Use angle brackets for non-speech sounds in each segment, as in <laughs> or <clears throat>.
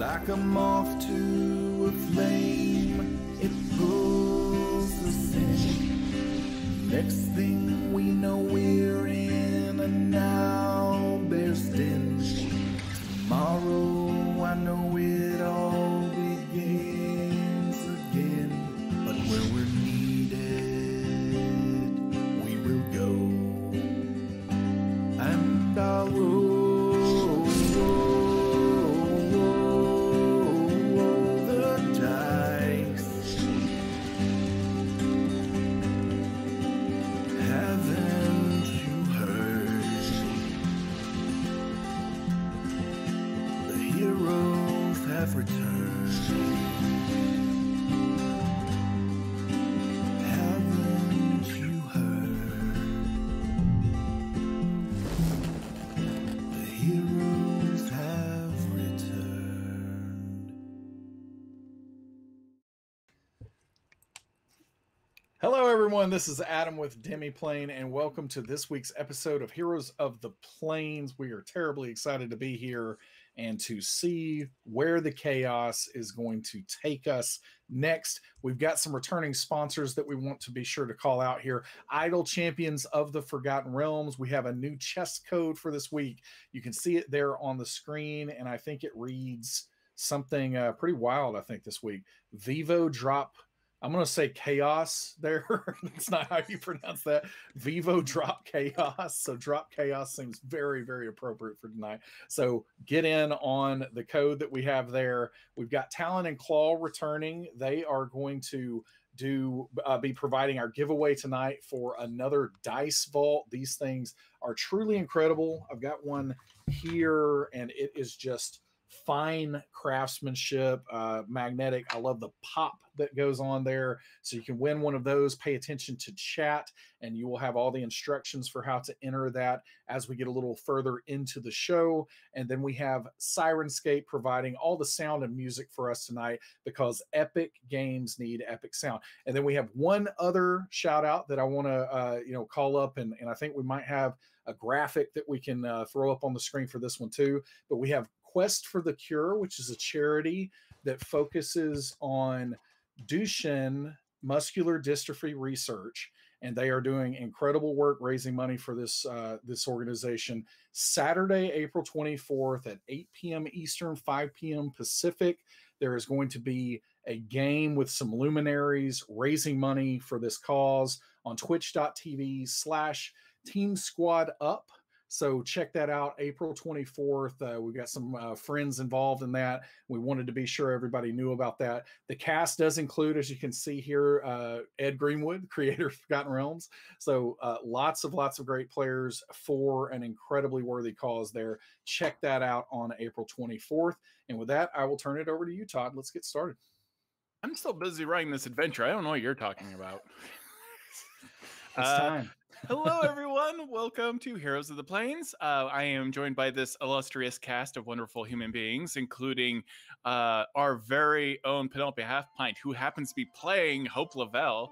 Like a moth to a flame, it pulls us in. Next thing we know, we're in a now bear's den. Tomorrow, I know it all everyone. This is Adam with Demiplane, and welcome to this week's episode of Heroes of the Planes. We are terribly excited to be here and to see where the chaos is going to take us next. We've got some returning sponsors that we want to be sure to call out here. Idle Champions of the Forgotten Realms. We have a new chess code for this week. You can see it there on the screen, and I think it reads something uh, pretty wild, I think, this week. Vivo drop I'm going to say chaos there. <laughs> That's not how you pronounce that. Vivo drop chaos. So drop chaos seems very, very appropriate for tonight. So get in on the code that we have there. We've got Talon and Claw returning. They are going to do uh, be providing our giveaway tonight for another dice vault. These things are truly incredible. I've got one here, and it is just fine craftsmanship, uh, magnetic. I love the pop that goes on there. So you can win one of those. Pay attention to chat, and you will have all the instructions for how to enter that as we get a little further into the show. And then we have Syrinscape providing all the sound and music for us tonight because epic games need epic sound. And then we have one other shout out that I want to uh, you know call up, and, and I think we might have a graphic that we can uh, throw up on the screen for this one too. But we have Quest for the Cure, which is a charity that focuses on Duchenne muscular dystrophy research, and they are doing incredible work raising money for this uh, this organization. Saturday, April 24th at 8 p.m. Eastern, 5 p.m. Pacific, there is going to be a game with some luminaries raising money for this cause on twitch.tv slash team squad up so check that out, April 24th. Uh, we've got some uh, friends involved in that. We wanted to be sure everybody knew about that. The cast does include, as you can see here, uh, Ed Greenwood, <laughs> creator of Forgotten Realms. So uh, lots of lots of great players for an incredibly worthy cause there. Check that out on April 24th. And with that, I will turn it over to you, Todd. Let's get started. I'm still busy writing this adventure. I don't know what you're talking about. <laughs> It's time. Hello, everyone. Welcome to Heroes of the Planes. Uh, I am joined by this illustrious cast of wonderful human beings, including uh, our very own Penelope Half-Pint, who happens to be playing Hope LaVelle.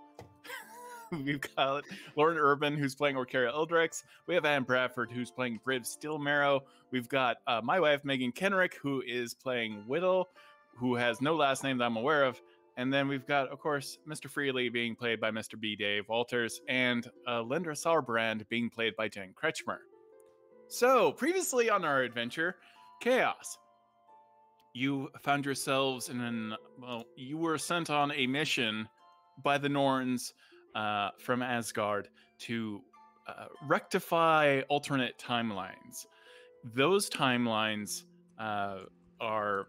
<laughs> We've got Lauren Urban, who's playing Orkira Ildrex. We have Adam Bradford, who's playing Briv Steelmarrow. We've got uh, my wife, Meagan Kenreck, who is playing Widdle, who has no last name that I'm aware of. And then we've got, of course, Mr. Freely being played by Mr. B. Dave Walters, and uh, Lindra Sarrbarand being played by Jen Kretchmer. So, previously on our adventure, Chaos. You found yourselves in an, well, you were sent on a mission by the Norns uh, from Asgard to uh, rectify alternate timelines. Those timelines uh, are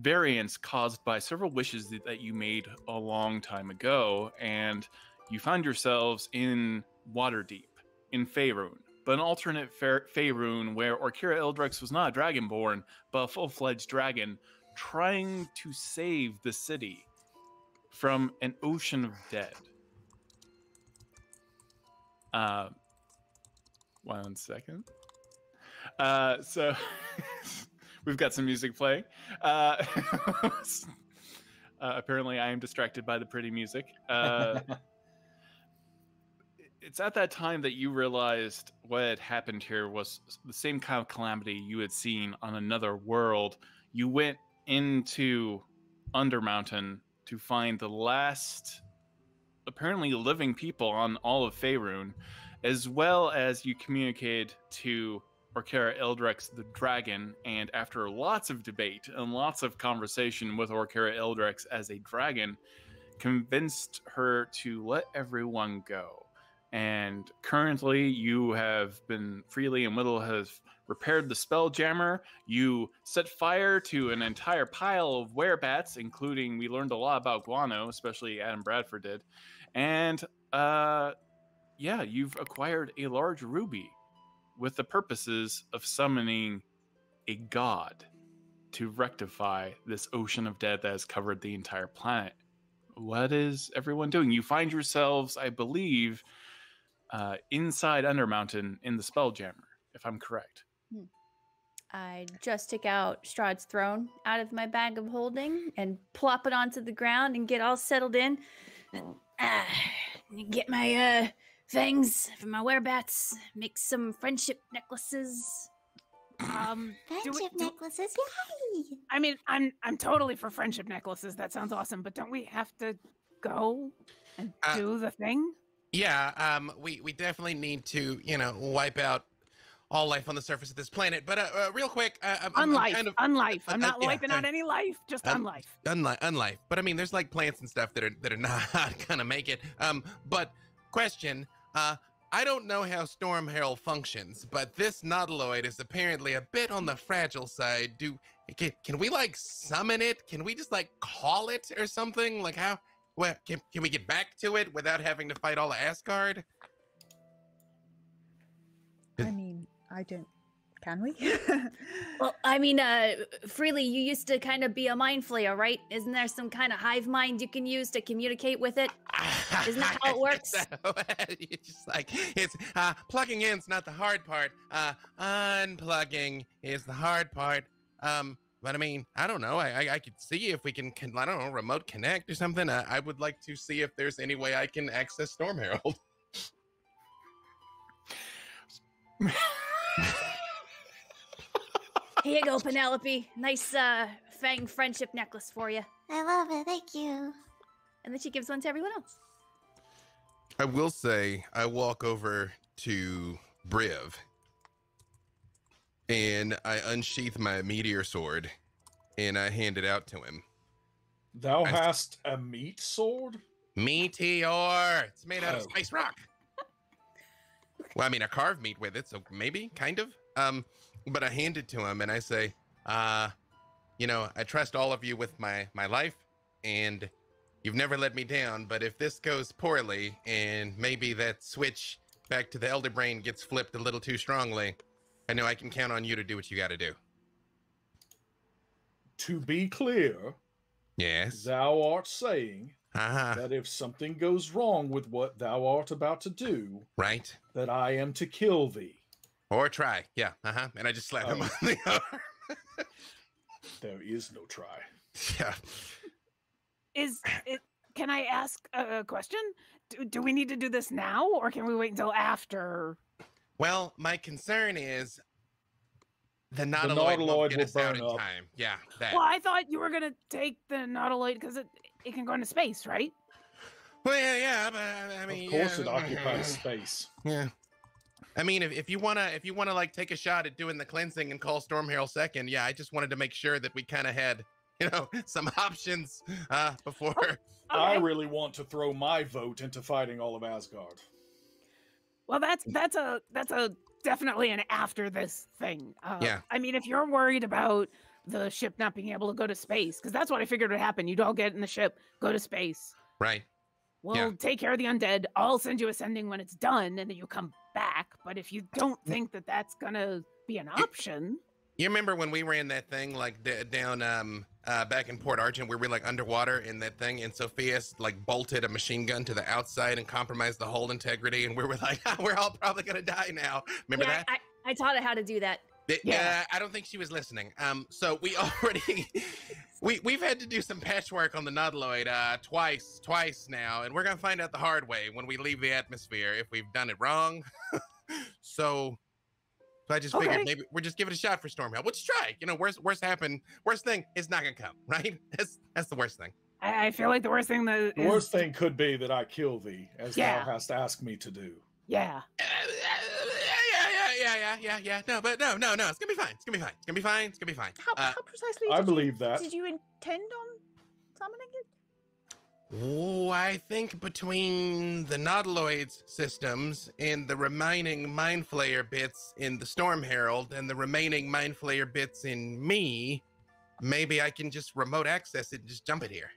variants caused by several wishes that, that you made a long time ago, and you find yourselves in Waterdeep, in Faerun, but an alternate Fa- Faerun where Orkira Ildrex was not a dragonborn, but a full-fledged dragon, trying to save the city from an ocean of dead. Uh, one second. Uh, so <laughs> we've got some music playing. Uh, <laughs> uh, apparently, I am distracted by the pretty music. Uh, <laughs> it's at that time that you realized what had happened here was the same kind of calamity you had seen on another world. you went into Undermountain to find the last apparently living people on all of Faerun, as well as you communicated to Orkira Ildrex the dragon, and after lots of debate and lots of conversation with Orkira Ildrex as a dragon, convinced her to let everyone go. And currently, you have been Freely and Widdle have repaired the Spelljammer. You set fire to an entire pile of werebats, including we learned a lot about guano, especially Adam Bradford did. And uh, yeah, you've acquired a large ruby with the purposes of summoning a god to rectify this ocean of death that has covered the entire planet. What is everyone doing? You find yourselves, I believe, uh, inside Undermountain in the Spelljammer, if I'm correct. I just took out Strahd's throne out of my bag of holding and plop it onto the ground and get all settled in. Uh, get my uh, fangs for my werebats, make some friendship necklaces. Um, do we- Friendship do- necklaces, yay! I mean, I'm I'm totally for friendship necklaces. That sounds awesome. But don't we have to go and Uh, do the thing? Yeah, um, we we definitely need to, you know, wipe out all life on the surface of this planet. But uh, uh, real quick, uh, I'm, I'm- I'm Unlife, kind of unlife. I'm uh, not yeah, wiping out uh, any life, just um, unlife. unlife, unlife. But I mean, there's like plants and stuff that are that are <laughs> not gonna make it. Um, but question, uh, I don't know how Storm Herald functions, but this nautiloid is apparently a bit on the fragile side. Do can, can we like summon it? Can we just like call it or something? Like how? Well, can, can we get back to it without having to fight all of Asgard? I mean, I don't. Can we? <laughs> Well, I mean, uh, Freely, you used to kind of be a mind flayer, right? Isn't there some kind of hive mind you can use to communicate with it? Isn't that how it <laughs> works? So, <laughs> it's just like it's uh, plugging in's not the hard part. Uh, unplugging is the hard part. Um, but I mean, I don't know. I I, I could see if we can, can I don't know, remote connect or something. I, I would like to see if there's any way I can access Storm Herald. Here you go, Penelope. Nice uh, fang friendship necklace for you. I love it, thank you. And then she gives one to everyone else. I will say, I walk over to Briv and I unsheath my meteor sword and I hand it out to him. Thou I- hast a meat sword? Meteor! It's made out of Oh. space rock. Well, I mean, I carve meat with it, so maybe, kind of. Um, but I hand it to him and I say, uh, you know, I trust all of you with my my life, and you've never let me down. But if this goes poorly, and maybe that switch back to the elder brain gets flipped a little too strongly, I know I can count on you to do what you got to do. To be clear, Yes. thou art saying Uh-huh. that if something goes wrong with what thou art about to do, Right. that I am to kill thee. Or try. Yeah. Uh-huh. And I just slap him Oh. on the arm. There is no try. <laughs> yeah. Is it? Can I ask a a question? Do, do we need to do this now, or can we wait until after? Well, my concern is the Nautiloid nautiloid, will won't get us out burn in up. time. Yeah, that. Well, I thought you were gonna take the nautiloid because it it can go into space, right? Well, yeah, yeah, but I mean, of course, yeah, it occupies <laughs> space. Yeah. I mean, if, if you wanna if you wanna like take a shot at doing the cleansing and call Storm Herald second, yeah, I just wanted to make sure that we kind of had <laughs> you know some options uh before. <laughs> I Okay. really want to throw my vote into fighting all of Asgard. Well, that's that's a that's a definitely an after this thing. Uh, Yeah. I mean, if you're worried about the ship not being able to go to space, because that's what I figured would happen. You'd all get in the ship, go to space. Right. We'll take care of the undead. I'll send you a sending when it's done, and then you come back. But if you don't think that that's gonna be an option, You remember when we ran that thing like d- down um uh back in Port Argent where we were like underwater in that thing and Sophia's like bolted a machine gun to the outside and compromised the hull integrity and we were like <laughs> we're all probably gonna die now. Remember yeah, that? I, I taught her how to do that. Th- Yeah. uh, I don't think she was listening. Um, so we <laughs> already we we've had to do some patchwork on the Nautiloid uh twice twice now, and we're gonna find out the hard way when we leave the atmosphere if we've done it wrong. so, <laughs> so So I just Okay. figured maybe we're just giving it a shot for Storm Herald. We'll just try. You know, worst worst happen. Worst thing is not gonna come, <laughs> right? That's that's the worst thing. I, I feel like the worst thing that The is- worst thing could be that I kill thee, as Yeah. thou hast asked me to do. Yeah. Uh, yeah, yeah, yeah, yeah, yeah, yeah. No, but no, no, no. It's gonna be fine. It's gonna be fine. It's gonna be fine. It's gonna be fine. How, Uh, how precisely I did you- believe that. Did you intend on summoning it? Oh, I think between the Nautiloids systems and the remaining Mind Flayer bits in the Storm Herald and the remaining Mind Flayer bits in me, maybe I can just remote access it and just jump it here.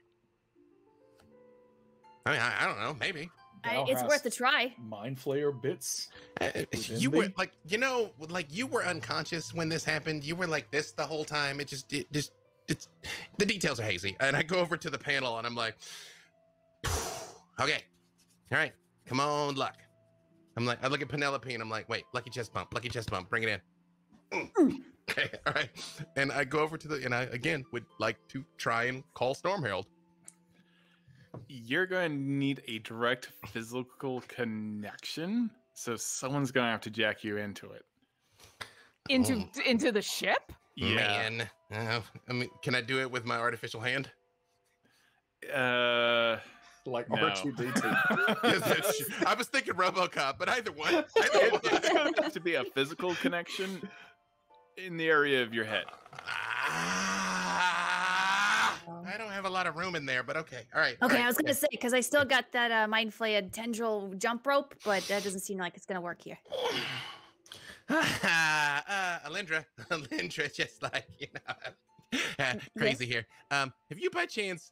I mean, I, I don't know, maybe. I, it's worth a try. Mind flayer bits. Uh, Within you were thee? like, you know, like you were unconscious when this happened. You were like this the whole time. It just, it just, it's the details are hazy. And I go over to the panel and I'm like, <sighs> okay, all right, come on, luck. I'm like, I look at Penelope and I'm like, wait, lucky chest bump, lucky chest bump, bring it in. <laughs> okay, all right. And I go over to the, and I again would like to try and call Storm Herald. You're going to need a direct physical connection. So someone's going to have to jack you into it. Into into the ship? Man, uh, I mean, can I do it with my artificial hand? Uh, Like No. R2D2. <laughs> Yes. I was thinking RoboCop, but either one. <laughs> Either it, one. it's going to have to be a physical connection in the area of your head. Ah, I don't have a lot of room in there, but okay. All right. Okay, right, I was gonna say because I still got that uh, mind flayed tendril jump rope, but that doesn't seem like it's gonna work here. <sighs> uh, Alyndra, <laughs> Alyndra, just like you know, <laughs> uh, crazy here. Um, have you by chance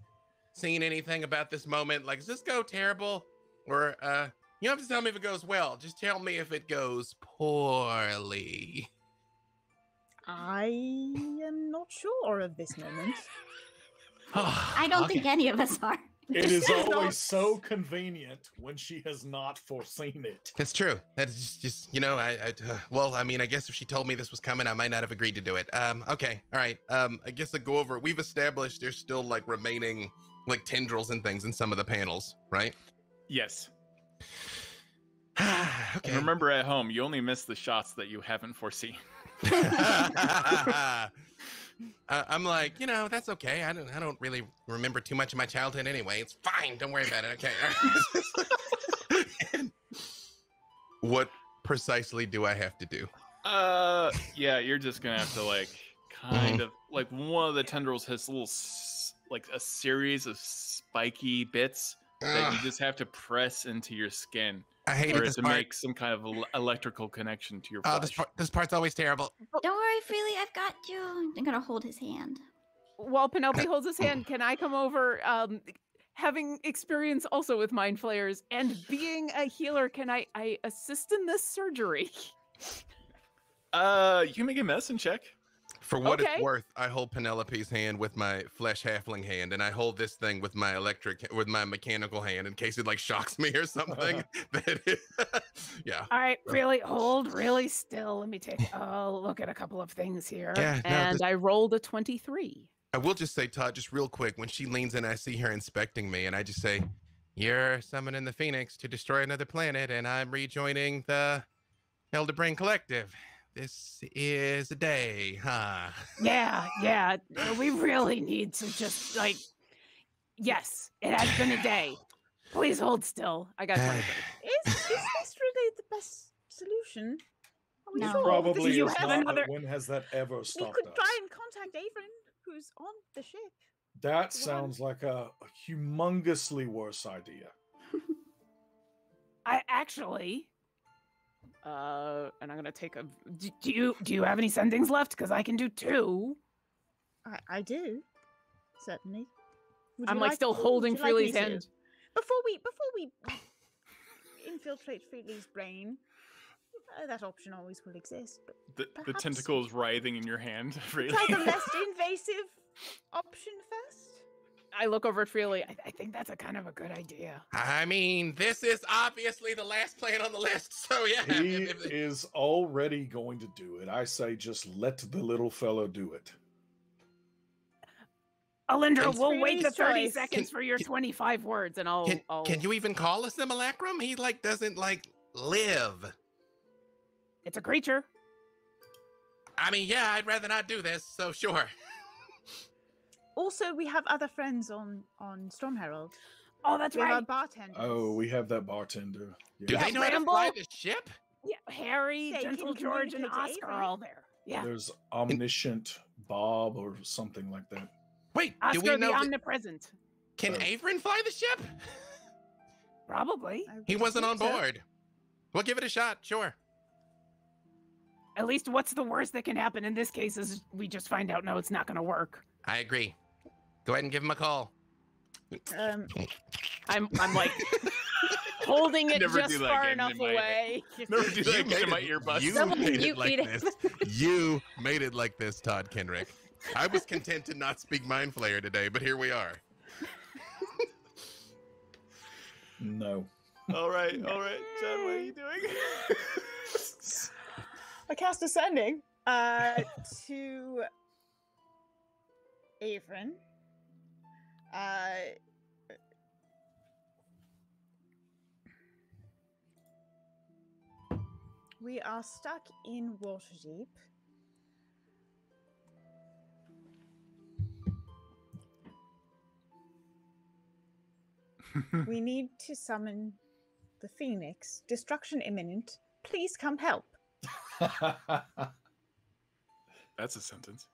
seen anything about this moment? Like, does this go terrible, or uh, you don't have to tell me if it goes well. Just tell me if it goes poorly. I am not sure of this moment. <laughs> <sighs> I don't think any of us are. It is <laughs> always so convenient when she has not foreseen it. That's true. That's just, just you know, I, I uh, well, I mean, I guess if she told me this was coming, I might not have agreed to do it. Um, okay, all right. Um, I guess I go over. We've established there's still like remaining like tendrils and things in some of the panels, right? Yes. <sighs> okay. And remember at home, you only miss the shots that you haven't foreseen. <laughs> <laughs> uh, I'm like, you know, that's okay. I don't, I don't really remember too much of my childhood anyway. It's fine. Don't worry about it. Okay. <laughs> What precisely do I have to do? Uh, yeah, you're just gonna have to like kind of like one of the tendrils has little like a series of spiky bits that you just have to press into your skin I hate for it this to part. make some kind of electrical connection to your Oh, flesh. this part, this part's always terrible. Don't worry, Freely, I've got you. I'm gonna hold his hand. While Penelope <laughs> holds his hand, can I come over? Um, having experience also with mind flayers and being a healer, can I I assist in this surgery? <laughs> Uh, you can make a medicine check. For what Okay. it's worth, I hold Penelope's hand with my flesh halfling hand, and I hold this thing with my electric, with my mechanical hand, in case it like shocks me or something. <laughs> <laughs> it, <laughs> yeah. All right, really hold really still. Let me take a look at a couple of things here. Yeah, no, and this- I rolled a 23. I will just say, Todd, just real quick, when she leans in, I see her inspecting me, and I just say, "You're summoning the Phoenix to destroy another planet, and I'm rejoining the Elder Brain Collective. This is a day, huh?" Yeah, yeah. <laughs> We really need to just like Yes, it has been a day. Please hold still. I got 23. Is, is this really the best solution? Are we No. sure? Probably you have not, another- when has that ever stopped? We stopped could us? try and contact Avon, who's on the ship. That sounds like a, a humongously worse idea. <laughs> I actually uh and I'm going to take a do, do you do you have any sendings left cuz I can do two. I, I do, certainly. Would I'm you like still would holding you like Freely's hand. Before we before we <laughs> infiltrate Freely's brain, uh, that option always will exist. But The, the Perhaps- tentacle is writhing in your hand. <laughs> Really. try the less <laughs> invasive option first. I look over at Freely. I, I think that's a kind of a good idea. I mean, this is obviously the last plan on the list, <laughs> so yeah. He if- if- is already going to do it. I say just let the little fellow do it. Alyndra, It's we'll wait the 30 choice. seconds Can- for your can- 25 words and I'll can, I'll can you even call a simulacrum? He like doesn't like live. It's a creature. I mean, yeah, I'd rather not do this, so sure. Also, we have other friends on on Storm Herald. Oh, that's we have our right. Oh, we have that bartender. Do Yeah. they know how to fly the ship? Yeah, Harry, Say, can Gentle George, and Oscar are all there. Yeah, There's omniscient Bob or something like that. Wait, Oscar do we know? the omnipresent. can Oh. Averin fly the ship? Probably. He wasn't on think so. board. We'll give it a shot, sure. At least, what's the worst that can happen in this case is we just find out no, it's not going to work. I agree. Go ahead and give him a call. Um, I'm, I'm like <laughs> holding it Never just do that far again enough in my- away. <laughs> Never do that You again made in my it- earbuds. You Someone made mute it like Edith. this. You made it like this, Todd Kenreck. I was content to not speak Mind Flayer today, but here we are. No. all right, all right, John, what are you doing? <laughs> I cast Ascending uh, to Averin. Uh, we are stuck in Waterdeep. <laughs> we need to summon the Phoenix. Destruction imminent. Please come help. That's a sentence.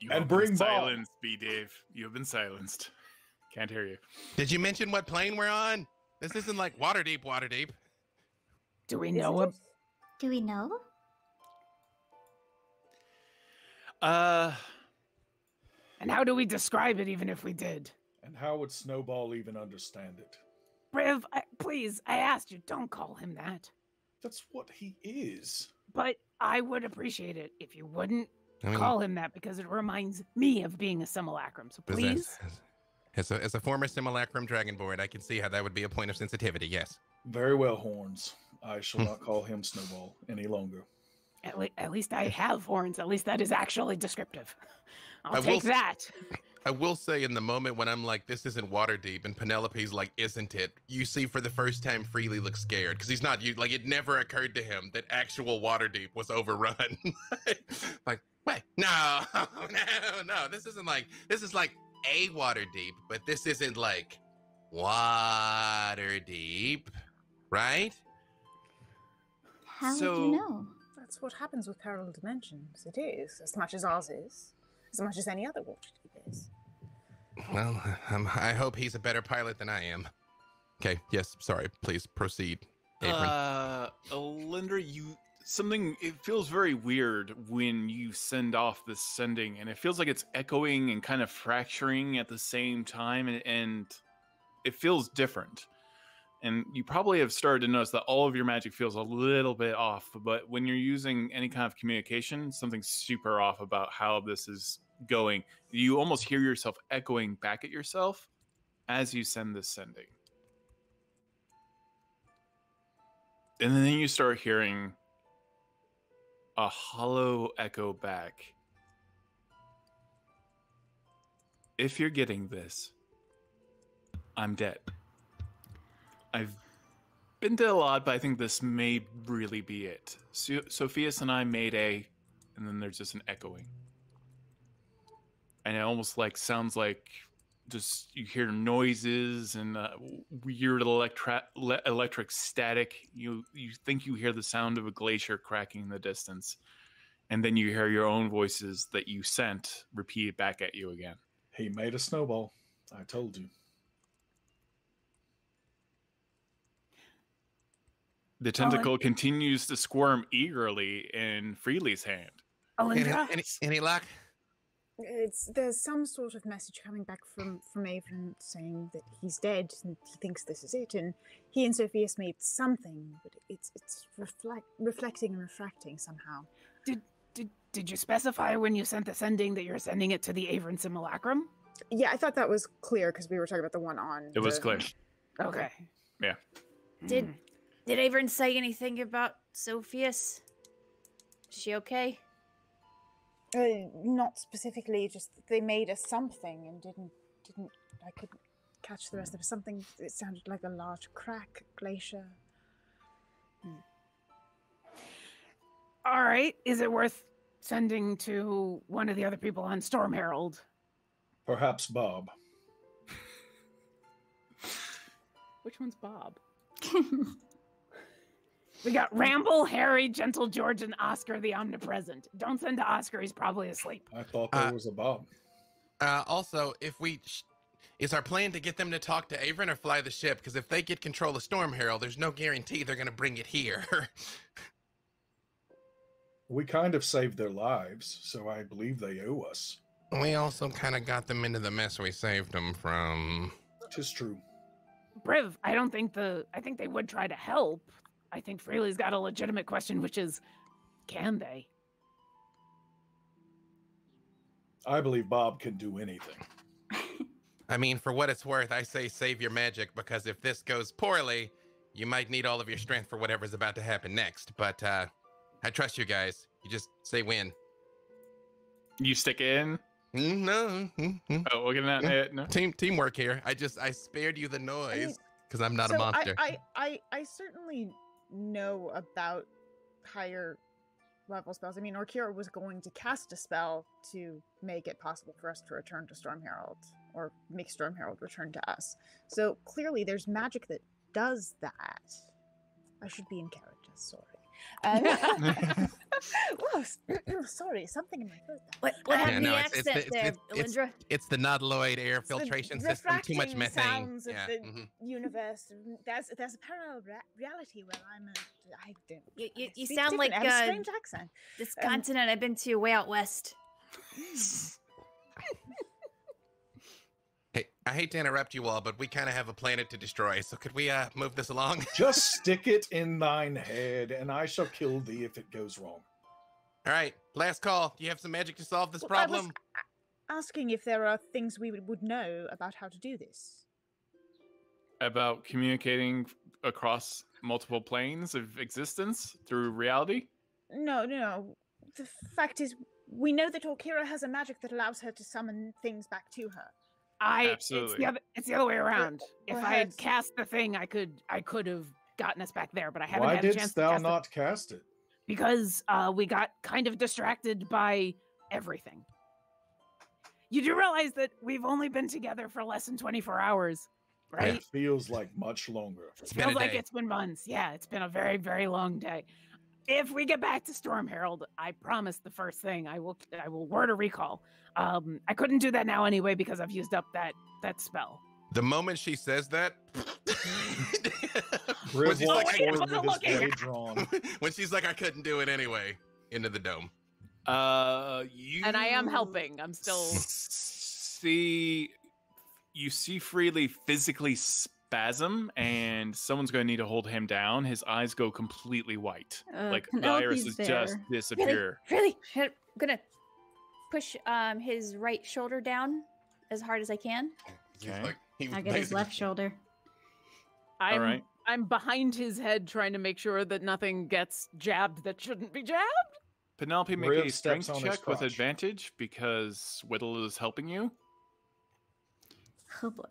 You And have been bring Bob. silenced, B Dave. You have been silenced. Can't hear you. Did you mention what plane we're on? This isn't like Waterdeep, water deep. Do we know him? Do we know? Uh, And how do we describe it, even if we did? and how would Snowball even understand it? Briv, I, please, I asked you, don't call him that. That's what he is. But I would appreciate it if you wouldn't I mean, call him that because it reminds me of being a simulacrum. So as a- please, As a, as a former simulacrum dragonborn, I can see how that would be a point of sensitivity. Yes. Very well, Horns. I shall hmm. not call him Snowball any longer. at, le- at least I have horns. At least that is actually descriptive. I'll I take s- that. <laughs> I will say, in the moment when I'm like, "This isn't Waterdeep," and Penelope's like, "Isn't it?" You see, for the first time, Freely looks scared because he's not. You like, it never occurred to him that actual Waterdeep was overrun. <laughs> like, wait, no, <laughs> no, no. This isn't like. This is like a water deep, but this isn't like Waterdeep, right? How would So- you know? That's what happens with parallel dimensions. It is, as much as ours is, as much as any other Waterdeep is. Well, um, I hope he's a better pilot than I am. Okay. Yes. Sorry. Please proceed. Averin. uh, Linda, you something. It feels very weird when you send off this sending, and it feels like it's echoing and kind of fracturing at the same time, and, and it feels different. And you probably have started to notice that all of your magic feels a little bit off. But when you're using any kind of communication, something's super off about how this is going. You almost hear yourself echoing back at yourself as you send this sending. And then you start hearing a hollow echo back. If you're getting this, I'm dead. I've been dead a lot, but I think this may really be it. So- Sophias and I made a, and then there's just an echoing. And it almost like sounds like just you hear noises and uh, weird electra- le- electric static. You you think you hear the sound of a glacier cracking in the distance, and then you hear your own voices that you sent repeated back at you again. He made a snowball. I told you. The tentacle continues to squirm eagerly in Freely's hand. any, any, any luck? It's there's some sort of message coming back from from Avon saying that he's dead and he thinks this is it, and he and Sophia's made something, but it's it's reflect reflecting and refracting somehow. did did did you specify when you sent the sending that you're sending it to the Avon simulacrum? Yeah, I thought that was clear because we were talking about the one on. It was the- clear. Okay. Yeah. Did Hmm. did Averin say anything about Sophias? Is she okay? Uh, not specifically, just they made us something and didn't didn't I couldn't catch the rest of it. Something it sounded like a large crack glacier. All right. Is it worth sending to one of the other people on Storm Herald? Perhaps Bob. <laughs> Which one's Bob? <laughs> We got Ramble, Harry, Gentle George, and Oscar the Omnipresent. Don't send to Oscar; he's probably asleep. I thought there Uh, was a Bob. Uh, also, if we. Sh- is our plan to get them to talk to Avon or fly the ship? Because if they get control of Storm Herald, there's no guarantee they're going to bring it here. <laughs> We kind of saved their lives, so I believe they owe us. we also kind of got them into the mess we saved them from. Tis true. Briv, I don't think the. I think they would try to help. I think Freely's got a legitimate question, which is, can they? I believe Bob can do anything. I mean, for what it's worth, I say save your magic because if this goes poorly, you might need all of your strength for whatever's about to happen next. But uh, I trust you guys. You just say when. You stick in. Mm, No, mm, mm. Oh, we're gonna Yeah. uh, no. team teamwork here. I just I spared you the noise because I'm not so a monster. I, I, I, I certainly know about higher level spells. I mean, Orkira was going to cast a spell to make it possible for us to return to Storm Herald, or make Storm Herald return to us. So clearly, there's magic that does that. I should be in character. Sorry. Um, <laughs> <laughs> whoa, s- <clears throat> sorry, something in my throat. there. What, what Yeah, happened to the it's- it's- accent it's- there, it's- Alyndra? it's the Nautiloid air It's the filtration system. Too much methane. sounds of Yeah. the mhm. universe. There's there's a parallel rea- reality where I'm a I don't. You- you- you speak sound different, like, I have a uh, strange accent. This um, continent I've been to way out west. <laughs> Hey, I hate to interrupt you all, but we kind of have a planet to destroy. So could we uh move this along? <laughs> Just stick it in thine head, and I shall kill thee if it goes wrong. all right, last call. Do you have some magic to solve this Well, I was problem? asking if there are things we would would know about how to do this. About communicating across multiple planes of existence through reality. No, no, no. The fact is, we know that Orkira has a magic that allows her to summon things back to her. I It's the other. It's the other way around. if I had cast the thing, I could. I could have gotten us back there, but I haven't Why had a chance didst to thou cast it not cast it? because uh, we got kind of distracted by everything. You do realize that we've only been together for less than 24 hours, right? It feels like much longer. It's been a Feels like day. it's been months. Yeah, it's been a very, very long day. If we get back to Storm Herald, I promise the first thing I will I will word a recall. Um, I couldn't do that now anyway because I've used up that that spell. The moment she says that, <laughs> when, she's like, I- forward with his looking. blade drawn. when she's like, I couldn't do it anyway, into the dome. Uh, you And I am helping. I'm still see you see freely physically spasm and someone's going to need to hold him down his eyes go completely white Uh, like the iris is just disappear Really? I'm gonna push um his right shoulder down as hard as I can. Okay. like- I get his left shoulder. I'm right. I'm behind his head trying to make sure that nothing gets jabbed that shouldn't be jabbed. penelope make Riv a strength check with advantage because Widdle is helping you Oh boy.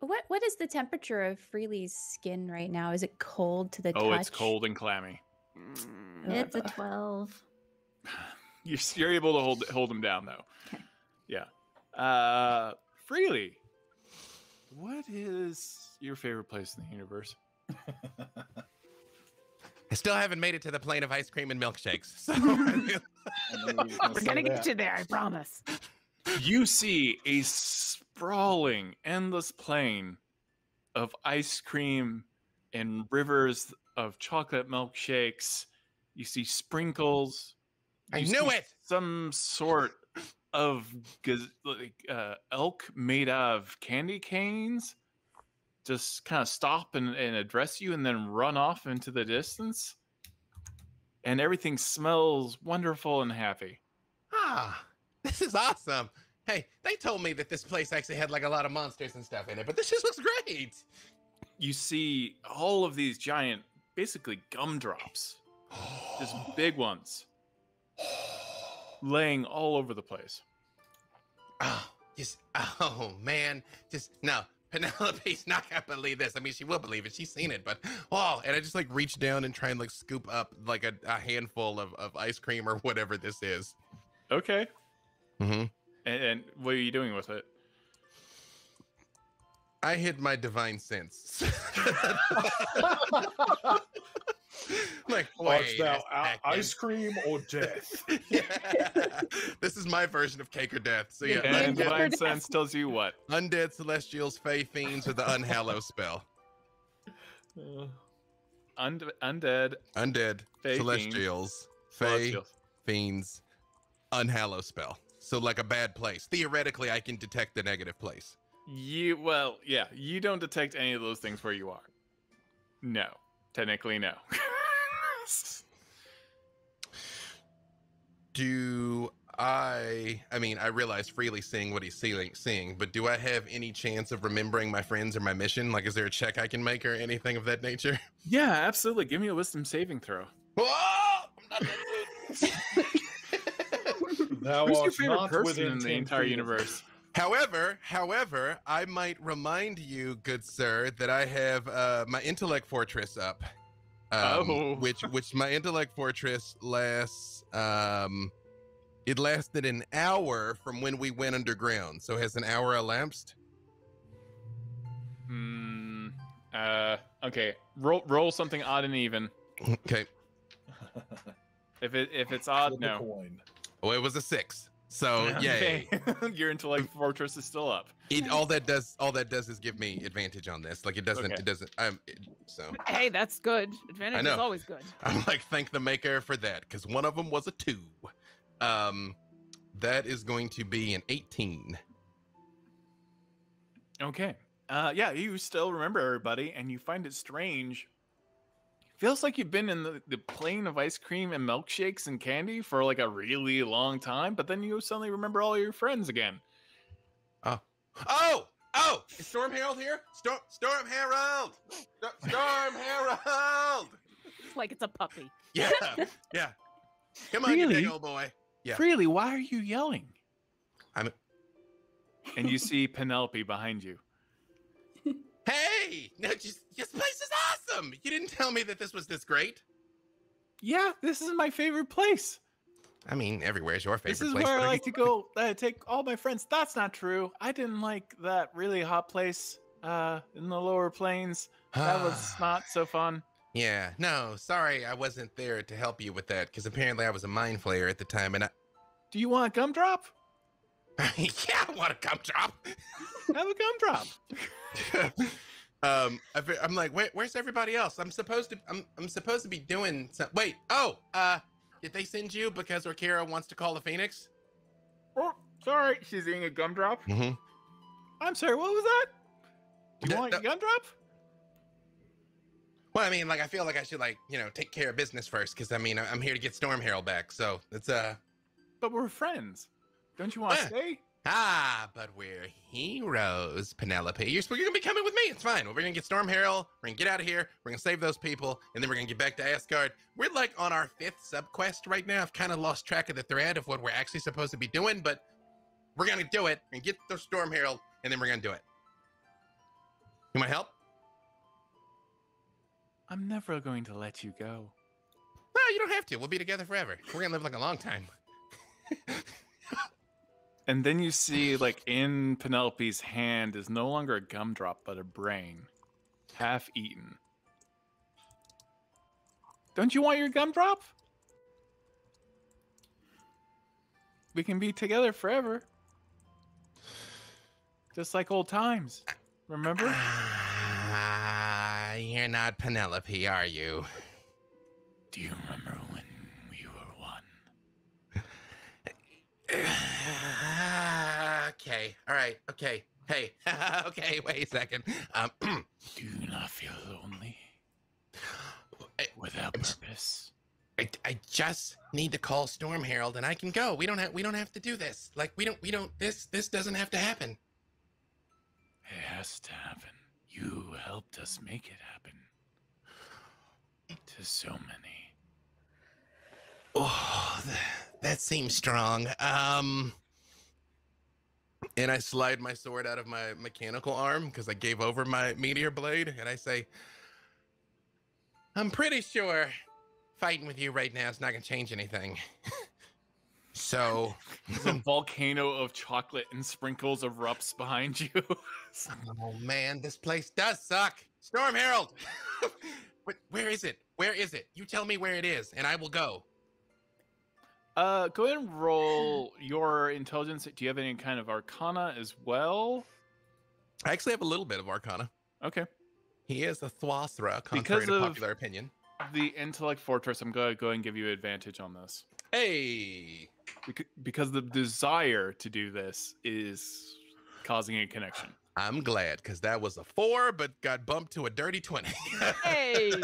What what is the temperature of Freely's skin right now? Is it cold to the touch? oh it's cold and clammy Mm, It's a 12. <sighs> you're, you're able to hold hold him down though Okay. yeah uh freely what is your favorite place in the universe <laughs> I still haven't made it to the plane of ice cream and milkshakes. So <laughs> <laughs> I knew he was gonna We're gonna get you there, I promise. you see a sprawling, endless plain of ice cream and rivers of chocolate milkshakes. You see sprinkles. I knew it! Some sort of like, uh, elk made of candy canes just kind of stop and, and address you and then run off into the distance. And everything smells wonderful and happy. ah, this is awesome. Hey, they told me that this place actually had like a lot of monsters and stuff in it, but this just looks great. you see all of these giant, basically gumdrops, just big <gasps> ones, laying all over the place. Oh, just oh man, just no. Penelope's not gonna believe this. I mean, she will believe it. She's seen it, but oh, and I just like reach down and try and like scoop up like a, a handful of, of ice cream or whatever this is. Okay. Mm-hmm. And, and what are you doing with it? I hid my divine sense. <laughs> like, wait now, a i- second. ice cream or death. <laughs> Yeah. this is my version of cake or death. So yeah, Yeah, And divine sense tells you what? undead celestials, fey fiends, or the unhallow spell. Uh, und- undead Undead Fey fiends, celestials, fey celestials. fiends, unhallow spell. So like a bad place. Theoretically, I can detect the negative place. You well, yeah, you don't detect any of those things where you are. No, technically no. <laughs> Do I? I mean, I realize freely seeing what he's seeing, seeing, but do I have any chance of remembering my friends or my mission? Like, is there a check I can make or anything of that nature? yeah, absolutely. Give me a wisdom saving throw. Whoa! <laughs> I'm not that good. Thou Who's your favorite not person within in the entire feet universe? However, however, I might remind you, good sir, that I have uh, my intellect fortress up. Um, Oh. which which my intellect fortress lasts. Um, it lasted an hour from when we went underground. So has an hour elapsed? Hmm. Uh. Okay. Roll roll something odd and even. Okay. If it if it's odd, Flip a no. coin. Oh, it was a six. So yay! Okay. <laughs> Your intellect <laughs> fortress is still up. It, all that does all that does is give me advantage on this. Like it doesn't Okay. it doesn't. I'm it, so Hey, that's good. Advantage is know. always good. <laughs> I'm like thank the maker for that because one of them was a two. Um, that is going to be an 18. Okay. Uh, yeah, you still remember everybody, and you find it strange. Feels like you've been in the, the plane of ice cream and milkshakes and candy for like a really long time, but then you suddenly remember all your friends again. Oh, oh, oh! is Storm Herald here? Storm, Storm Herald, Sto- <laughs> Storm Herald. Like it's a puppy. Yeah, <laughs> yeah. Come on, you Really? big old boy. Yeah. Freely, why are you yelling? I'm- And you see <laughs> Penelope behind you. Hey, no, just this place is awesome. You didn't tell me that this was this great. Yeah, this is my favorite place. I mean, everywhere's your favorite This is place. where I I like to go uh, take all my friends. That's not true. I didn't like that really hot place uh, in the lower planes. That was <sighs> not so fun. Yeah, no, sorry, I wasn't there to help you with that because apparently I was a mind flayer at the time, and I. Do you want a gumdrop? <laughs> yeah, I want a gumdrop. Have a gumdrop. <laughs> um, I fe- I'm like, wait, where's everybody else? I'm supposed to, I'm, I'm supposed to be doing. Some- wait, oh, uh, did they send you because Orkira wants to call the Phoenix? Oh, sorry. She's eating a gumdrop. Mm-hmm. I'm sorry. What was that? You No, want no. a gumdrop? Well, I mean, like, I feel like I should, like, you know, take care of business first because I mean, I- I'm here to get Storm Herald back, so it's uh, But we're friends. Don't you want to Eh. stay? Ah, but we're heroes, Penelope. You're, you're gonna be coming with me. It's fine. We're gonna get Storm Herald. We're gonna get out of here. We're gonna save those people, and then we're gonna get back to Asgard. We're like on our fifth sub quest right now. I've kind of lost track of the thread of what we're actually supposed to be doing, but we're gonna do it and get the Storm Herald, and then we're gonna do it. You want help? I'm never going to let you go. No, you don't have to. We'll be together forever. We're gonna live like a long time. <laughs> And then you see, like, in Penelope's hand is no longer a gumdrop, but a brain, half eaten. Don't you want your gumdrop? We can be together forever. Just like old times. Remember? Ah, you're not Penelope, are you? Do you remember when we were one? <laughs> okay. All right. Okay. Hey. <laughs> okay. Wait a second. Um. <clears throat> Do you not feel lonely I, without purpose? I, I just need to call Storm Herald and I can go. We don't have. We don't have to do this. Like we don't. We don't. This. This doesn't have to happen. It has to happen. You helped us make it happen. To so many. Oh, th- that seems strong. Um. And I slide my sword out of my mechanical arm because I gave over my meteor blade, and I say, "I'm pretty sure fighting with you right now is not gonna change anything." <laughs> so, <laughs> There's a volcano of chocolate and sprinkles erupts behind you. <laughs> oh man, this place does suck. Storm Herald, But where is it? Where is it? You tell me where it is, and I will go. Uh, go ahead and roll <laughs> your intelligence. Do you have any kind of arcana as well? I actually have a little bit of Arcana. Okay. He is a Thwasra, contrary Because to popular opinion. The intellect fortress, I'm going to go and give you advantage on this. Hey, Because the desire to do this is causing a connection. I'm glad because that was a four, but got bumped to a dirty 20. Hey. <laughs>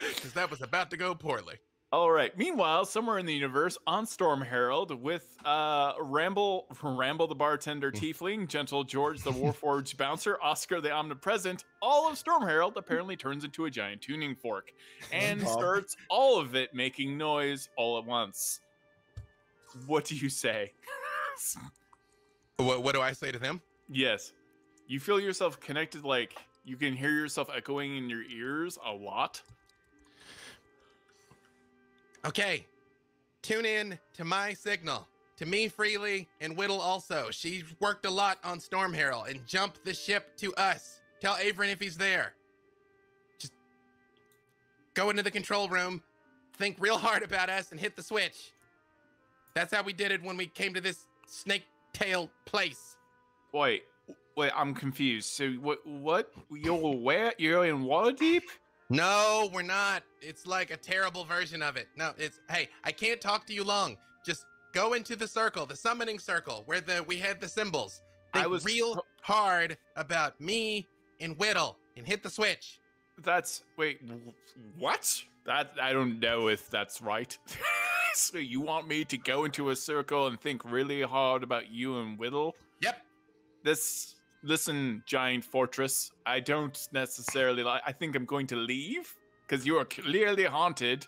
Because that was about to go poorly. All right. Meanwhile, somewhere in the universe, on Storm Herald, with uh, Ramble, <laughs> Ramble the bartender, Tiefling, Gentle George the <laughs> Warforged bouncer, Oscar the omnipresent, all of Storm Herald apparently turns into a giant tuning fork and starts all of it making noise all at once. What do you say? What, what do I say to them? yes, you feel yourself connected, like you can hear yourself echoing in your ears a lot. Okay, tune in to my signal. To me freely and Widdle also. She worked a lot on Storm Herald and jump the ship to us. Tell Averin if he's there. Just go into the control room, think real hard about us, and hit the switch. That's how we did it when we came to this snake tail place. Wait, wait, I'm confused. So what? What? You're where? You're in Waterdeep? No, we're not. It's like a terrible version of it. No, it's hey, I can't talk to you long. Just go into the circle, the summoning circle, where the we had the symbols. Think I was real hard about me and Widdle and hit the switch. That's wait, what? That I don't know if that's right. <laughs> so you want me to go into a circle and think really hard about you and Widdle? Yep. This listen, giant fortress. I don't necessarily like. I think I'm going to leave because you are clearly haunted.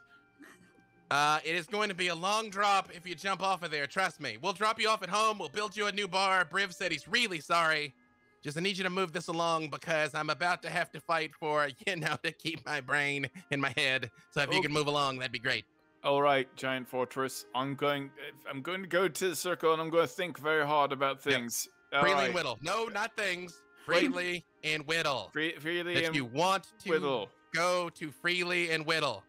Uh, it is going to be a long drop if you jump off of there. Trust me. We'll drop you off at home. We'll build you a new bar. Briv said he's really sorry. Just I need you to move this along because I'm about to have to fight for <laughs> you know to keep my brain in my head. So if you Oh. can move along, that'd be great. All right, giant fortress. I'm going. I'm going to go to the circle and I'm going to think very hard about things. All Freely right. and Widdle. No, not things. Freely and Widdle. Free, freely That and you want to Widdle. go to freely and Widdle.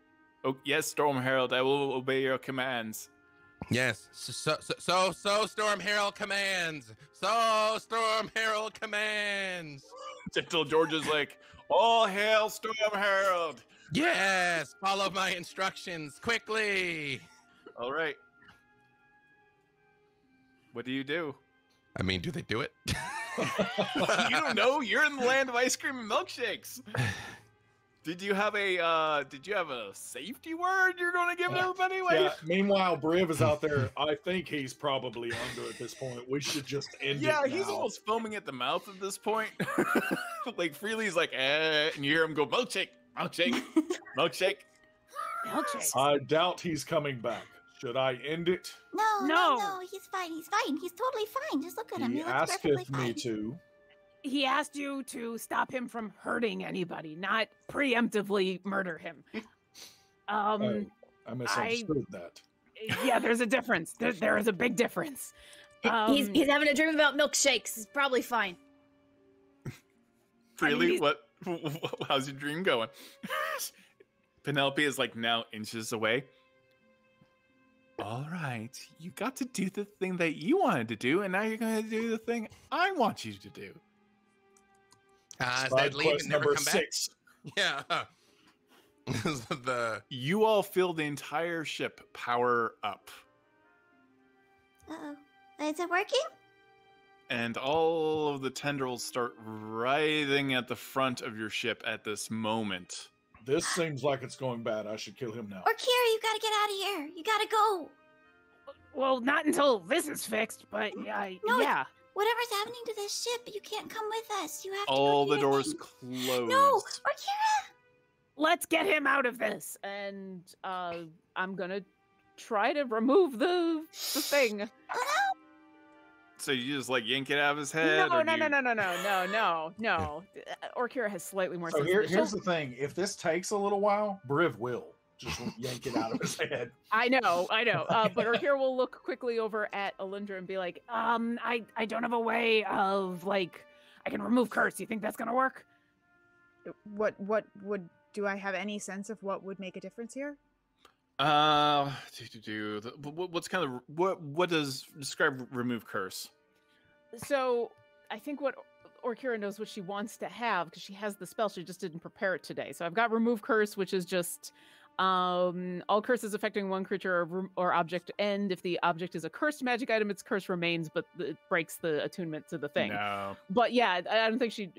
Oh yes, Storm Herald. I will obey your commands. Yes. So so so, so, Storm Herald commands. So Storm Herald commands. <laughs> Gentle George is like, all hail Storm Herald. Yes. Follow my instructions quickly. All right. What do you do? I mean, do they do it? <laughs> you don't know. You're in the land of ice cream and milkshakes. Did you have a uh did you have a safety word you're gonna give Yeah. everybody? Like, Yeah. Meanwhile, Briv is out there. I think he's probably under at this point. We should just end yeah, it. he's now. almost foaming at the mouth at this point. <laughs> like Freely's like, eh, and you hear him go, milkshake, milkshake, milkshake. Milkshake. I doubt he's coming back. Should I end it? No, no, No. no, he's fine. He's fine. He's totally fine. Just look at him. He He looks perfectly asketh me fine. to. He asked you to stop him from hurting anybody, not preemptively murder him. <laughs> Um, Oh, I misunderstood that. yeah, there's a difference. There, there is a big difference. he's Um, he's having a dream about milkshakes. It's probably fine. Freely, he's- what <laughs> how's your dream going? <laughs> Penelope is like now inches away. All right, you got to do the thing that you wanted to do, and now you're going to do the thing I want you to do. Uh, is Side that leave quest and never number come six. back? <laughs> Yeah. <laughs> the You all feel the entire ship power up, Uh-oh. Is it working? and all of the tendrils start writhing at the front of your ship at this moment. This seems like it's going bad. I should kill him now. Orkira, you gotta get out of here. You gotta go. well, not until this is fixed, but yeah, No, yeah. Whatever's happening to this ship, you can't come with us. You have to. All go the doors thing. closed. No, Orkira. Let's get him out of this, and uh, I'm gonna try to remove the the thing. Oh So you just like yank it out of his head? No, no, do no, no, no, no, no, no, no. Uh, Orkira has slightly more So here, here's the thing: if this takes a little while, Briv will just yank it out of his head. <laughs> I know, I know. Uh, but Orkira will look quickly over at Alyndra and be like, um, I, I don't have a way of like, I can remove curse. You think that's gonna work? What what would do I have any sense of what would make a difference here? Uh, do, do, do. the- wh- wh- What's kind of what? What does describe remove curse? So I think what Orkira knows what she wants to have because she has the spell. She just didn't prepare it today. So I've got remove curse, which is just um all curses affecting one creature or, or object end. If the object is a cursed magic item, its curse remains, but it breaks the attunement to the thing. No. But yeah, I I don't think she.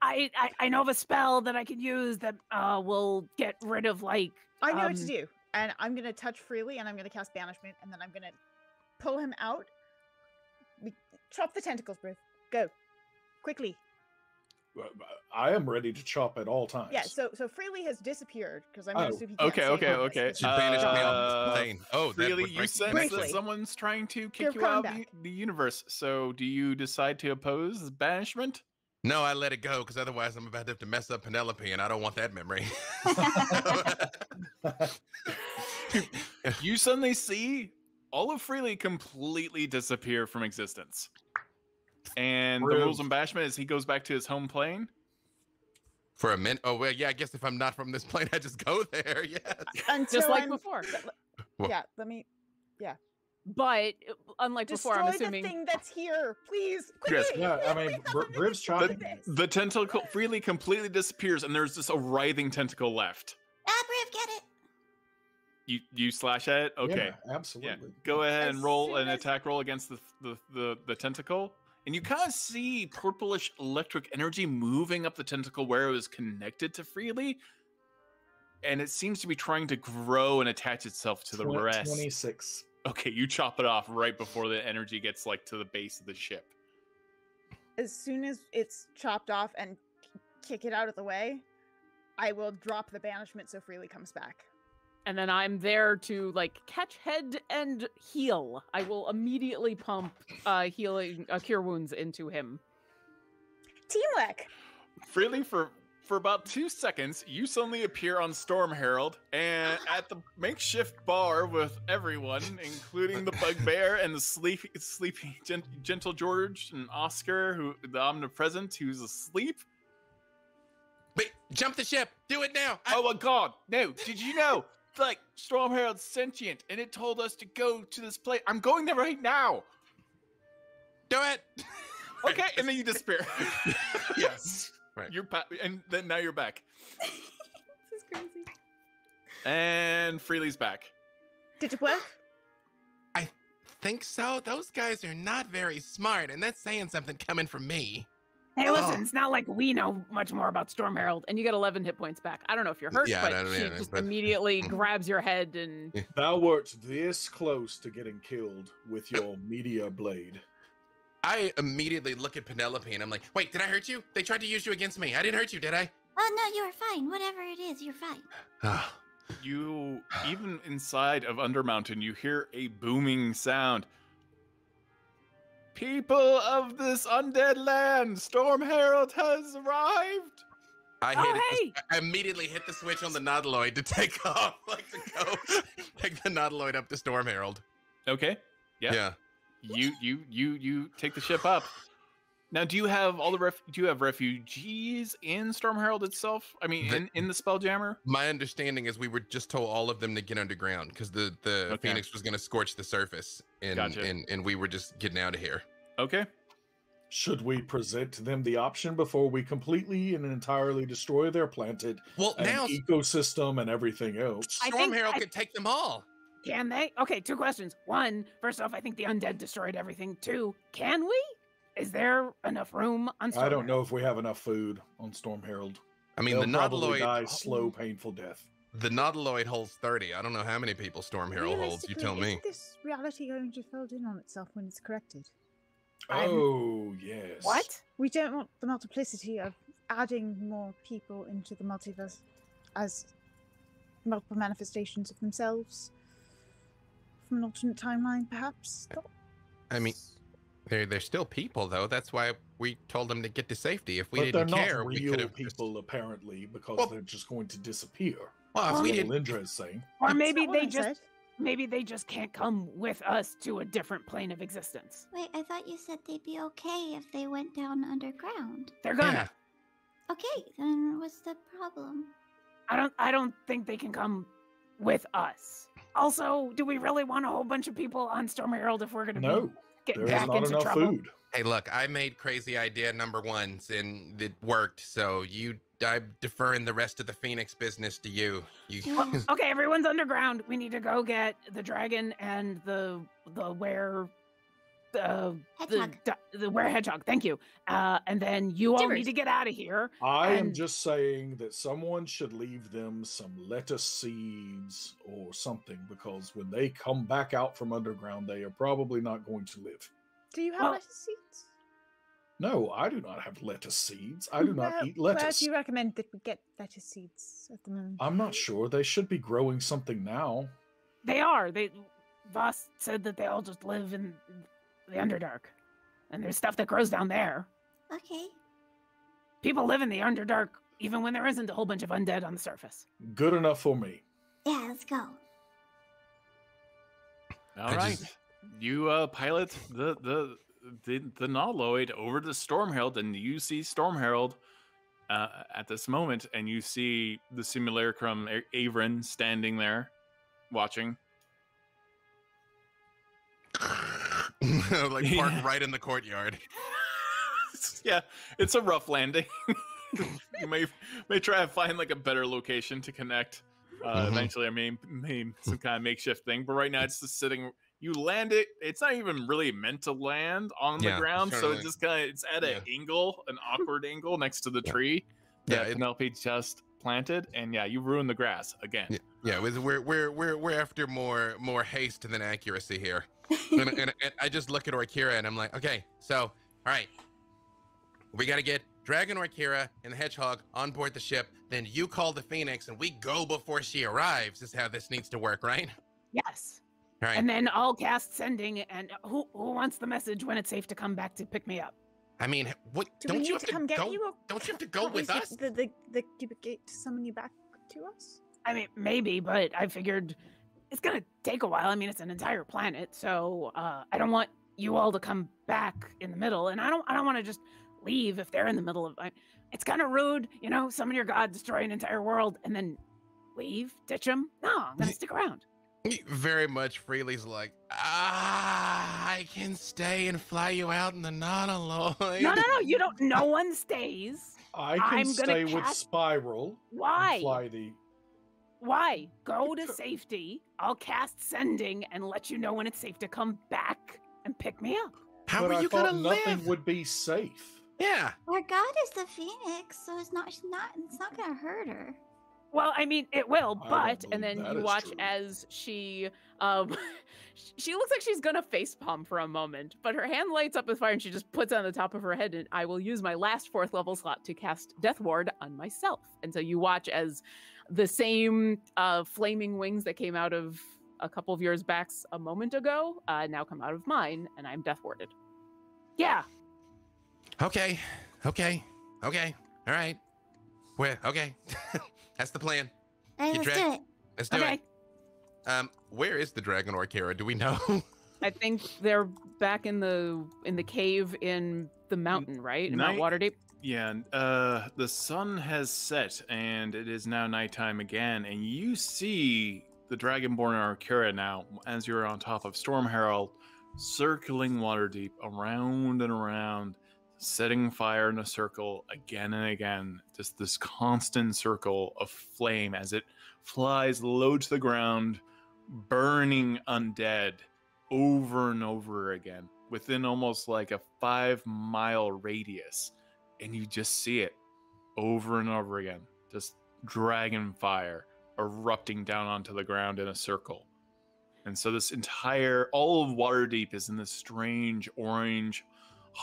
I, I I know of a spell that I can use that uh will get rid of like. I know what to um, do, and I'm gonna touch freely, and I'm gonna cast banishment, and then I'm gonna pull him out. We, chop the tentacles, Briv. Go, quickly. Uh, I am ready to chop at all times. Yeah. So so freely has disappeared because I'm gonna Oh, assume he Okay, okay, okay. She is- banished me off Uh, this plane. Oh, that Really, would you break sense that someone's trying to kick You're you out of the, the universe. So, do you decide to oppose the banishment? No, I let it go because otherwise I'm about to have to mess up Penelope, and I don't want that memory. <laughs> <laughs> You suddenly see all of Freely completely disappear from existence. And the rules Rude. of banishment is he goes back to his home plane. For a minute. Oh well, yeah. I guess if I'm not from this <laughs> plane, I just go there. <laughs> Yes. until Just like I'm- before. Well- Yeah. Let me Yeah. But uh, unlike destroy before, I'm the assuming. thing that's here, please. Yes. Quickly! Yeah, I mean, Br- Briv's chopping. this. The tentacle freely completely disappears, and there's just a writhing tentacle left. Ah, Briv, get it. You you slash at it. Okay. Yeah, absolutely. Go ahead and roll an as- attack roll against the the the, the tentacle. And you kind of see purplish electric energy moving up the tentacle where it was connected to freely. And it seems to be trying to grow and attach itself to the Twen- rest. Twenty-six. Okay, you chop it off right before the energy gets like to the base of the ship. As soon as it's chopped off and kick it out of the way, I will drop the banishment so freely comes back. And then I'm there to like catch head and heal. I will immediately pump uh healing uh, cure wounds into him. Teamwork. Freely for for about two seconds, you suddenly appear on Storm Herald and at the makeshift bar with everyone, including the bugbear and the sleepy, sleepy gen- gentle George and Oscar, who the omnipresent, who's asleep. Wait, jump the ship. Do it now. I- Oh my god! No, did you know? Like Storm Herald sentient, and it told us to go to this place. I'm going there right now. do it. <laughs> Okay, and then you disappear. <laughs> yes. Right. You're pa- and then now you're back, <laughs> this is crazy. and Freely's back. Did it work? I think so? Those guys are not very smart, and that's saying something coming from me. Hey, Oh. listen, it's not like we know much more about Storm Herald, and you get 11 hit points back. I don't know if you're hurt, Yeah, I but don't- she yeah, just but- immediately <laughs> grabs your head and Thou wert this close to getting killed with your <laughs> media blade. I immediately look at Penelope and I'm like, wait, did I hurt you? They tried to use you against me. I didn't hurt you, did I? Oh no, you're fine. Whatever it is, you're fine. Ah, You even inside of Undermountain, you hear a booming sound. People of this undead land, Storm Herald has arrived. I Oh, hit it. hey! I immediately hit the switch on the Nautiloid to take <laughs> off, like to go <laughs> take the Nautiloid up to Storm Herald. Okay, Yeah. Yeah. you you you you take the ship up. Now, do you have all the ref? Do you have refugees in Storm Herald itself? I mean, The- in, in the Spelljammer. My understanding is we were just told all of them to get underground because the the Okay. Phoenix was going to scorch the surface, and, Gotcha. and and we were just getting out of here. Okay. Should we present them the option before we completely and entirely destroy their planted Well, now ecosystem and everything else? Storm Herald I- could take them all. Can they? Okay, two questions. One, first off, I think the undead destroyed everything. Two, can we? Is there enough room on Storm I don't Herald? know if we have enough food on Storm Herald. I mean, They'll the probably Nautiloid, die oh. slow, painful death. the Nautiloid holds thirty. I don't know how many people Storm Herald holds. You tell me. Isn't this reality going to fold in on itself when it's corrected? I'm- Oh yes. What? We don't want the multiplicity of adding more people into the multiverse as multiple manifestations of themselves from an alternate timeline, perhaps. I mean, They're they're still people though. That's why we told them to get to safety. If we but didn't not care, we real could have people, apparently, because Well- they're just going to disappear. Well, if That's we what didn't, Lindra is saying. Or That's maybe not what they I just said. maybe they just can't come with us to a different plane of existence. Wait, I thought you said they'd be okay if they went down underground. They're gonna. yeah. Okay, then what's the problem? I don't I don't think they can come with us. Also, do we really want a whole bunch of people on Storm Herald if we're gonna No, be getting there's back not into enough trouble? food. Hey, look, I made crazy idea number ones and it worked. So you, I'm deferring the rest of the Phoenix business to you. You. Well, <laughs> Okay, everyone's underground. We need to go get the dragon and the the were uh, the Hedgehog. the, the were hedgehog. Thank you. Uh, and then you all Tibbers. need to get out of here. I am just saying that someone should leave them some lettuce seeds or something because when they come back out from underground, they are probably not going to live. Do you have Well- lettuce seeds? No, I do not have lettuce seeds. I do not Where- eat Where lettuce. do you recommend that we get lettuce seeds at the moment? I'm not sure. They should be growing something now. They are. They Voss said that they all just live in the Underdark, and there's stuff that grows down there. Okay. People live in the Underdark even when there isn't a whole bunch of undead on the surface. Good enough for me. Yeah, let's go. All I right, just- you uh, pilot the the the the Nautiloid over to Storm Herald, and you see Storm Herald uh, at this moment, and you see the simulacrum A- Averin standing there, watching. <laughs> like park Yeah. right in the courtyard. <laughs> yeah, it's a rough landing. <laughs> you may may try to find like a better location to connect. Uh, Mhm. Eventually, I mean, maybe some kind of makeshift thing. But right now, it's just sitting. You land it. It's not even really meant to land on the ground, so it's just kind of it's at an angle, an awkward angle next to the Yeah. tree Yeah, that it- Penelope just planted. And yeah, you ruined the grass again. Yeah. Yeah, we're we're we're we're after more more haste than accuracy here. and, <laughs> and, and I just look at Orkira and I'm like, okay, so all right, we got to get Dragon Orkira and the Hedgehog on board the ship. Then you call the Phoenix and we go before she arrives. Is how this needs to work, right? Yes. All right. And then I'll cast sending. And who who wants the message when it's safe to come back to pick me up? I mean, what? Do don't we you need have to come get go? you? Or Don't you have to go can't with get us? The the the cubic gate to summon you back to us. I mean, maybe, but I figured it's gonna take a while. I mean, it's an entire planet, so uh, I don't want you all to come back in the middle, and I don't I don't want to just leave if they're in the middle of. I, it's kind of rude, you know. Summon your god, destroy an entire world, and then leave, ditch them. No, I'm gonna stick around. Very much. Freely's like, ah, I can stay and fly you out in the Nautiloid. No, no, no. You don't. No one stays. I can I'm gonna stay with cast- Spiral. and Why? Fly the. Why? Go to safety. I'll cast sending and let you know when it's safe to come back and pick me up. How but are I you gonna nothing live? would be safe. Yeah. Our god is the phoenix, so it's not. She's not. It's not gonna hurt her. Well, I mean, it will, but and then you watch true. as she um <laughs> she looks like she's gonna facepalm for a moment, but her hand lights up with fire and she just puts it on the top of her head and I will use my last fourth level slot to cast Death Ward on myself. And so you watch as the same uh flaming wings that came out of a couple of years back a moment ago uh now come out of mine and I'm death warded. Yeah. Okay. Okay. Okay. All right. Where? Okay. <laughs> That's the plan. All right, You let's drag- do it. Let's do Okay. it. Um, where is the Dragon Orkira? Do we know? <laughs> I think they're back in the in the cave in the mountain, right? In Mount night- Waterdeep. Yeah, uh, the sun has set, and it is now nighttime again, and you see the Dragonborn Orkira now as you're on top of Storm Herald, circling Waterdeep around and around, setting fire in a circle again and again. Just this constant circle of flame as it flies low to the ground, burning undead over and over again within almost like a five mile radius and you just see it over and over again just dragon fire erupting down onto the ground in a circle and so this entire all of waterdeep is in this strange orange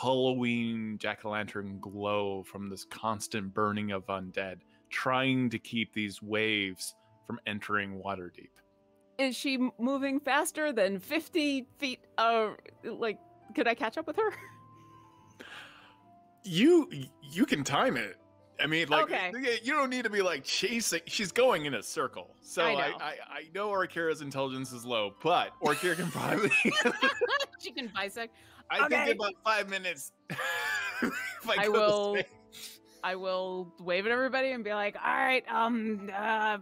halloween jack-o'-lantern glow from this constant burning of undead trying to keep these waves from entering waterdeep is she moving faster than 50 feet uh like could I catch up with her? <laughs> You you can time it. I mean, like Okay. you don't need to be like chasing. She's going in a circle, so I I know. I, I know Orkira's intelligence is low, but Orkira can probably. <laughs> <laughs> she can bisect. I think Okay. in about five minutes. <laughs> if I go will- I will wave at everybody and be like, "All right, um, uh,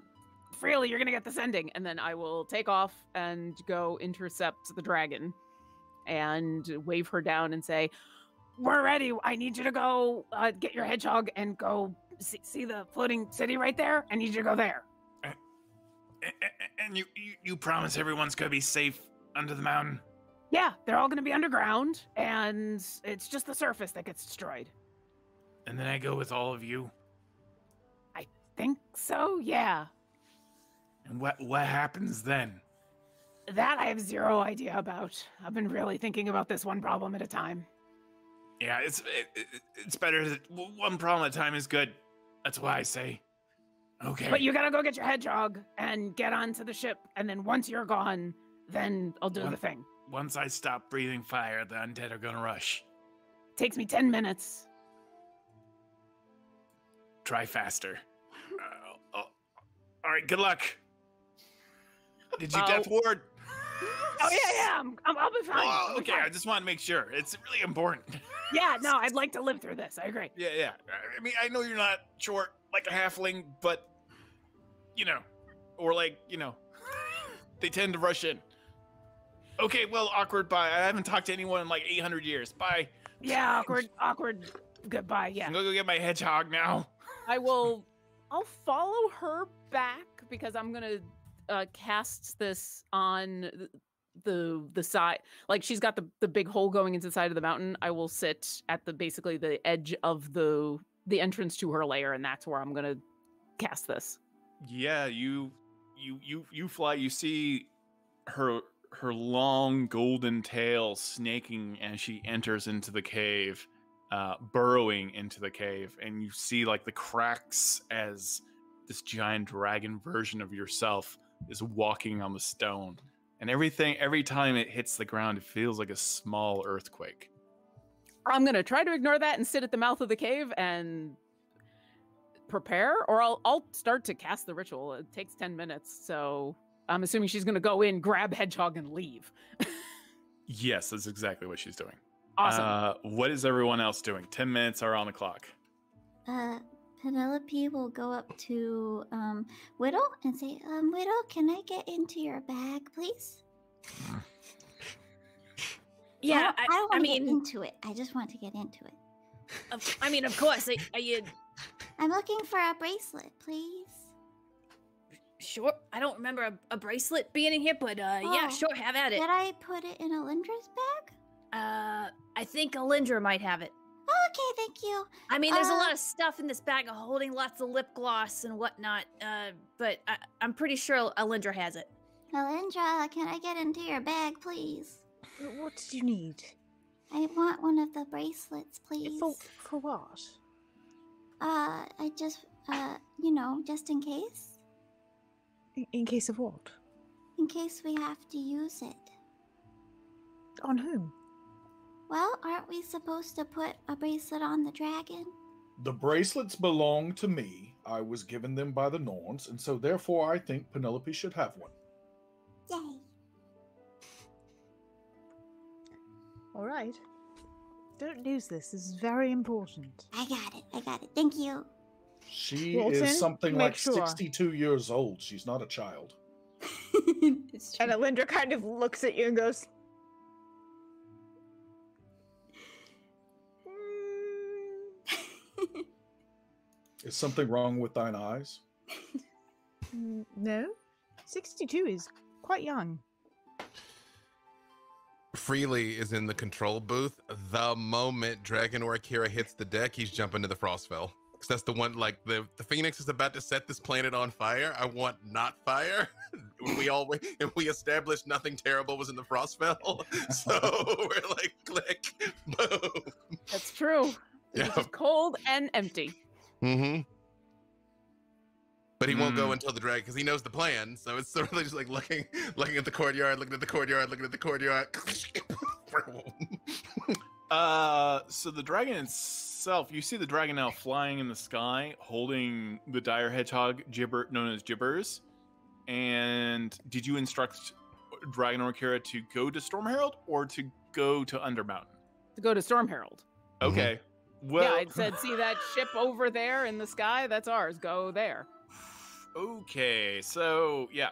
Freely, you're gonna get this ending," and then I will take off and go intercept the dragon, and wave her down and say, "We're ready. I need you to go uh, get your hedgehog and go see, see the floating city right there. I need you to go there." And you, you you promise everyone's gonna be safe under the mountain. Yeah, they're all gonna be underground, and it's just the surface that gets destroyed. And then I go with all of you. I think so? Yeah. And what what happens then? That I have zero idea about. I've been really thinking about this one problem at a time. Yeah, it's it, it, it's better that one problem at a time is good. That's why I say. Okay. But you gotta go get your hedgehog and get onto the ship, and then once you're gone, then I'll do One- the thing. Once I stop breathing fire, the undead are gonna rush. Takes me ten minutes. Try faster. Uh, oh, all right. Good luck. Did you get Oh. word? Oh yeah, yeah, I'm, I'm, I'll be fine. Oh, I'll be okay. fine. I just want to make sure. It's really important. <laughs> Yeah, no, I'd like to live through this. I agree. Yeah, yeah. I mean, I know you're not short like a halfling, but you know, or like you know, <laughs> they tend to rush in. Okay, well, awkward. Bye. I haven't talked to anyone in like 800 years. Bye. Yeah, awkward, awkward. Goodbye. Yeah, I'm gonna go get my hedgehog now. <laughs> I will. I'll follow her back because I'm gonna uh, cast this on th- the the side. Like she's got the the big hole going into the side of the mountain. I will sit at the basically the edge of the the entrance to her lair, and that's where I'm gonna cast this. Yeah, you, you, you, you fly. You see her her long golden tail snaking as she enters into the cave, uh, burrowing into the cave, and you see like the cracks as this giant dragon version of yourself is walking on the stone. And everything, every time it hits the ground, it feels like a small earthquake. I'm gonna try to ignore that and sit at the mouth of the cave and prepare, or I'll I'll start to cast the ritual. It takes ten minutes, so I'm assuming she's gonna go in, grab hedgehog, and leave. Yes, that's exactly what she's doing. Awesome. Uh, what is everyone else doing? Ten minutes are on the clock. Uh, Penelope will go up to um, Widdle and say, um, Widdle, can I get into your bag, please? <laughs> Yeah, I don't, I, I don't I want to get mean, into it. I just want to get into it. of, I mean, of course. Are, are you I'm looking for a bracelet, please. Sure? I don't remember a, a bracelet being in here, but uh, yeah, Oh, sure, have at it. Did I put it in Alyndra's bag? Uh, I think Alyndra might have it. Okay, thank you. I mean, there's a Uh, lot of stuff in this bag of holding, lots of lip gloss and whatnot. Uh, but I, I'm pretty sure Alyndra has it. Alyndra, can I get into your bag, please? What did you need? I want one of the bracelets, please. For, for what? Uh, I just, uh, you know, just in case. In, in case of what? In case we have to use it. On whom? Well, aren't we supposed to put a bracelet on the dragon? The bracelets belong to me. I was given them by the Norns, and so therefore I think Penelope should have one. Yay. All right. Don't lose this. This is very important. I got it. I got it. Thank you. She Walton, is something make like sure. 62 years old. She's not a child. <laughs> it's And Alyndra kind of looks at you and goes, "Hmm, <laughs> Is something wrong with thine eyes? mm, No? 62 is quite young. Freely is in the control booth. The moment Dragon Orkira hits the deck, he's jumping to the Frostfell. Because that's the one, like, the, the Phoenix is about to set this planet on fire. I want not fire. <laughs> we all, <laughs> and we established nothing terrible was in the Frostfell. <laughs> So we're like, click, boom. That's true. It's Yeah. just cold and empty. Mm-hmm. But he won't go Mm. until the dragon because he knows the plan. So it's sort of just like looking, looking at the courtyard, looking at the courtyard, looking at the courtyard. Uh, so the dragon itself, you see the dragon now flying in the sky, holding the dire hedgehog gibber known as gibbers. And did you instruct Dragon Orkira to go to Storm Herald or to go to Undermountain? To go to Storm Herald. Mm-hmm. Okay. Well, yeah, I said, see that ship over there in the sky? That's ours. Go there. <sighs> Okay, so yeah,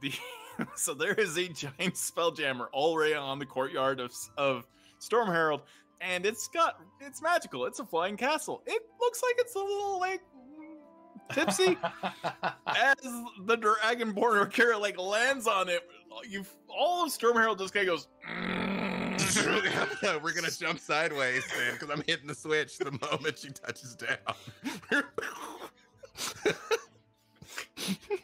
the <laughs> so there is a giant spelljammer already on the courtyard of of Storm Herald, and it's got it's magical. It's a flying castle. It looks like it's a little like mm, tipsy <laughs> as the Dragonborn Orkira like lands on it. You all of Storm Herald just kind of goes. <laughs> We're gonna jump sideways then, because I'm hitting the switch the moment she touches down. <laughs>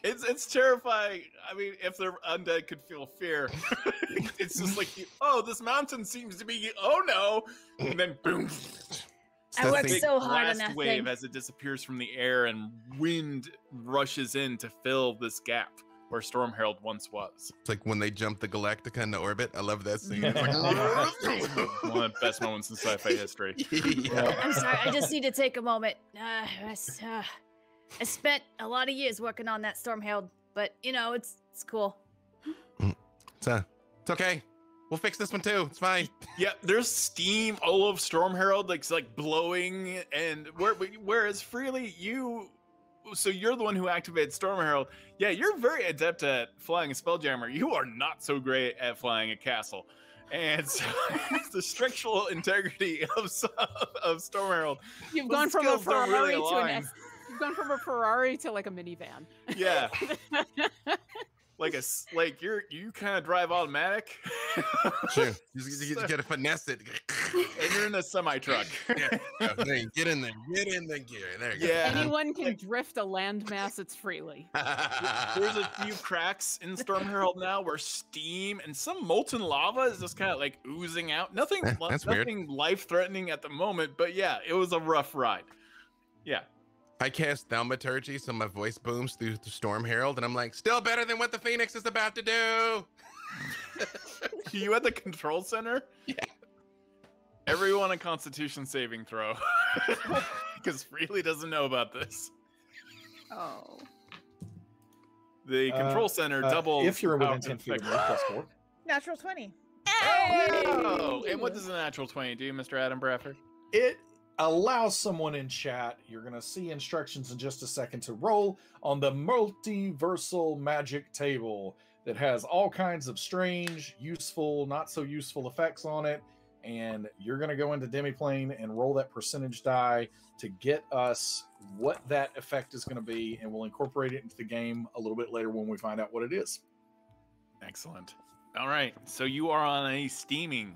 it's it's terrifying. I mean, if the undead could feel fear, <laughs> it's just like, oh, this mountain seems to be. Oh no! And then boom. I That's worked so hard on blast that wave thing. as it disappears from the air and wind rushes in to fill this gap where Storm Herald once was. It's like when they jump the Galactica into orbit. I love that scene. <laughs> It's One of the best moments in sci-fi history. <laughs> yeah. I'm sorry. I just need to take a moment. Uh, I, s- uh, I spent a lot of years working on that Storm Herald, but you know, it's it's cool. It's, uh, it's okay. We'll fix this one too. It's fine. <laughs> Yeah, there's steam all of Storm Herald, like it's like blowing, and where, whereas Freely, you, so you're the one who activated Storm Herald. Yeah, you're very adept at flying a spelljammer. You are not so great at flying a castle, and so <laughs> the structural integrity of of Storm Herald. You've gone from a skills Ferrari really to an align. S- You've gone from a Ferrari to like a minivan. Yeah, <laughs> like a like you're you kind of drive automatic, Sure. You, <laughs> just- you just gotta finesse it. <laughs> and you're in a semi truck. yeah. yeah, there Get in there. Get in the gear. There you Yeah. Anyone can like- drift a landmass. It's freely. There's a few cracks in Storm Herald now where steam and some molten lava is just kind of like oozing out. Nothing, Eh, that's weird. nothing life threatening at the moment, but yeah, it was a rough ride. Yeah, I cast thaumaturgy, so my voice booms through the Storm Herald, and I'm like, still better than what the Phoenix is about to do. <laughs> you at the control center. Yeah. Everyone a Constitution saving throw, <laughs> because Freely doesn't know about this. Oh. The Uh, control center Uh, double. if you're within 10 feet of plus four. <gasps> Natural 20. Oh, and what does a natural twenty do, Mr. Adam Bradford? It allows someone in chat, you're going to see instructions in just a second, to roll on the multiversal magic table that has all kinds of strange, useful, not so useful effects on it. And you're going to go into Demiplane and roll that percentage die to get us what that effect is going to be. And we'll incorporate it into the game a little bit later when we find out what it is. Excellent. All right, so you are on a steaming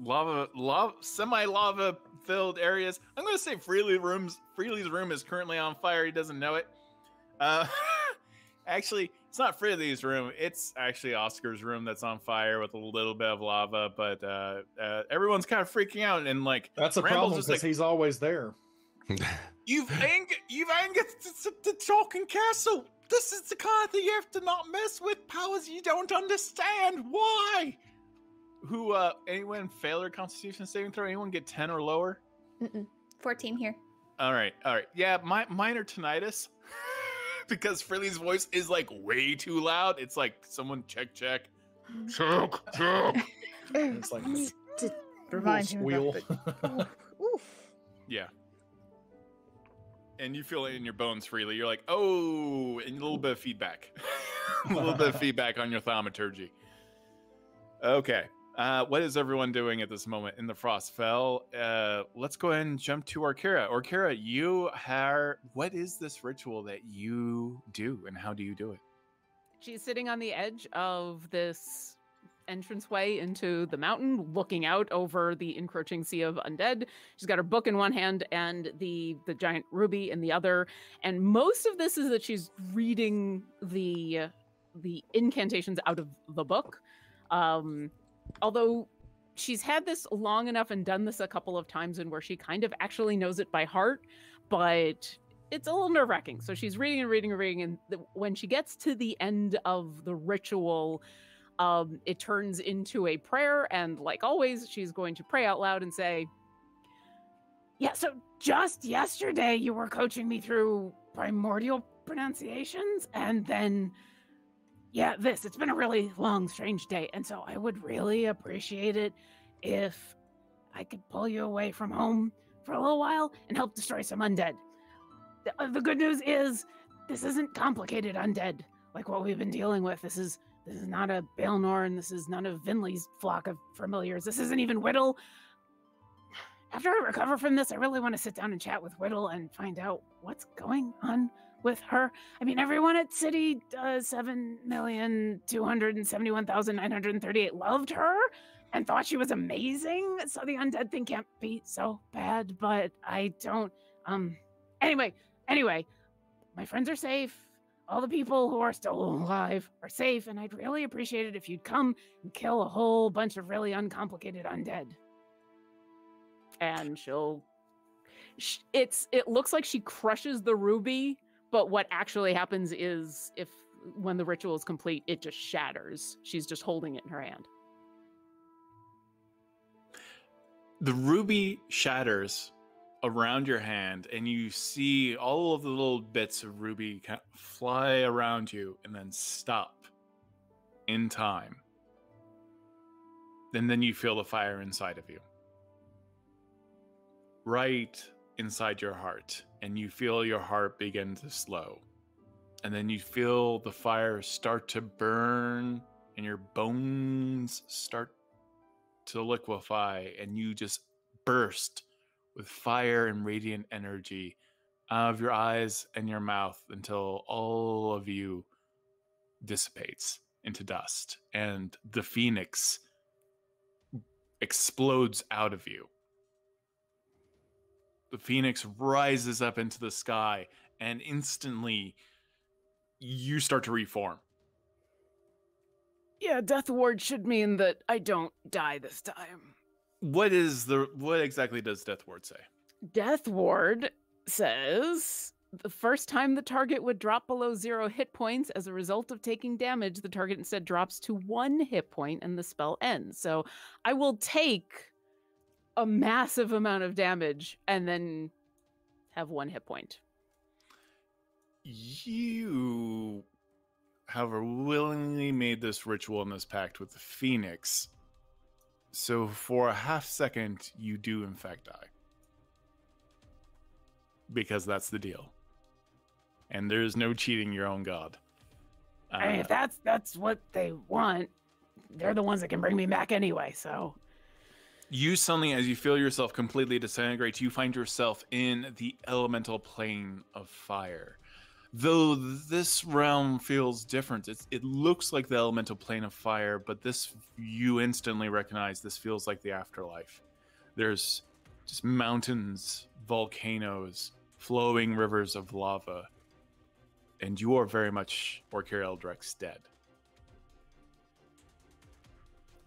lava, lava, semi-lava filled areas. I'm going to say Freely rooms. Freely's room is currently on fire. He doesn't know it. Uh, <laughs> actually, it's not Freely's room. It's actually Oscar's room that's on fire with a little bit of lava. But uh, uh, everyone's kind of freaking out and like That's a Randall's problem because like- he's always there. <laughs> You've angered, you've angered the, the, the talking castle. This is the kind of thing you have to not mess with. Powers you don't understand. Why? Who? uh Anyone fail their Constitution saving throw? Anyone get ten or lower? Mm-mm. 14 here. All right, all right. Yeah, my minor tinnitus. <laughs> because Freely's voice is like way too loud. It's like someone check check. Check check. And It's like need <laughs> to remind him squeal. about the... <laughs> Oof. Yeah. And you feel it in your bones freely. You're like, oh, and a little bit of feedback. a little bit of feedback on your thaumaturgy. Okay. Uh, what is everyone doing at this moment in the Frostfell? Uh, let's go ahead and jump to Orkira. Orkira, you are. What is this ritual that you do, and how do you do it? She's sitting on the edge of this entranceway into the mountain, looking out over the encroaching sea of undead. She's got her book in one hand and the the giant ruby in the other. And most of this is that she's reading the the incantations out of the book. Um, although she's had this long enough and done this a couple of times and where she kind of actually knows it by heart, but it's a little nerve wracking. So she's reading and reading and reading, and the, when she gets to the end of the ritual, um, it turns into a prayer, and like always, she's going to pray out loud and say, "Yeah, so just yesterday you were coaching me through primordial pronunciations, and then." Yeah, this. It's been a really long, strange day. And so I would really appreciate it if I could pull you away from home for a little while and help destroy some undead. The, uh, the good news is this isn't complicated undead like what we've been dealing with. This is this is not a Baelnorn. This is none of Vinley's flock of familiars. This isn't even Widdle. After I recover from this, I really want to sit down and chat with Widdle and find out what's going on with her. I mean, everyone at City uh, seven million two hundred and seventy-one thousand nine hundred and thirty-eight loved her and thought she was amazing. So the undead thing can't be so bad. But I don't. Um. Anyway, anyway, my friends are safe. All the people who are still alive are safe, and I'd really appreciate it if you'd come and kill a whole bunch of really uncomplicated undead. And she'll. It's. It looks like she crushes the ruby but what actually happens is if when the ritual is complete it just shatters. She's just holding it in her hand. The ruby shatters around your hand and you see all of the little bits of ruby kind of fly around you and then stop in time. And then you feel the fire inside of you. Right inside your heart and you feel your heart begin to slow. And then you feel the fire start to burn and your bones start to liquefy and you just burst with fire and radiant energy out of your eyes and your mouth until all of you dissipates into dust and the phoenix explodes out of you the phoenix rises up into the sky and instantly you start to reform. Yeah death ward should mean that i don't die this time. What is the what exactly does death ward say? Death ward says the first time the target would drop below zero hit points as a result of taking damage the target instead drops to one hit point and the spell ends. So i will take a massive amount of damage and then have one hit point. You however willingly made this ritual and this pact with the phoenix. So for a half second you do in fact die. Because that's the deal. And there's no cheating your own god. I mean, Uh, if that's that's what they want they're the ones that can bring me back anyway so you suddenly, as you feel yourself completely disintegrate, you find yourself in the elemental plane of fire. Though this realm feels different, it's, it looks like the elemental plane of fire, but this you instantly recognize this feels like the afterlife. There's just mountains, volcanoes, flowing rivers of lava, and you are very much Orkira Ildrex dead.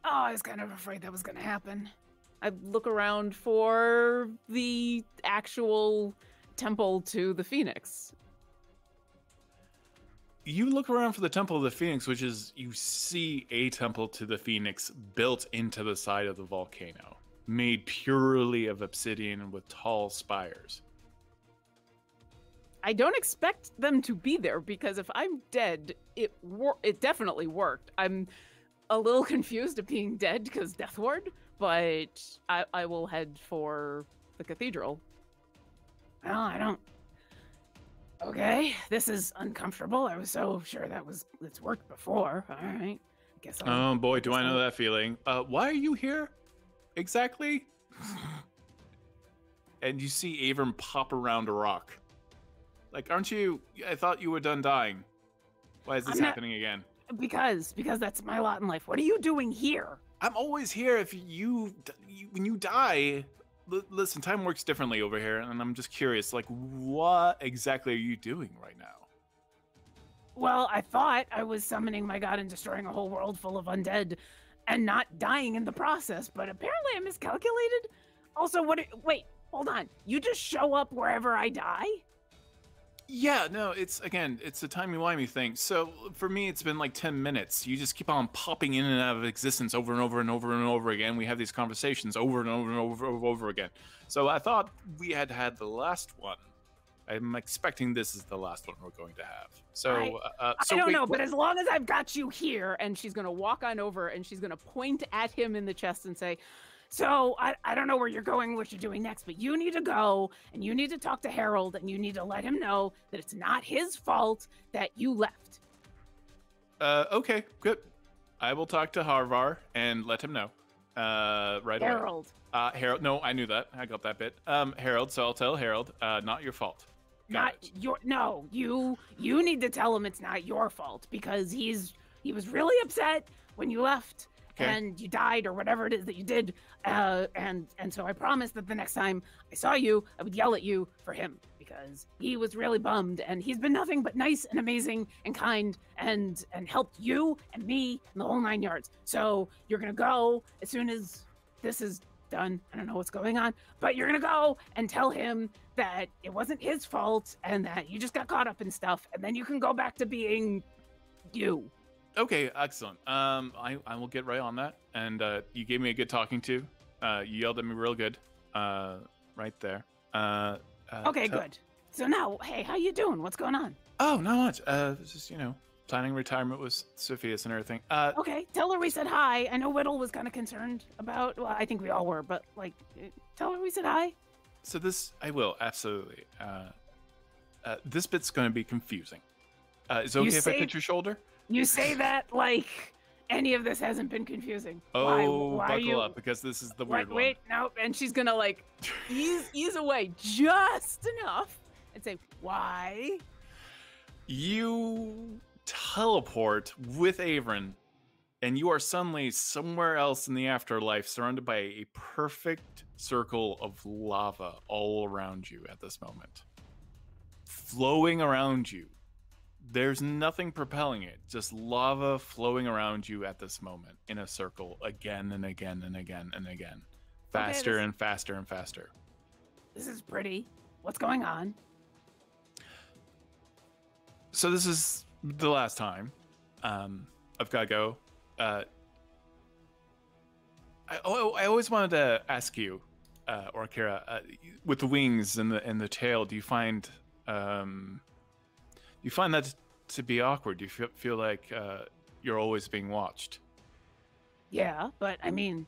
Oh, I was kind of afraid that was going to happen. I look around for the actual temple to the Phoenix. you look around for the temple of the phoenix which is you see a temple to the phoenix built into the side of the volcano made purely of obsidian with tall spires I don't expect them to be there because if I'm dead, it wor- it definitely worked. I'm a little <laughs> confused at being dead because Death Ward, but I, I will head for the cathedral. Well, I don't. Okay, this is uncomfortable. I was so sure that was it's worked before. All right, I guess. I'll, oh boy do i know that feeling uh why are you here exactly <laughs> and you see avram pop around a rock like aren't you i thought you were done dying why is this I'm not- happening again because because that's my lot in life. What are you doing here? I'm always here if you, you when you die. Listen, time works differently over here, and I'm just curious, like, what exactly are you doing right now? Well, I thought I was summoning my god and destroying a whole world full of undead and not dying in the process, but apparently I miscalculated. Also, what? Wait, hold on. You just show up wherever I die? Yeah, no, it's again, it's a timey wimey thing. So for me, it's been like ten minutes. You just keep on popping in and out of existence over and over and over and over again. We have these conversations over and over and over and over again. So I thought we had had the last one. I'm expecting this is the last one we're going to have. So, I- uh, so I don't wait, know, what- but as long as I've got you here, and she's gonna walk on over and she's gonna point at him in the chest and say, "So I, I don't know where you're going, what you're doing next, but you need to go and you need to talk to Harold and you need to let him know that it's not his fault that you left." uh, okay, good. I will talk to Harvar and let him know. Uh, right away. Harold. Uh, Harold. No, I knew that. I got that bit. Um, Harold. So I'll tell Harold. Uh, not your fault. Got not it. your no you you need to tell him it's not your fault because he's he was really upset when you left Okay. and you died or whatever it is that you did uh and and so i promised that the next time i saw you i would yell at you for him because he was really bummed and he's been nothing but nice and amazing and kind and and helped you and me and the whole nine yards. So you're gonna go as soon as this is done. I don't know what's going on but you're gonna go and tell him that it wasn't his fault and that you just got caught up in stuff and then you can go back to being you Okay, excellent. Um, I, I will get right on that. And uh, you gave me a good talking to. Uh, you yelled at me real good. Uh, right there. Uh, uh, okay good so now hey how you doing what's going on Oh, not much. Uh, just you know, planning retirement with Sophia's and everything. Uh, okay tell her we said hi i know whittle was kind of concerned about well i think we all were but like uh, tell her we said hi so this I will absolutely. Uh, uh, this bit's going to be confusing. Uh, is it You okay if I say- pinch your shoulder? You say that like any of this hasn't been confusing why, Oh, why buckle you up because this is the wait weird one. wait no and she's gonna like <laughs> ease ease away just enough and say why You teleport with Averin, and you are suddenly somewhere else in the afterlife, surrounded by a perfect circle of lava all around you at this moment. Flowing around you. There's nothing propelling it, just lava flowing around you at this moment in a circle again and again and again and again. Faster this- and faster and faster. this is pretty what's going on so this is the last time um i've got to go uh I, oh, I always wanted to ask you uh Orkira uh, with the wings and the and the tail do you find um you find that to be awkward you feel, feel like uh you're always being watched Yeah, but I mean,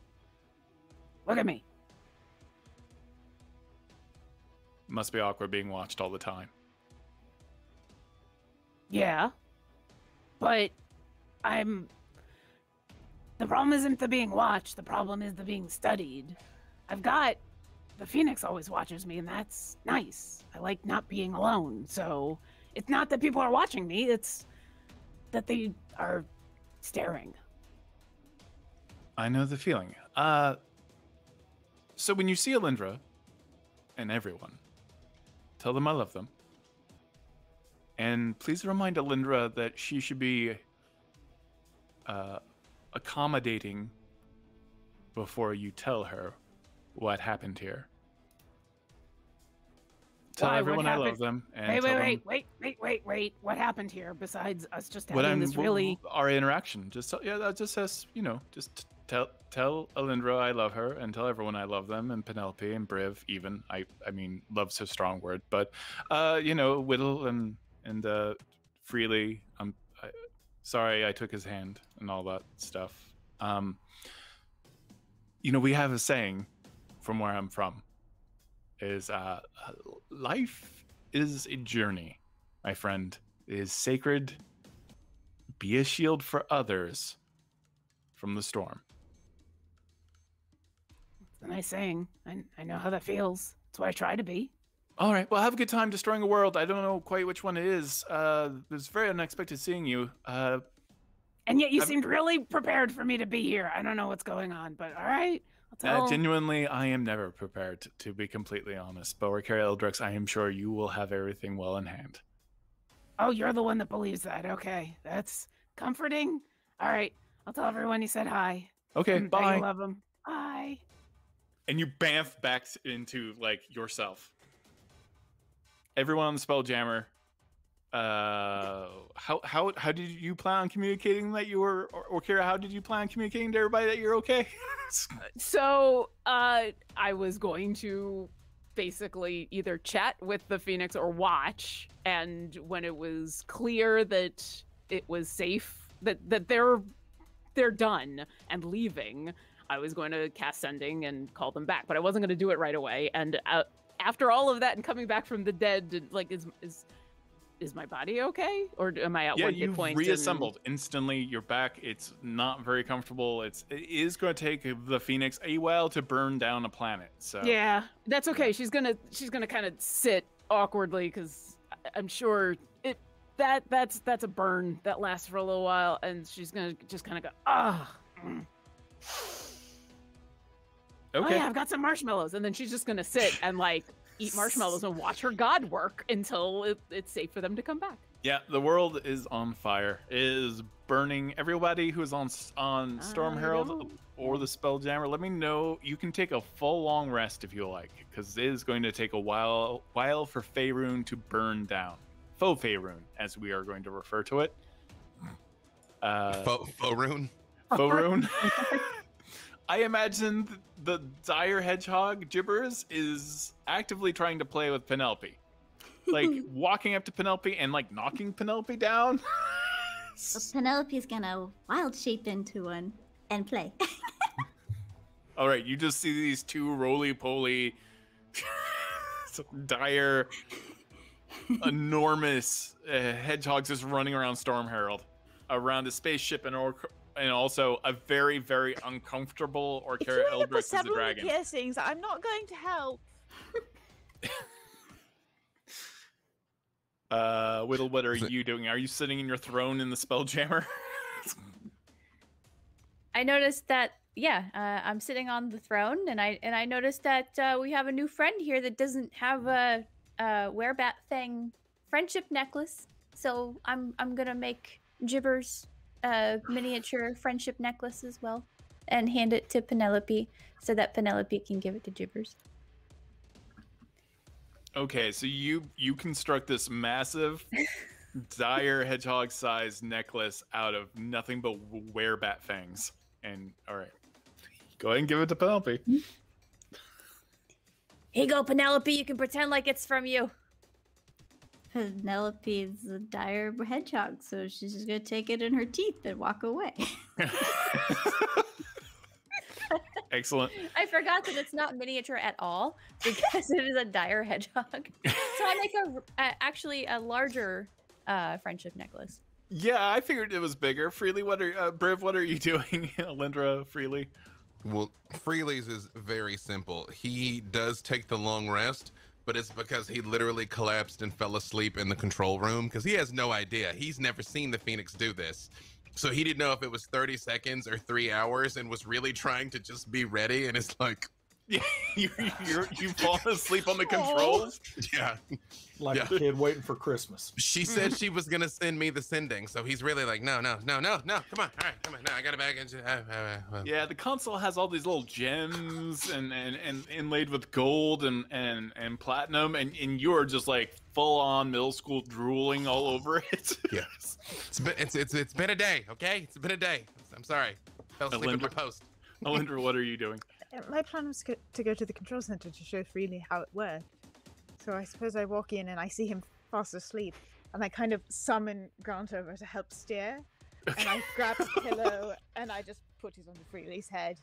look at me. must be awkward being watched all the time Yeah, but I'm. The problem isn't the being watched. The problem is the being studied. I've got the Phoenix always watches me, and that's nice. I like not being alone. So it's not that people are watching me; it's that they are staring. I know the feeling. Uh, so when you see Alyndra and everyone, tell them I love them. And please remind Alyndra that she should be uh, accommodating before you tell her what happened here. Tell Why? Everyone I love them. And Wait, wait, wait, wait, wait, wait, wait. What happened here besides us just what having I'm this really? our interaction. Just tell, yeah, that just says you know, just tell tell Alyndra I love her, and tell everyone I love them, and Penelope and Briv even. I I mean, love's a strong word, but uh, you know, Widdle and and uh, freely. I'm I, sorry I took his hand and all that stuff. Um, you know, we have a saying from where I'm from is uh, life is a journey, my friend. It is sacred be a shield for others from the storm. It's a nice saying. I, I know how that feels. That's what I try to be. All right, well, have a good time destroying a world. I don't know quite which one it is. Uh, it was very unexpected seeing you. Uh, And yet you I'm- seemed really prepared for me to be here. I don't know what's going on, but all right. Uh, genuinely, I am never prepared, to, to be completely honest. But Carrie Ildrex, I am sure you will have everything well in hand. oh, you're the one that believes that. Okay, that's comforting. All right, I'll tell everyone you said hi. Okay, and bye. You love them. Bye. and you bamf back into like yourself. Everyone on the Spelljammer uh, how how how did you plan on communicating that you were, or, Orkira, how did you plan on communicating to everybody that you're okay? <laughs> So, uh, I was going to basically either chat with the Phoenix or watch, and when it was clear that it was safe, that that they're they're done and leaving, I was going to cast sending and call them back, but I wasn't going to do it right away. And uh, after all of that and coming back from the dead, like is is is my body okay, or am I at yeah, one hit point? and- reassembled instantly. You're back. It's not very comfortable. It's it is going to take the Phoenix a while to burn down a planet. So Yeah, that's okay. She's gonna she's gonna kind of sit awkwardly because I'm sure it that that's that's a burn that lasts for a little while, and she's gonna just kind of go ah. mm. Oh okay. yeah, I've got some marshmallows, and then she's just gonna sit and like eat marshmallows and watch her god work until it, it's safe for them to come back. Yeah, the world is on fire. It is burning. Everybody who is on on Storm I Herald know. or the Spelljammer, let me know. You can take a full long rest if you like, because it is going to take a while while for Faerun to burn down. Faux Faerun, as we are going to refer to it. Uh, Fo- Forun. Faerun. <laughs> I imagine the dire hedgehog gibbers is actively trying to play with Penelope. Like <laughs> walking up to Penelope and like knocking Penelope down. <laughs> So Penelope's gonna wild shape into one and play. <laughs> All right, you just see these two roly poly, dire, enormous uh, hedgehogs just running around Storm Herald, around a spaceship, and or and also a very very uncomfortable or If Kara you end up Eldrick with as a several dragon. piercings, I'm not going to help. <laughs> Uh, Widdle, what are you doing? Are you sitting in your throne in the Spelljammer? <laughs> I noticed that yeah, uh, I'm sitting on the throne, and I and I noticed that uh, we have a new friend here that doesn't have a, a werebat thing friendship necklace. So I'm I'm gonna make Gibbers a miniature friendship necklace as well, and hand it to Penelope so that Penelope can give it to Gibbers. Okay, so you you construct this massive, <laughs> dire hedgehog-sized necklace out of nothing but wear werebat fangs. And all right, go ahead and give it to Penelope. Hmm? Here you go, Penelope. You can pretend like it's from you. <laughs> Penelope's a dire hedgehog, so she's just gonna take it in her teeth and walk away. <laughs> Excellent. I forgot that it's not miniature at all <laughs> because it is a dire hedgehog. So I make a, a actually a larger uh, friendship necklace. Yeah, I figured it was bigger. Freely, what are uh, Briv? What are you doing, Lindra? Freely. Well, Freely's is very simple. He does take the long rest, but it's because he literally collapsed and fell asleep in the control room because he has no idea. He's never seen the Phoenix do this. So he didn't know if it was 30 seconds or three hours and was really trying to just be ready. And it's like, Yeah, <laughs> you you're, you fall asleep on the <laughs> controls. yeah. Like Yeah. a kid waiting for Christmas. She said she was going to send me the sending. So he's really like, no, no, no, no, no. Come on. All right. Come on. No, I got a bag. Uh, uh, uh. Yeah, the console has all these little gems and and, and inlaid with gold and and and platinum, and and you're just like full on middle school drooling all over <laughs> it. Yes. It's been, it's, it's, it's been a day. Okay. It's been a day. I'm sorry. Fell asleep in my Alyndra- post. Alyndra, what are you doing? My plan was go- to go to the control center to show Freely how it worked. So I suppose I walk in and I see him fast asleep, and I kind of summon Grant over to help steer. And I grab a pillow <laughs> and I just put it on the Freely's head.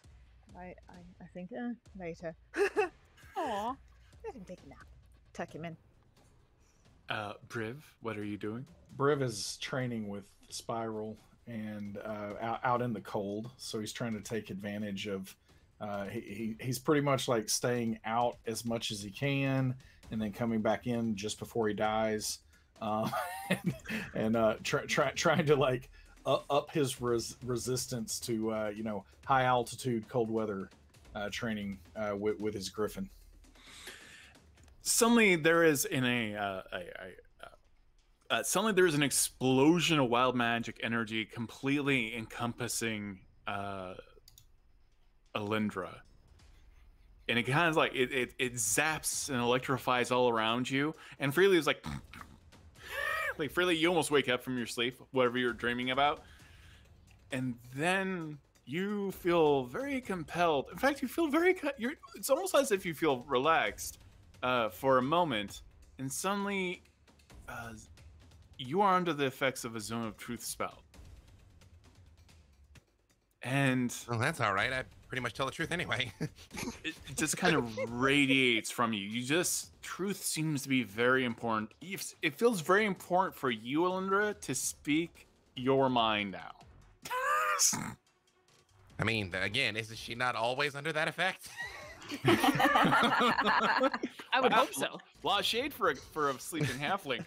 I, I, I think, uh, later. <laughs> Aw, let him take a nap. Tuck him in. Uh, Briv, what are you doing? Briv is training with Spiral and uh, out, out in the cold, so he's trying to take advantage of. Uh, he, he he's pretty much like staying out as much as he can, and then coming back in just before he dies, um, and, <laughs> and uh, try, try, trying to like up his res- resistance to uh, you know high altitude cold weather uh, training uh, with, with his Griffin. Suddenly, there is in a, a, a suddenly there is an explosion of wild magic energy completely encompassing Alyndra. And it kind of like it, it it zaps and electrifies all around you. And Freely is like <laughs> like freely, you almost wake up from your sleep, whatever you're dreaming about, and then you feel very compelled. In fact, you feel very. You're. It's almost as if you feel relaxed uh, for a moment, and suddenly, uh, you are under the effects of a zone of truth spell. And Well, that's all right. I pretty much tell the truth anyway. <laughs> it it just kind of radiates from you. You just truth seems to be very important. It it feels very important for you, Alyndra, to speak your mind now. <laughs> I mean, again, isn't she not always under that effect? <laughs> I would Wow. hope so. A lot of shade for a for a sleeping halfling.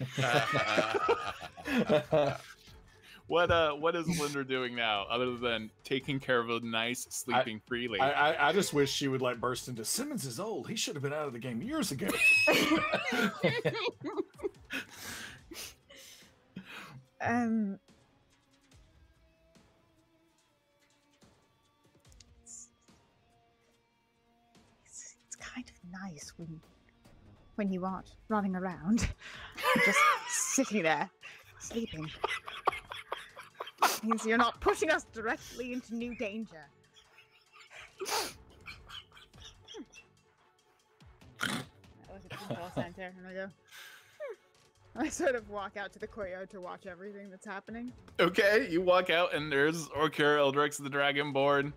What uh what is Alyndra doing now, other than taking care of a nice sleeping freely? I, I, I just wish she would like burst into Simmons is old. He should have been out of the game years ago. <laughs> Um. It's, it's, it's kind of nice when when you aren't running around, just sitting there, sleeping. Means you're not pushing us directly into new danger. I look at the call center and I go. I sort of walk out to the courtyard to watch everything that's happening. Okay, you walk out and there's Orkira Ildrex the Dragonborn.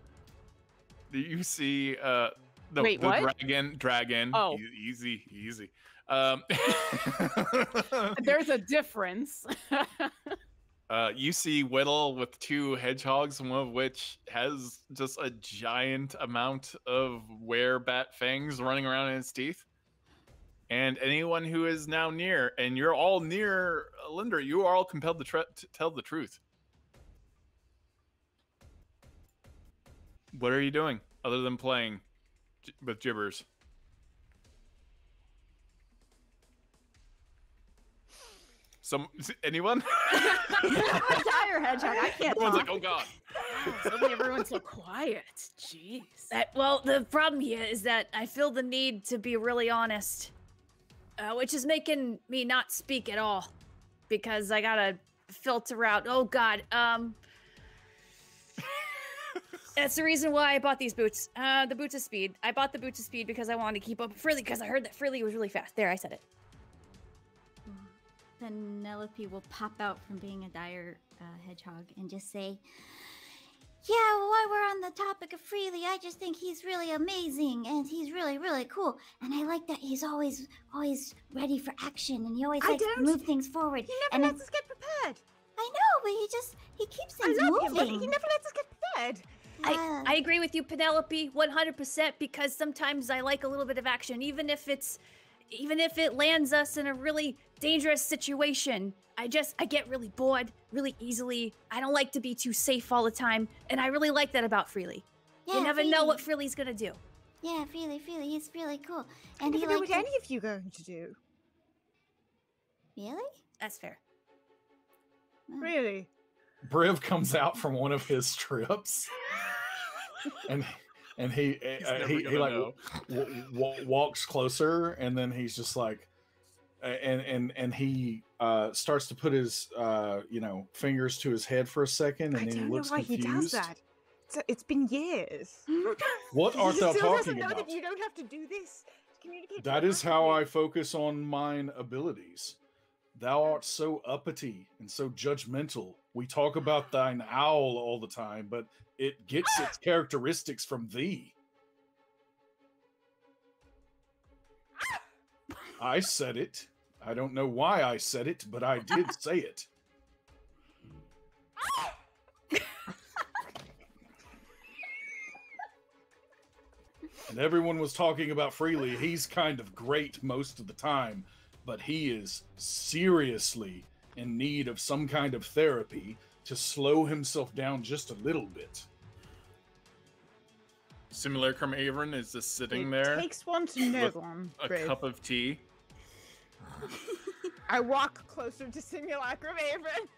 You see uh the, Wait, the what? dragon dragon. Oh. E- easy, easy. Um <laughs> There's a difference. <laughs> uh you see Widdle with two hedgehogs, one of which has just a giant amount of werebat fangs running around in its teeth. And anyone who is now near, and you're all near Linder, you are all compelled to, to tell the truth. What are you doing other than playing with gibbers? Some anyone? <laughs> Dire hedgehog. I can't Everyone's talk. like, oh god. <laughs> Suddenly everyone's so quiet. Jeez. That, well, the problem here is that I feel the need to be really honest, uh, which is making me not speak at all because I gotta filter out. Oh God, um, <laughs> that's the reason why I bought these boots. Uh, the boots of speed. I bought the boots of speed because I wanted to keep up with Freely because I heard that Freely was really fast. There, I said it. Penelope will pop out from being a dire uh, hedgehog and just say, Yeah, well, while we're on the topic of Freely, I just think he's really amazing and he's really, really cool. And I like that he's always, always ready for action and he always I likes to don't. move things forward. He and never I- lets us get prepared. I know, but he just, he keeps I things love him, moving. but he never lets us get prepared. I, I agree with you, Penelope, 100% because sometimes I like a little bit of action, even if it's, even if it lands us in a really dangerous situation. I just, I get really bored really easily. I don't like to be too safe all the time. And I really like that about Freely. yeah, you never know what Freely's gonna do. Yeah, Freely, Freely, he's really cool. I And he never know what any of you going to do. Really? That's fair. Really? Briv comes out from one of his trips, and and he <laughs> uh, he, he like w- w- walks closer, and then he's just like, and and and he uh, starts to put his uh, you know fingers to his head for a second, and I then he don't know looks why confused. he does that. It's, it's been years. <laughs> What art he thou still doesn't talking know about? that you don't have to do this. to Communicate That is how I focus on mine abilities. Thou art so uppity and so judgmental. We talk about thine owl all the time, but it gets its <gasps> characteristics from thee. I said it. I don't know why I said it, but I did <laughs> say it. and everyone was talking about freely. He's kind of great most of the time, but he is seriously in need of some kind of therapy to slow himself down just a little bit. Similar, Simulacrum Averin is just sitting there. it there, takes one to know one. a Briv. cup of tea. I walk closer to Simulacrum Averin.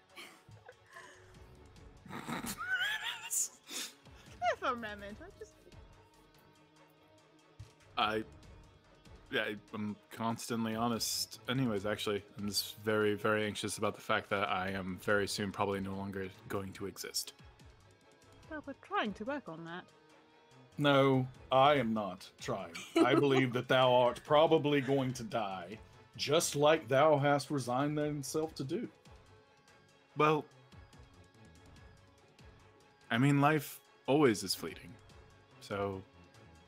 for a moment. I just I yeah, I- I'm constantly honest. Anyways, actually, I'm just very, very anxious about the fact that I am very soon probably no longer going to exist. Well, we're trying to work on that. No, I am not trying. I believe that thou art probably going to die, just like thou hast resigned thyself to do. Well, I mean, life always is fleeting. So,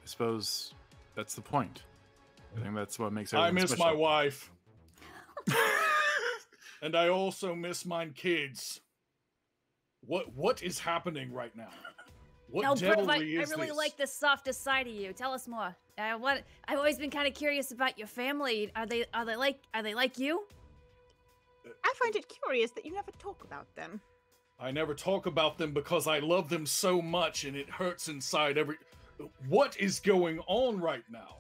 I suppose that's the point. I think that's what makes I miss my wife. <laughs> and I also miss mine kids. What what is happening right now? What no, Britt, I, devilry I really this? like the softest side of you. Tell us more. Uh, what I've always been kind of curious about your family. Are they are they like are they like you? I find it curious that you never talk about them. I never talk about them because I love them so much and it hurts inside every What is going on right now?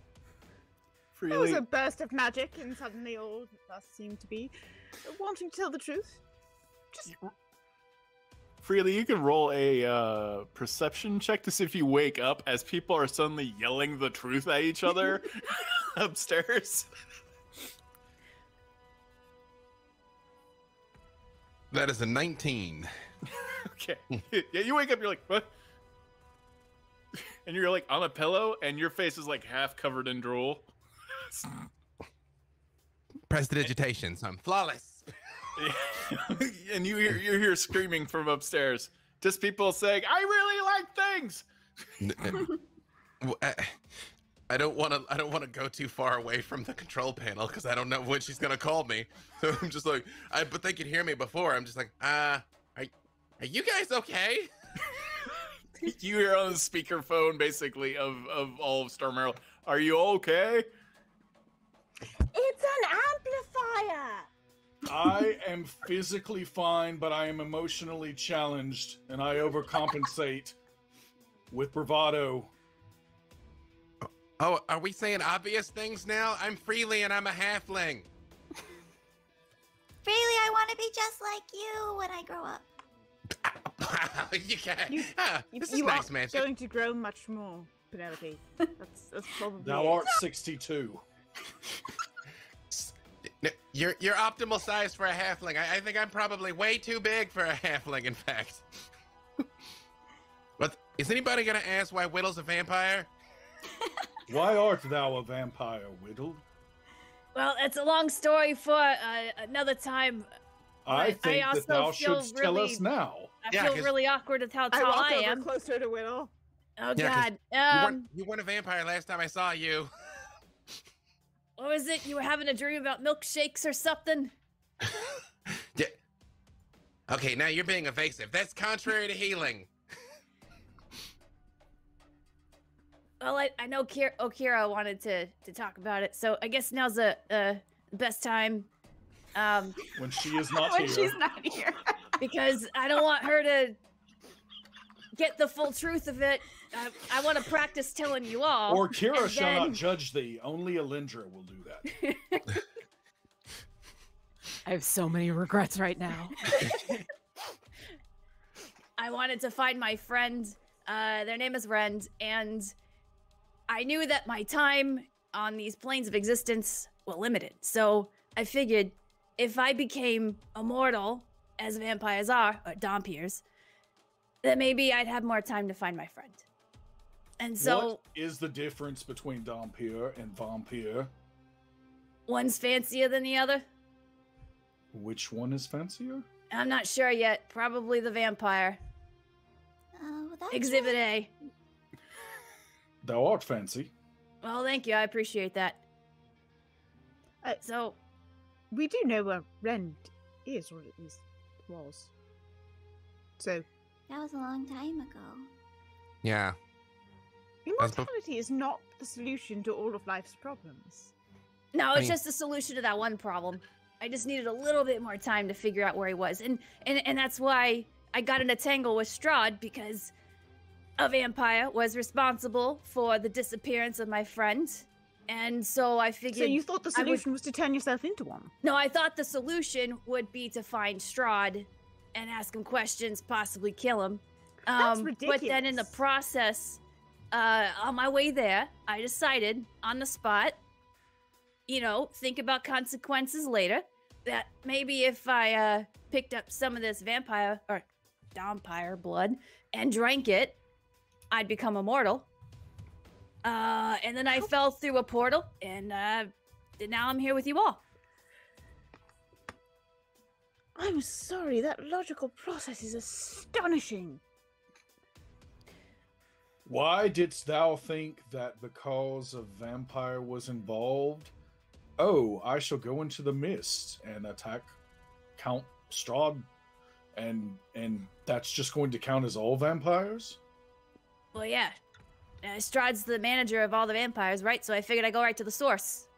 There was a burst of magic, and suddenly all of us seem to be wanting to tell the truth. Just Freely, you can roll a uh, perception check to see if you wake up as people are suddenly yelling the truth at each other <laughs> upstairs. That is a 19. Okay. <laughs> yeah, you wake up, you're like, what? <laughs> And you're like on a pillow, and your face is like half covered in drool. Prestidigitation, so I'm flawless. <laughs> and you hear you hear screaming from upstairs. Just people saying, "I really like things." N- n- w- I- I don't want to. I don't want to go too far away from the control panel because I don't know when she's gonna call me. <laughs> So I'm just like, I but they could hear me before. I'm just like, uh, are, are you guys okay? <laughs> you hear on the speakerphone, basically of of all of Storm Herald. Are you okay? It's an amplifier. I am physically fine, but I am emotionally challenged and I overcompensate with bravado. Oh, are we saying obvious things now? I'm freely and I'm a halfling. Freely, I want to be just like you when I grow up. <laughs> you can't. You- ah, You, this is you nice are going to grow much more, Penelope. That's, that's probably Thou art 62. N- You're you're optimal size for a halfling. I, I think I'm probably way too big for a <laughs> halfling. In fact. but is anybody gonna ask why Widdle's a vampire? <laughs> Why art thou a vampire, Widdle? Well, it's a long story for uh, another time. I Right, I think that also thou feel shouldst tell us really- now. I Yeah, feel 'cause- really awkward with how I tall walk I, over am. closer to Oh Widdle. Yeah, 'cause God. You, Um, weren't, you weren't a vampire last time I saw you. <laughs> what was it? You were having a dream about milkshakes or something? <laughs> Yeah. Okay, now you're being evasive. That's contrary to healing. Well, I, I know Kira, Orkira wanted to to talk about it, so I guess now's the uh, best time. Um, When she is not <laughs> when here. she's not here. <laughs> because I don't want her to get the full truth of it. I, I want to practice telling you all. Orkira and shall then- not judge thee. Only Alindra will do that. <laughs> I have so many regrets right now. <laughs> I wanted to find my friend. Uh, their name is Rend, and I knew that my time on these planes of existence were limited. So I figured if I became immortal, as vampires are, or Dhampirs, then maybe I'd have more time to find my friend. And so what is the difference between Dhampir and Vampire? one's fancier than the other. Which one is fancier? I'm not sure yet. Probably the vampire. Oh, that's Exhibit. A. <laughs> Thou art fancy. Well, thank you. I appreciate that. Uh, so, We do know where Rend is, or at least was. So, That was a long time ago. Yeah. Immortality is not the solution to all of life's problems. no, I it's mean- just a solution to that one problem. I just needed a little bit more time to figure out where he was, and and and that's why I got in a tangle with Strahd because a vampire was responsible for the disappearance of my friend, and so I figured. So you thought the I would- solution was to turn yourself into one? No, I thought the solution would be to find Strahd and ask him questions, possibly kill him. That's Um, But then in the process, uh, on my way there, I decided on the spot you know, think about consequences later. That maybe if I uh, picked up some of this vampire or vampire blood and drank it, I'd become immortal. Uh, and then I fell through a portal, and uh, now I'm here with you all. I'm sorry, that logical process is astonishing. Why didst thou think that the because a vampire was involved? Oh, I shall go into the mist and attack Count Strahd, and and that's just going to count as all vampires? Well, yeah. Uh, Strahd's the manager of all the vampires, right? So I figured I'd go right to the source.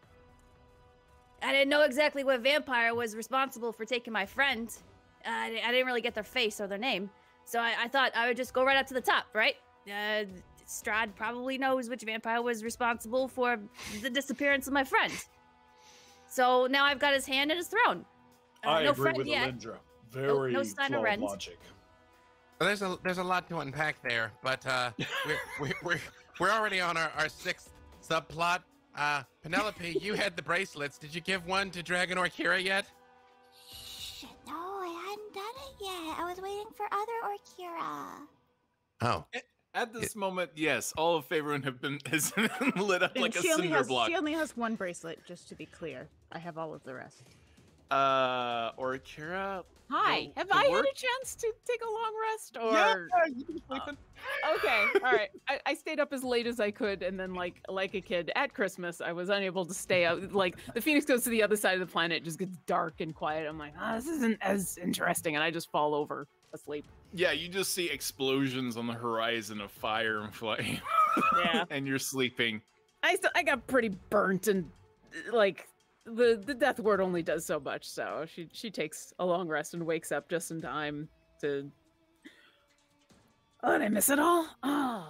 I didn't know exactly what vampire was responsible for taking my friend. Uh, I, didn't really get their face or their name. So I, I thought I would just go right up to the top, right? Uh, Strahd probably knows which vampire was responsible for the disappearance of my friend. So now I've got his hand and his throne. Uh, I no agree friend with yet. Alyndra. Very no sign of flawed rent. logic. Well, there's a there's a lot to unpack there, but uh, we're, we're we're we're already on our, our sixth subplot. Uh, Penelope, you had the bracelets. Did you give one to Dragon Orkira yet? Shit, no, I hadn't done it yet. I was waiting for other Orkira. Oh, At this moment, yes, all of Faerun have been <laughs> has lit up like a she, cinder has, block. she only has one bracelet, just to be clear. I have all of the rest. Uh, Orkira. Hi. The- Have the I work- had a chance to take a long rest? Or Yeah, you've been sleeping. okay, <laughs> all right. I, I stayed up as late as I could, and then like like a kid at Christmas, I was unable to stay out. Like the Phoenix goes to the other side of the planet, it just gets dark and quiet. I'm like, ah, this isn't as interesting, and I just fall over asleep. Yeah, you just see explosions on the horizon of fire and flame. Yeah. <laughs> and you're sleeping. I still I got pretty burnt, and uh, like the the death ward only does so much. So she she takes a long rest and wakes up just in time to. Oh, did I miss it all? Oh.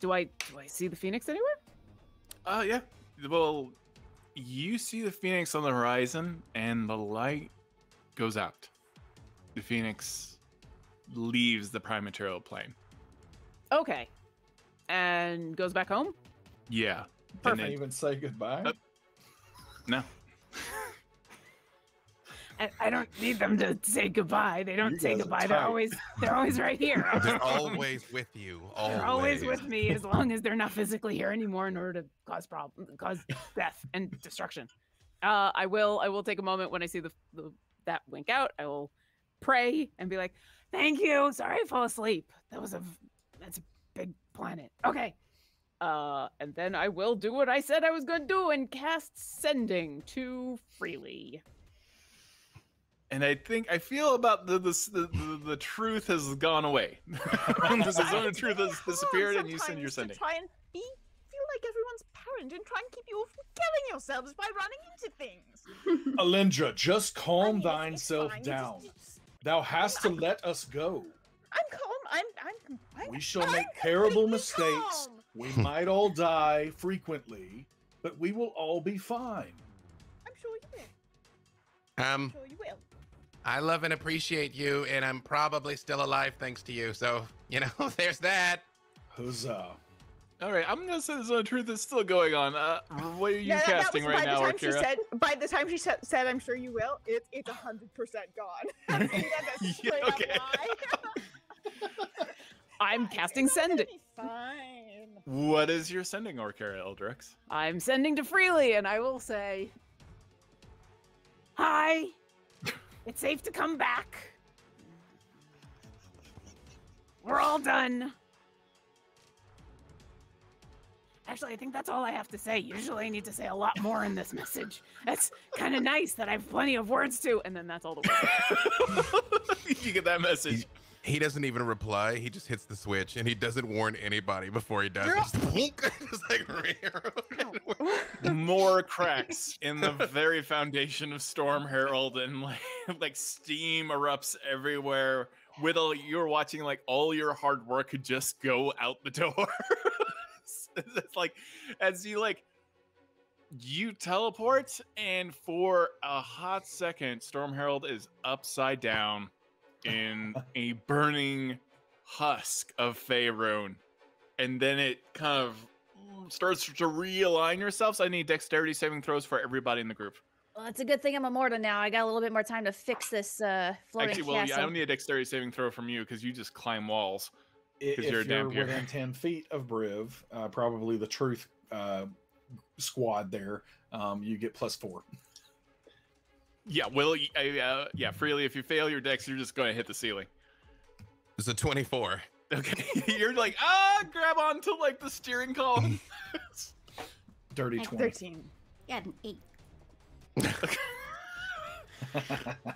Do I do I see the Phoenix anywhere? Oh yeah. Well, you see the phoenix on the horizon, and the light goes out. The phoenix leaves the prime material plane. Okay. And goes back home? Yeah. Can't And even say goodbye. Uh, no. I, I don't need them to say goodbye. They don't You say goodbye. They're always they're always right here. <laughs> <laughs> they're always with you. Always. They're always with me as long as they're not physically here anymore in order to cause problem, cause death and destruction. Uh, I will. I will take a moment when I see the, the that wink out. I will pray and be like, "Thank you. Sorry, I fell asleep. That was a v- that's a big planet. Okay." Uh, and then I will do what I said I was going to do and cast sending too freely. And I think I feel about the the the, the, the truth has gone away. <laughs> the zone <laughs> of truth has disappeared, and you send your sending. To try and be feel like everyone's parent and try and keep you all from killing yourselves by running into things. <laughs> Alyndra, just I calm mean, it's- thine self fine, down. it's- it's- Thou hast to let us go. I'm calm. I'm. I'm. I'm We shall I'm make terrible mistakes. calm. We might all die frequently, but we will all be fine. I'm sure you will. Um, I'm sure you will. I love and appreciate you, and I'm probably still alive thanks to you. So you know, <laughs> there's that. Huzzah. All right, I'm gonna say the zone of truth is still going on. Uh, what are you Yeah, that- that casting was right by now, the time she said, by the time she said, said "I'm sure you will," it, it's hundred percent gone. <laughs> <laughs> I'm saying that as a Yeah, okay. I'm casting send. all gonna sending. be Fine. What is your sending, Orkira Ildrex? I'm sending to freely, and I will say, "Hi, <laughs> it's safe to come back. We're all done." Actually, I think that's all I have to say. Usually, I need to say a lot more in this message. That's kind of nice that I have plenty of words to, and then that's all the words. <laughs> you get that message. He doesn't even reply. He just hits the switch, and he doesn't warn anybody before he does. Just, boink, <laughs> just like <laughs> More cracks in the very foundation of Storm Herald, and like like steam erupts everywhere. Widdle, you're watching like all your hard work could just go out the door. <laughs> it's, it's like as you like you teleport, and for a hot second, Storm Herald is upside down in a burning husk of Faerun. And then it kind of starts to realign yourself. So I need dexterity saving throws for everybody in the group. Well, it's a good thing I'm a mortal now. I got a little bit more time to fix this uh, floating Actually, well, yeah, I don't need a dexterity saving throw from you because you just climb walls. 'Cause if you're you're, damn within 10 feet of Briv, uh, probably the truth uh, squad there, um, you get plus four. Yeah, will uh, uh, yeah, freely. If you fail your dex, you're just going to hit the ceiling. It's a 24. Okay, <laughs> you're like ah, grab onto like the steering column. <laughs> Dirty 20. 13. Got an eight. <laughs>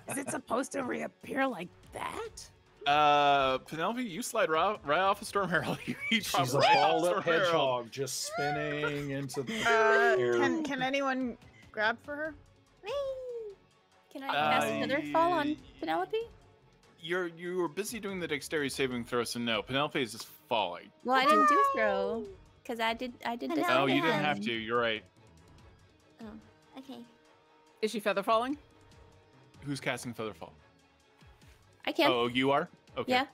Is it supposed to reappear like that? uh, Penelope, you slide right, right off of Storm Herald. You, you She's a right off balled up Storm Herald. hedgehog just spinning into the Uh, air. can, can anyone grab for her? Whee! Can I cast Uh, another fall on Penelope? You're you were busy doing the dexterity saving throw, so no. Penelope is just falling. Well, I didn't do throw because I did. I did I Oh, you didn't have to. You're right. Oh, okay. Is she feather falling? Who's casting Featherfall? I can't. Oh, you are. Okay. Yeah.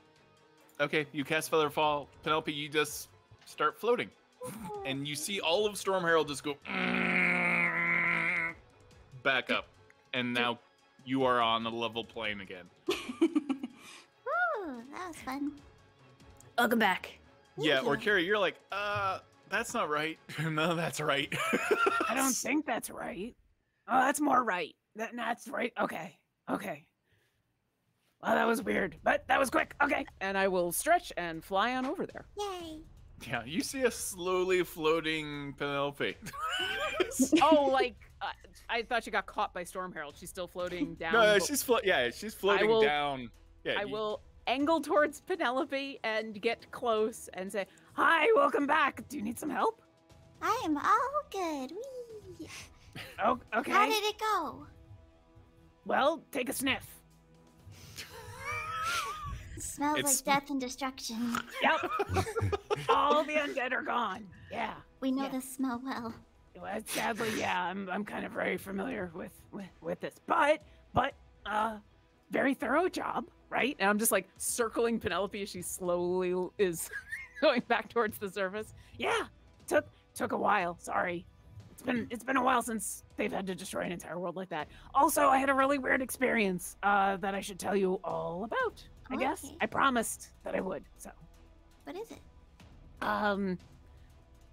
Okay, you cast Featherfall. Penelope, you just start floating, and you see all of Storm Herald just go back up, and now you are on a level plane again. <laughs> Ooh, that was fun. Welcome back. Yeah, or Yeah. Carrie, you're like, uh, that's not right. <laughs> no, that's right. I don't <laughs> think that's right. Oh, that's more right. That, that's right. Okay. Okay. Well, that was weird, but that was quick. Okay. And I will stretch and fly on over there. Yay! Yeah, you see a slowly floating Penelope. <laughs> Oh, like uh, I thought she got caught by Storm Herald. She's still floating down. no, but she's flo- yeah, she's floating will- down. Yeah, I you- will angle towards Penelope and get close and say, "Hi, welcome back. Do you need some help?" I am all good. Whee! Oh, okay. How did it go? Well, take a sniff. It smells It's- like death and destruction. Yep. <laughs> All the undead are gone. Yeah. We know Yeah. this smell well. Well, sadly, yeah, I'm I'm kind of very familiar with with with this, but but uh, very thorough job, right? And I'm just like circling Penelope as she slowly is <laughs> going back towards the surface. Yeah, took took a while. Sorry, it's been it's been a while since they've had to destroy an entire world like that. Also, I had a really weird experience uh, that I should tell you all about. I guess Okay. I promised that I would. So, What is it? um,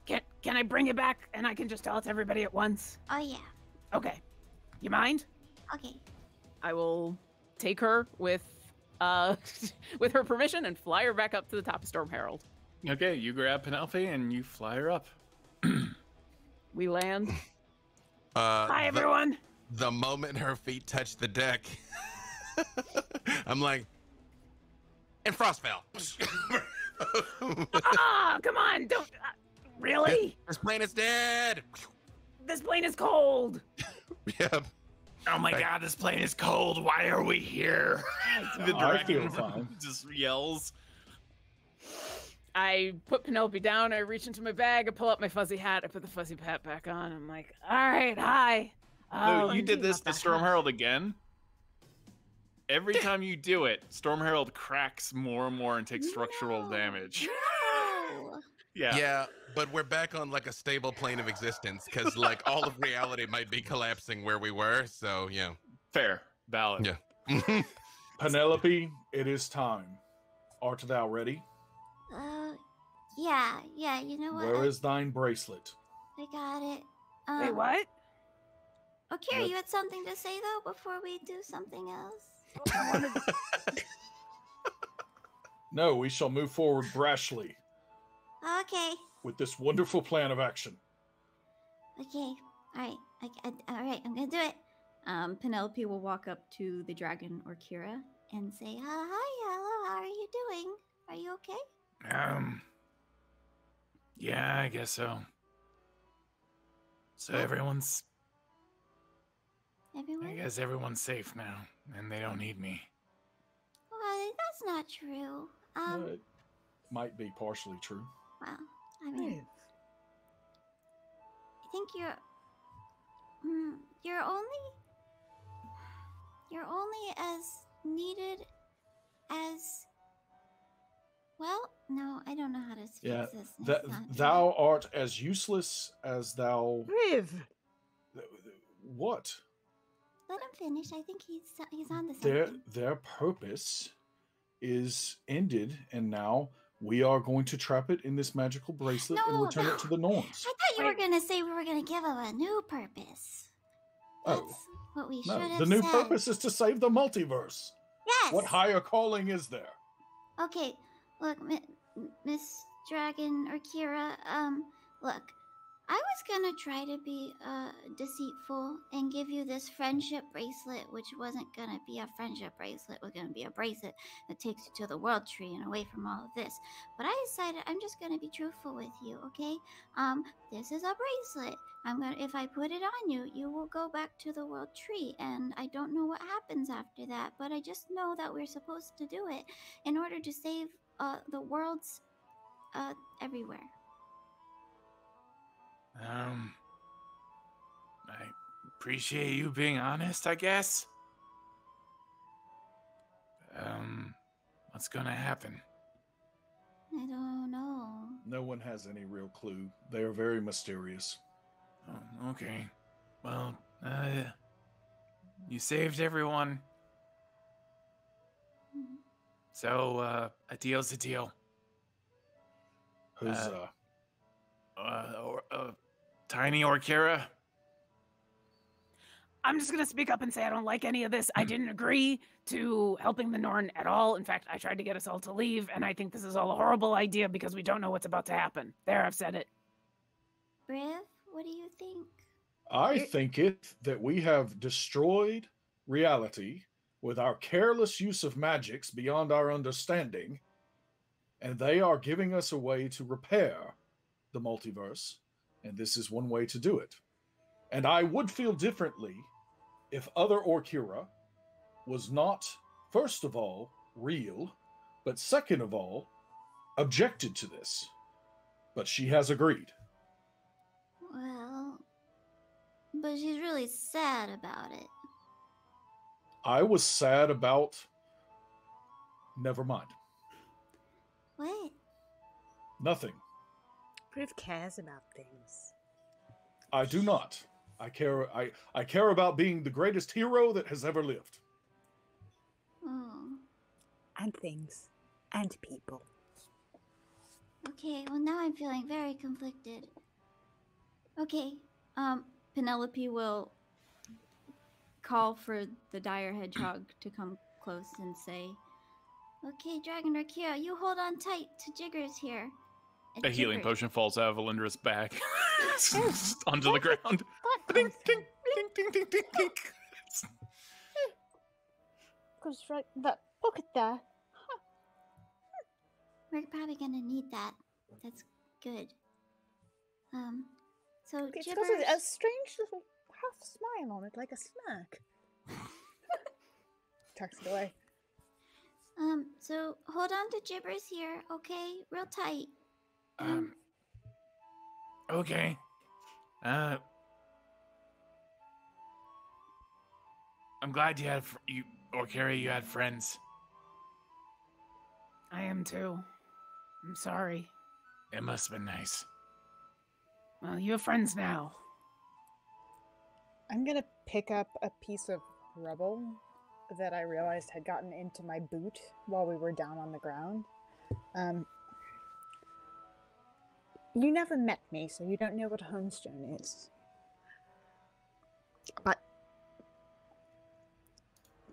can can I bring it back and I can just tell it to everybody at once? Oh yeah. Okay. You mind? Okay. I will take her with uh <laughs> with her permission and fly her back up to the top of Storm Herald. Okay, you grab Penelope and you fly her up. We land. Uh, Hi the- everyone. the moment her feet touch the deck, <laughs> I'm like, and Frostfell. <laughs> ah, come on, don't uh, really? this plane is dead. This plane is cold. <laughs> Yep. Oh my Right. god, this plane is cold. Why are we here? <laughs> the I feel dragon fine. just yells. I put Penelope down. I reach into my bag. I pull out my fuzzy hat. I put the fuzzy hat back on. I'm like, all right, hi. No, Oh, you did this not to Storm. Herald again. Every time you do it, Storm Herald cracks more and more and takes structural No. damage. No. Yeah. Yeah, but we're back on like a stable plane of existence because like all of reality might be collapsing where we were. So yeah. Fair. Valid. Yeah. <laughs> Penelope, it is time. Art thou ready? Uh, yeah, yeah. You know what? Where I, is thine bracelet? I got it. Um, Wait, what? Oh, Kira, What? you had something to say though before we do something else. <laughs> No, we shall move forward brashly Okay. with this wonderful plan of action. Okay. All right. I, I, all right. I'm gonna do it. Um, Penelope will walk up to the dragon Orkira. And say, uh, hi, hello. How are you doing? Are you okay? Um. Yeah, I guess so. So everyone's. Everyone? I guess everyone's safe now, and they don't need me. Well, that's not true. Um. Uh, it might be partially true. Well, I mean, I think you're. Mm, you're only. You're only as needed as Well, no, I don't know how to fix Yeah, this. and That thou art as useless as thou. Riv, What? Let him finish. I think he's he's on to Their something. their purpose is ended, and now we are going to trap it in this magical bracelet and return no. it to the <gasps> Norns. I thought you Wait. were gonna say we were gonna give him a new purpose. That's Oh what we should no! have The new said. purpose is to save the multiverse. Yes. What higher calling is there? Okay, look, Miss Dragon Orkira, um, look, I was gonna try to be uh deceitful and give you this friendship bracelet, which wasn't gonna be a friendship bracelet, was gonna be a bracelet that takes you to the world tree and away from all of this. But I decided I'm just gonna be truthful with you, okay? Um, this is a bracelet. I'm gonna if I put it on you, you will go back to the world tree, and I don't know what happens after that, but I just know that we're supposed to do it in order to save uh, the worlds uh, everywhere. Um, I appreciate you being honest, I guess. Um, what's gonna happen? I don't know. No one has any real clue. They are very mysterious. Oh, okay. Well, uh, you saved everyone. So, uh, a deal's a deal. Huzzah! Uh, or, uh, Tiny Orkira? I'm just gonna speak up and say I don't like any of this. I mm. didn't agree to helping the Norn at all. In fact, I tried to get us all to leave, and I think this is all a horrible idea because we don't know what's about to happen. There, I've said it. Briv, what do you think? I It- think it that we have destroyed reality with our careless use of magics beyond our understanding, and they are giving us a way to repair the multiverse, and this is one way to do it. And I would feel differently if other Orkira was not, first of all, real, but second of all, objected to this. But she has agreed. Well, but she's really sad about it. I was sad about. Never mind. What? Nothing. Briv cares about things. I do not. I care. I I care about being the greatest hero that has ever lived. Oh, And things. And people. okay. Well, now I'm feeling very conflicted. Okay. Um, Penelope will call for the dire hedgehog <clears throat> to come close and say, "Okay, Dragon Orkira, you hold on tight to Jiggers here." And A healing Jibbers- potion falls out of Alyndra's back <laughs> onto the ground. That Ding, ding, ding, ding, ding, ding, ding. goes right in that pocket there. We're probably gonna need that. That's good. Um, so It's Jibbers, got a, a strange little half smile on it, like a smirk. <laughs> Tucks it away. um, so hold on to Jibbers here, okay? Real tight. Um, okay. Uh, I'm glad you had you Orkira. You had friends. I am too. I'm sorry. It must have been nice. Well, you have friends now. I'm gonna pick up a piece of rubble that I realized had gotten into my boot while we were down on the ground. Um, you never met me, so you don't know what a homestone is. But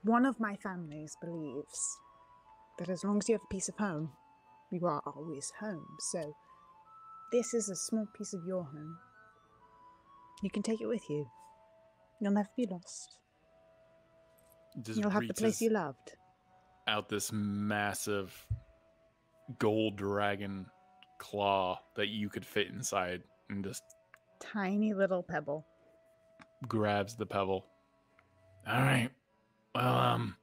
one of my families believes that as long as you have a piece of home, you are always home. So this is a small piece of your home. You can take it with you. You'll never be lost. Just You'll have the place you loved. out this massive gold dragon claw that you could fit inside, and just Tiny little pebble. grabs the pebble. All right. Well, um,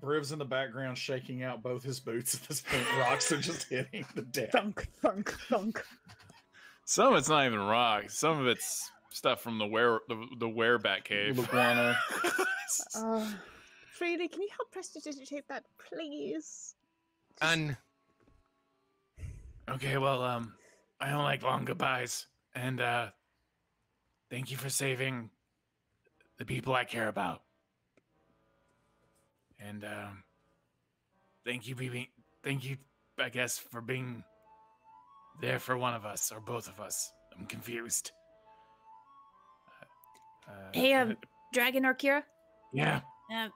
Briv's in the background shaking out both his boots at this point. Rocks are just hitting the deck. Thunk, thunk, thunk. some of it's not even rocks. Some of it's stuff from the were the, the wereback cave. Luguana. <laughs> Uh, Freely, can you help prestidigitate that, please? Un. Okay, well, um, I don't like long goodbyes, and uh, thank you for saving the people I care about, and um, thank you, being, thank you, I guess, for being there for one of us or both of us. I'm confused. Uh, uh, Hey, um, Dragon Orkira? yeah, Uh,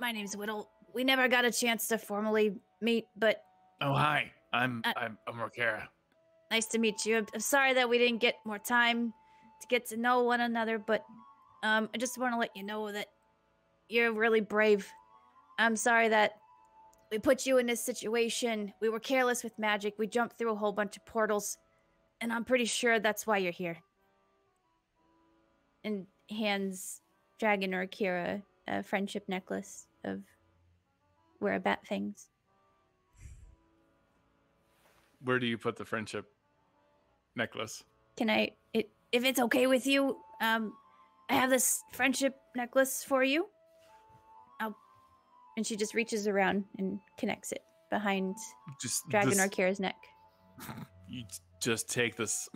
my name's Widdle. We never got a chance to formally meet, but Oh, hi. I'm Uh, I'm I'm Orkira. nice to meet you. I'm, I'm sorry that we didn't get more time to get to know one another, but um, I just want to let you know that you're really brave. I'm sorry that we put you in this situation. We were careless with magic. We jumped through a whole bunch of portals, and I'm pretty sure that's why you're here. And hands Dragon Orkira a friendship necklace of wear bat things. Where do you put the friendship necklace? Can I, it, if it's okay with you, um, I have this friendship necklace for you. I'll, and she just reaches around and connects it behind Just Dragon this- Orkira's neck. you just take this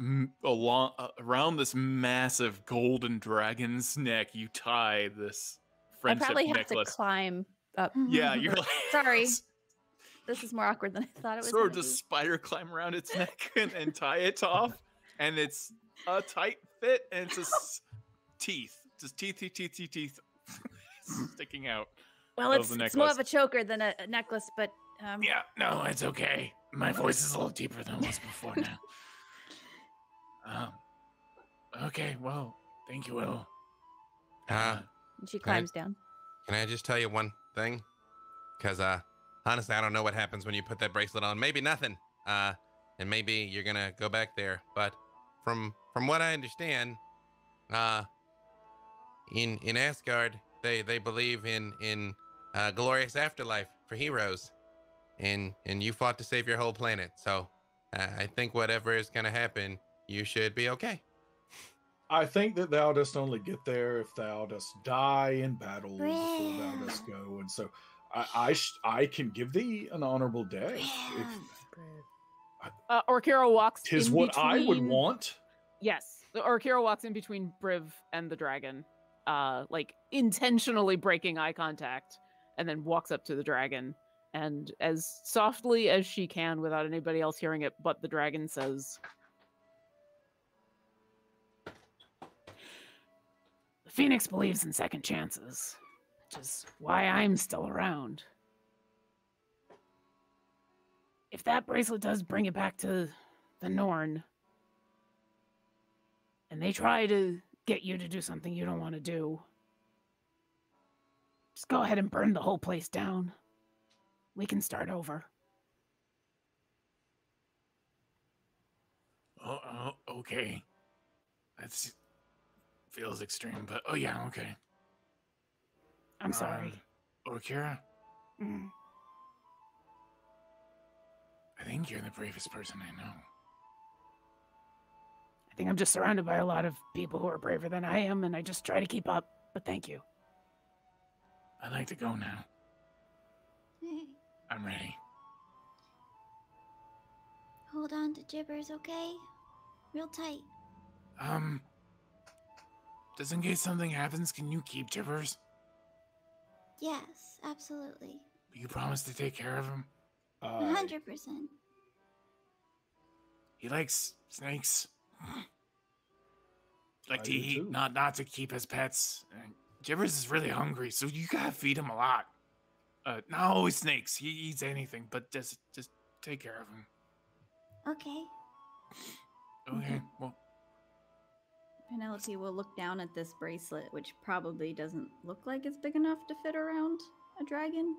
along uh, around this massive golden dragon's neck. You tie this friendship necklace. I probably have necklace. to climb up. yeah, you're <laughs> like Sorry. <laughs> s- This is more awkward than I thought it was. sort of gonna just spider climb around its <laughs> neck and, and tie it off, and it's a tight fit, and it's just teeth, just teeth, teeth, teeth, teeth, teeth <laughs> sticking out. Well, it's, it's more of a choker than a, a necklace, but um, Yeah, no, it's okay. My voice is a little deeper than it was before now. <laughs> Um, okay, well, thank you, Will. Uh, she Can I- climbs down. Can I just tell you one thing? Because uh, honestly, I don't know what happens when you put that bracelet on. Maybe nothing. Uh, and maybe you're gonna go back there. But from from what I understand, uh, in in Asgard, they they believe in in uh, glorious afterlife for heroes, and and you fought to save your whole planet. So uh, I think whatever is gonna happen, you should be okay. I think that thou dost only get there if thou dost die in battle before thou dost go, and so I I, sh- I can give thee an honorable death. If Uh, Orkira walks. tis in what I would want. Yes, the Orkira walks in between Briv and the dragon, uh, like intentionally breaking eye contact, and then walks up to the dragon. And as softly as she can, without anybody else hearing it, but the dragon says, "The Phoenix believes in second chances, is why I'm still around. If that bracelet does bring it back to the Norn." and they try to get you to do something you don't want to do, just go ahead and burn the whole place down. We can start over. Oh, oh okay. That's feels extreme, but oh yeah, okay. I'm sorry. Um, Orkira, Mm. I think you're the bravest person I know. I think I'm just surrounded by a lot of people who are braver than I am, and I just try to keep up. But thank you. I'd like to go now. <laughs> I'm ready. Hold on to Jibbers, okay? Real tight. Um, just in case something happens, can you keep Jibbers? Yes, absolutely. You promise to take care of him? A I, hundred percent. He likes snakes. <sighs> like I to eat, too. not not to keep as pets. And Jibbers is really hungry, so you gotta feed him a lot. Uh, not always snakes. He eats anything, but just just take care of him. Okay. Okay. Well, Penelope will look down at this bracelet, which probably doesn't look like it's big enough to fit around a dragon.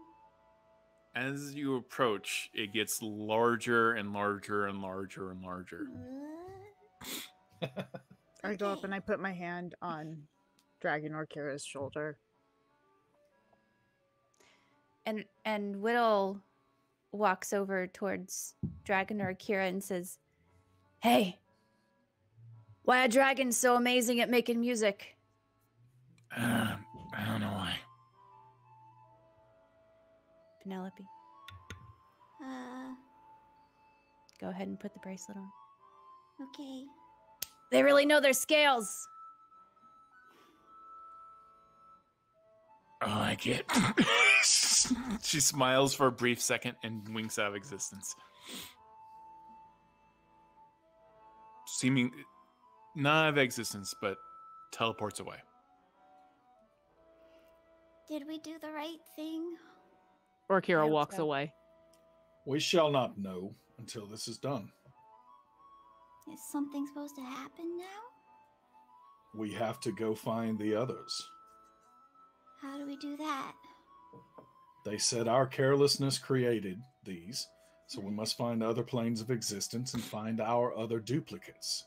as you approach, it gets larger and larger and larger and larger. <laughs> I go up and I put my hand on Dragon Orkira's shoulder. And and Widdle walks over towards Dragon Orkira and says, Hey, why are dragons so amazing at making music? Uh, I don't know why. Penelope. Uh, Go ahead and put the bracelet on. okay. They really know their scales. Oh, I get. <laughs> she smiles for a brief second and winks out of existence. Seeming not of existence, but teleports away. Did we do the right thing? Orkira walks so. away. We shall not know until this is done. Is something supposed to happen now? We have to go find the others. How do we do that? They said our carelessness created these, so we must find other planes of existence and find our other duplicates.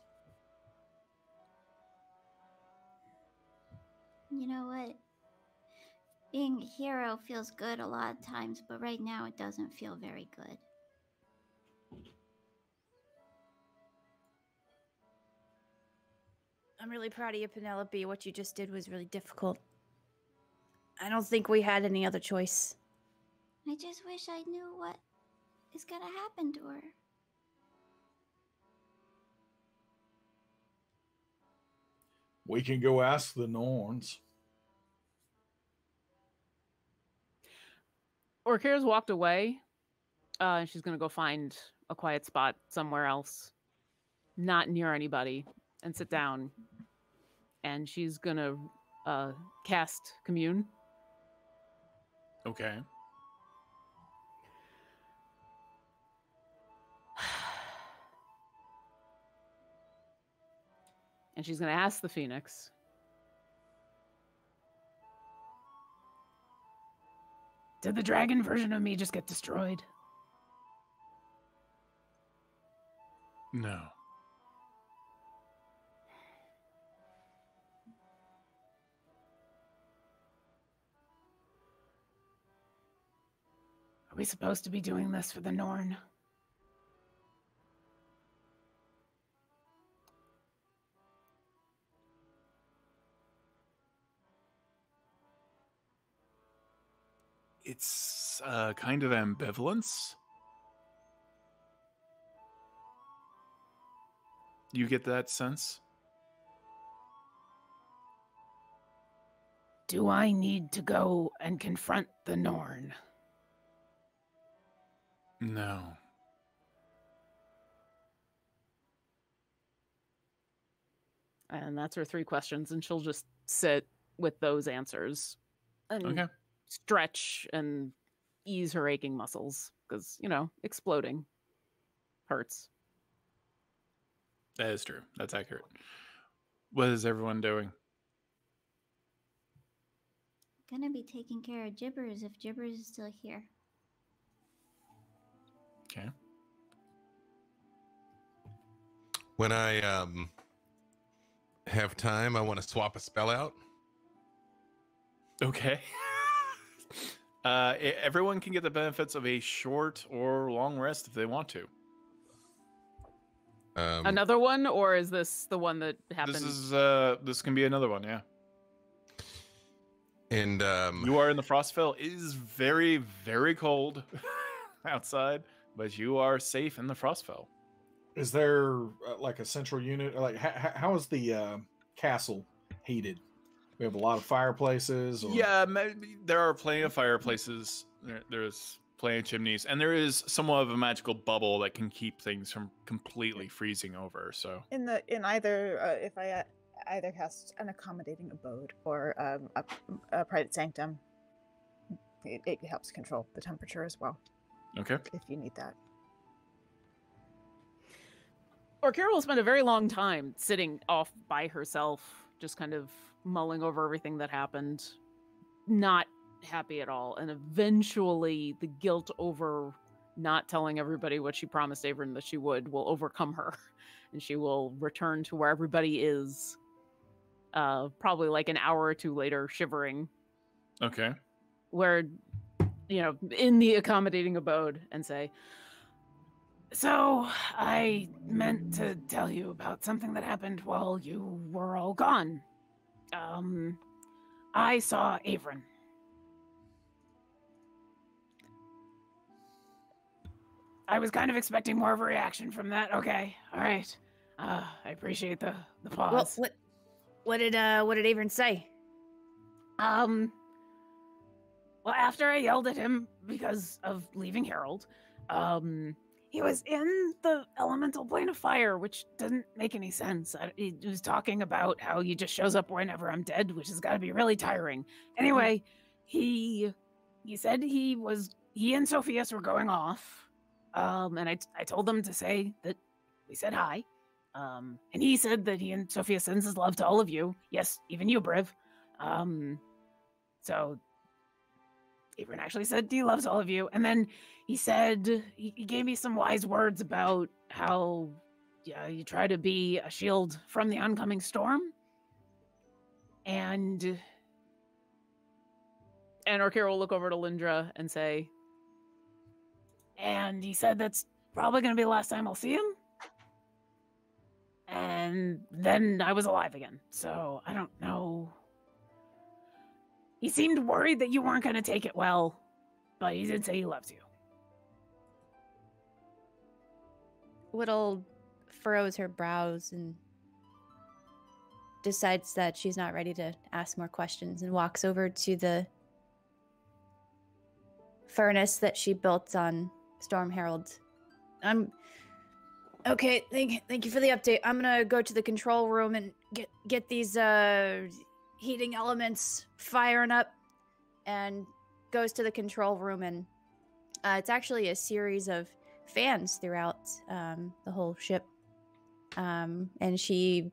You know what? Being a hero feels good a lot of times, but right now it doesn't feel very good. I'm really proud of you, Penelope. What you just did was really difficult. I don't think we had any other choice. I just wish I knew what is gonna happen to her. We can go ask the Norns. Orkira's walked away. Uh, and she's gonna go find a quiet spot somewhere else, not near anybody, and sit down. And she's gonna uh, cast commune. Okay. And she's going to ask the phoenix. Did the dragon version of me just get destroyed? No. are we supposed to be doing this for the norn It's uh, kind of ambivalence. You get that sense? do i need to go and confront the norn No. and that's her three questions and she'll just sit with those answers and Okay. Stretch and ease her aching muscles because you know exploding hurts That is true. That's accurate. What is everyone doing? Gonna be taking care of Jibbers if Jibbers is still here. Okay. When I um have time, I want to swap a spell out. Okay. <laughs> uh, everyone can get the benefits of a short or long rest if they want to. Um, another one or is this the one that happened This is uh, this can be another one. Yeah. and um, You are in the Frostfell. It is very, very cold <laughs> outside, but you are safe in the Frostfell. Is there uh, like a central unit? Like, h- h- how is the uh, castle heated? We have a lot of fireplaces. Or... Yeah, maybe there are plenty of fireplaces. There, there's plenty of chimneys, and there is somewhat of a magical bubble that can keep things from completely freezing over. So In the in either uh, if I uh, either cast an accommodating abode or um, a, a private sanctum, it, it helps control the temperature as well okay, if you need that. Orkira will spend a very long time sitting off by herself, just kind of mulling over everything that happened, not happy at all. And eventually, the guilt over not telling everybody what she promised Averin that she would will overcome her, <laughs> and she will return to where everybody is. Uh, probably like an hour or two later, shivering, okay, where you know in the accommodating abode and say so i meant to tell you about something that happened while you were all gone um i saw Averin I was kind of expecting more of a reaction from that. Okay, all right. Uh, I appreciate the the pause. Well, what what did uh what did Averin say? Um. Well, after I yelled at him because of leaving Harold, um, he was in the elemental plane of fire, which doesn't make any sense. I, he was talking about how he just shows up whenever I'm dead, which has got to be really tiring. Anyway, he he said he was he and Sophias were going off, um, and I I told them to say that we said hi. Um, and he said that he and Sophia sends his love to all of you. Yes, even you, Briv. Um, so Averin actually said he loves all of you. And then he said he, he gave me some wise words about how yeah, you try to be a shield from the oncoming storm. And and Orkira will look over to Lindra and say, and he said that's probably gonna be the last time I'll see him. And then I was alive again. So I don't know. He seemed worried that you weren't going to take it well, but he did say he loves you. Widdle furrows her brows and decides that she's not ready to ask more questions and walks over to the furnace that she built on Storm Herald. I'm okay. Thank thank you for the update. I'm gonna go to the control room and get get these uh heating elements firing up, and goes to the control room and uh, it's actually a series of fans throughout um, the whole ship. Um, and she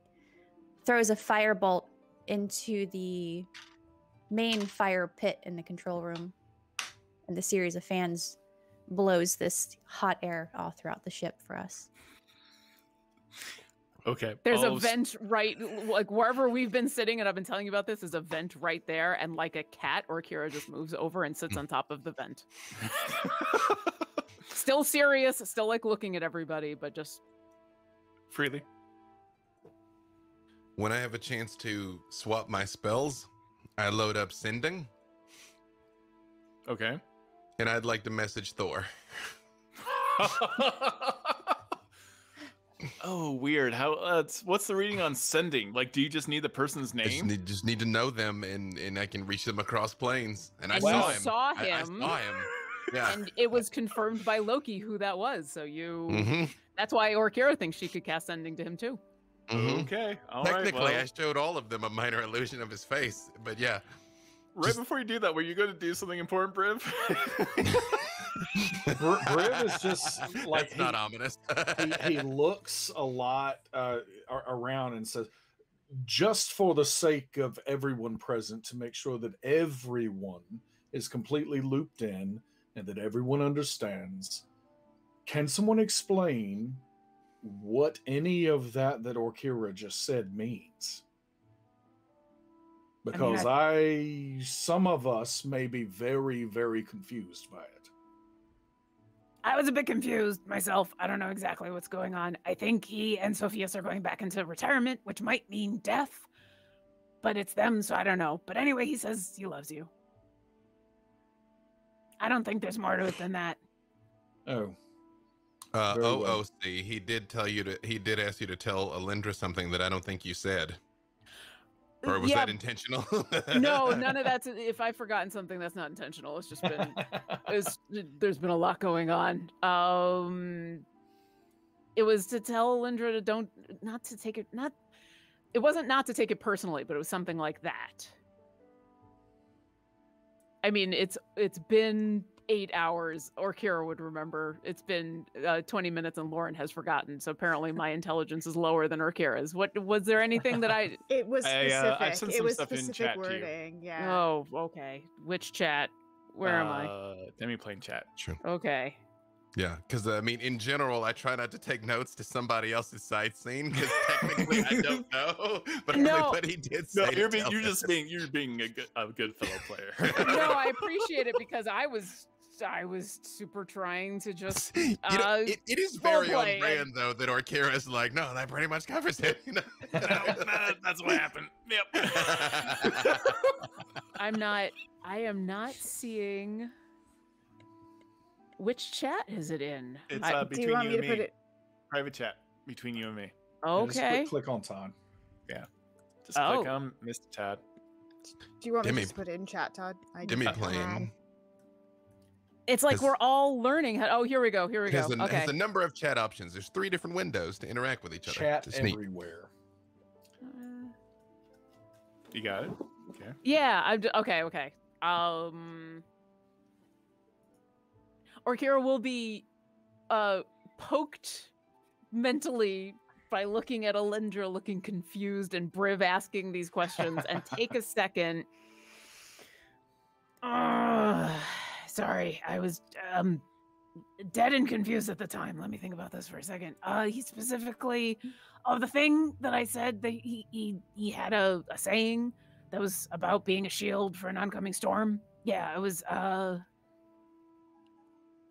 throws a firebolt into the main fire pit in the control room. And the series of fans blows this hot air all throughout the ship for us. Okay. There's Oh, a s- vent right, like wherever we've been sitting, and I've been telling you about this, is a vent right there. And like a cat, Orkira just moves over and sits on <laughs> top of the vent. Still serious, still like looking at everybody, but just Freely. When I have a chance to swap my spells, I load up sending, Okay. and I'd like to message Thor. <laughs> <laughs> oh, weird. How? Uh, what's the reading on sending? Like, do you just need the person's I just name? need, just need to know them, and and I can reach them across planes. And I And saw him. saw I- I saw him. Yeah. and it was confirmed by Loki who that was. So you, hmm that's why Orkira thinks she could cast sending to him too. hmm Okay. All right. Technically, well, I showed all of them a minor illusion of his face, but yeah. Right just- before you do that, were you going to do something important, Briv? <laughs> Br- Briv is just like That's not he- ominous. he, he <laughs> looks a lot uh, around and says, just for the sake of everyone present, to make sure that everyone is completely looped in and that everyone understands, can someone explain what any of that that Orkira just said means? Mean, Because I, some of us may be very, very confused by it. I was a bit confused myself. I don't know exactly what's going on. I think he and Sophias are going back into retirement, which might mean death, but it's them, so I don't know. But anyway, he says he loves you. I don't think there's more to it than that. Oh, Uh, Very well. OOC, he did tell you to. He did ask you to tell Alyndra something that I don't think you said, or was yeah, that intentional? no, <laughs> none of that's. If I've forgotten something, that's not intentional. It's just been it's, <laughs> there's been a lot going on. Um, it was to tell Lindra to don't not to take it not. It wasn't not to take it personally, but it was something like that. I mean, it's it's been eight hours, Orkira would remember. It's been uh, twenty minutes, and Lauren has forgotten. So apparently, my intelligence is lower than Orkira's. What was there anything that I? <laughs> It was I, specific. uh, I've sent it was stuff in specific chat wording. Yeah. Oh, okay. Which chat? Where am I? Uh, Demiplane chat. Sure. Okay. Yeah, because I mean, in general, I try not to take notes to somebody else's side scene because technically I don't <laughs> know. <laughs> But No. everybody did say No, you're being you're just being you're being a good a good fellow player. no, I appreciate it because I was I was super trying to just <laughs> You know, uh, it, it is very on roleplay, brand though that Orkira is like, no, that pretty much covers it. <laughs> You know? that's what happened. Yep. <laughs> I'm not I am not seeing which chat is it in? It's I- uh, Do between you want you me and to me. put it? Private chat between you and me. Yeah, just okay. click, click on Todd. Yeah. Just click Oh. on Mr. Tad. Do you want me to just put it in chat, Todd? I Demi just- playing It's like we're all learning. How, oh, here we go. Here we go. has okay. has a number of chat options. There's three different windows to interact with each other. Chat It's everywhere. Uh, You got it? Okay. Yeah, I'm d- okay, okay. Um Orkira will be uh poked mentally by looking at Alyndra looking confused and Briv asking these questions and take a second. <sighs> Uh, sorry, I was um dead and confused at the time. Let me think about this for a second. Uh he specifically of the thing that I said that he he, he had a, a saying that was about being a shield for an oncoming storm. Yeah, it was uh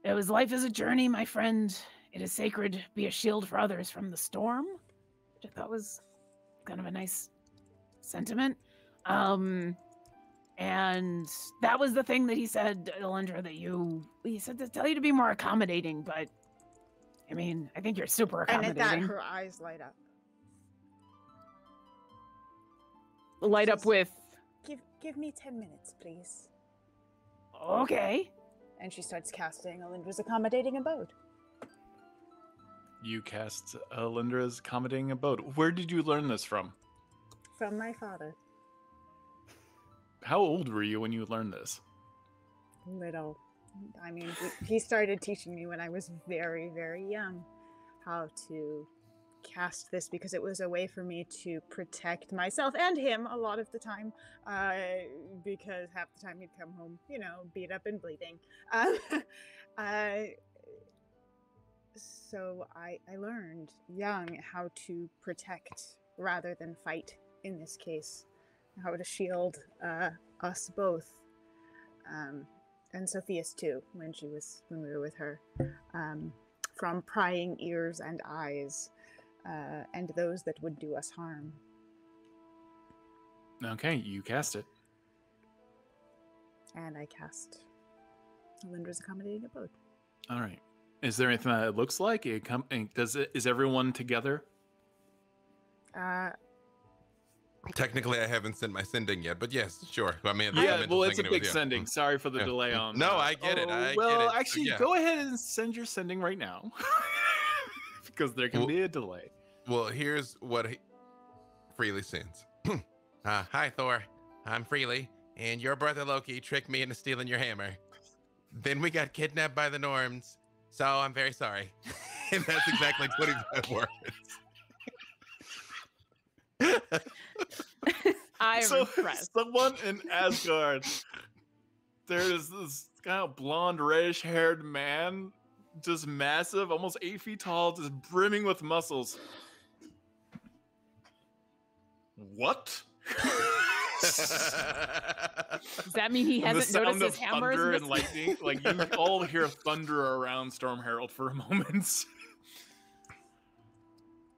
it was life is a journey, my friend. It is sacred. Be a shield for others from the storm. Which I thought was kind of a nice sentiment. Um and that was the thing that he said, Alyndra, that you he said to tell you to be more accommodating, but I mean, I think you're super And at accommodating. that, her eyes light up. Light up with Give give me ten minutes, please. okay. And she starts casting Alyndra's accommodating abode. You cast Lindra's accommodating abode. Where did you learn this from? From my father. How old were you when you learned this? Little. I mean, he- started teaching me when I was very, very young how to cast this because it was a way for me to protect myself and him a lot of the time. Uh, because half the time he'd come home, you know, beat up and bleeding. Um, <laughs> uh, so I, I learned young how to protect rather than fight in this case, how to shield uh, us both. Um, and Sophia's too, when she was when we were with her, um, from prying ears and eyes, uh, and those that would do us harm. Okay, you cast it. And I cast Lindra's accommodating abode. All right. Is there anything that it looks like? It come, does it? Is everyone together? Uh, Technically, I haven't sent my sending yet, but yes, sure. I mean, Yeah, well, it's a thinking it big sending. Mm. Sorry for the Yeah. delay on. No. I get it, Oh, I get well, it. So, actually, yeah. go ahead and send your sending right now, <laughs> because there can Well- be a delay. Well, here's what he freely sends. <clears throat> uh, hi, Thor. I'm Freely, and your brother Loki tricked me into stealing your hammer. Then we got kidnapped by the Norns, so I'm very sorry. <laughs> and that's exactly 25 words. <laughs> I am so <laughs> impressed. someone in Asgard, there's this kind of blonde, reddish-haired man, just massive, almost eight feet tall, just brimming with muscles. What? Does <laughs> that mean he hasn't noticed sound his of hammer thunder and lightning. <laughs> Like you all hear thunder around Storm Herald for a moment.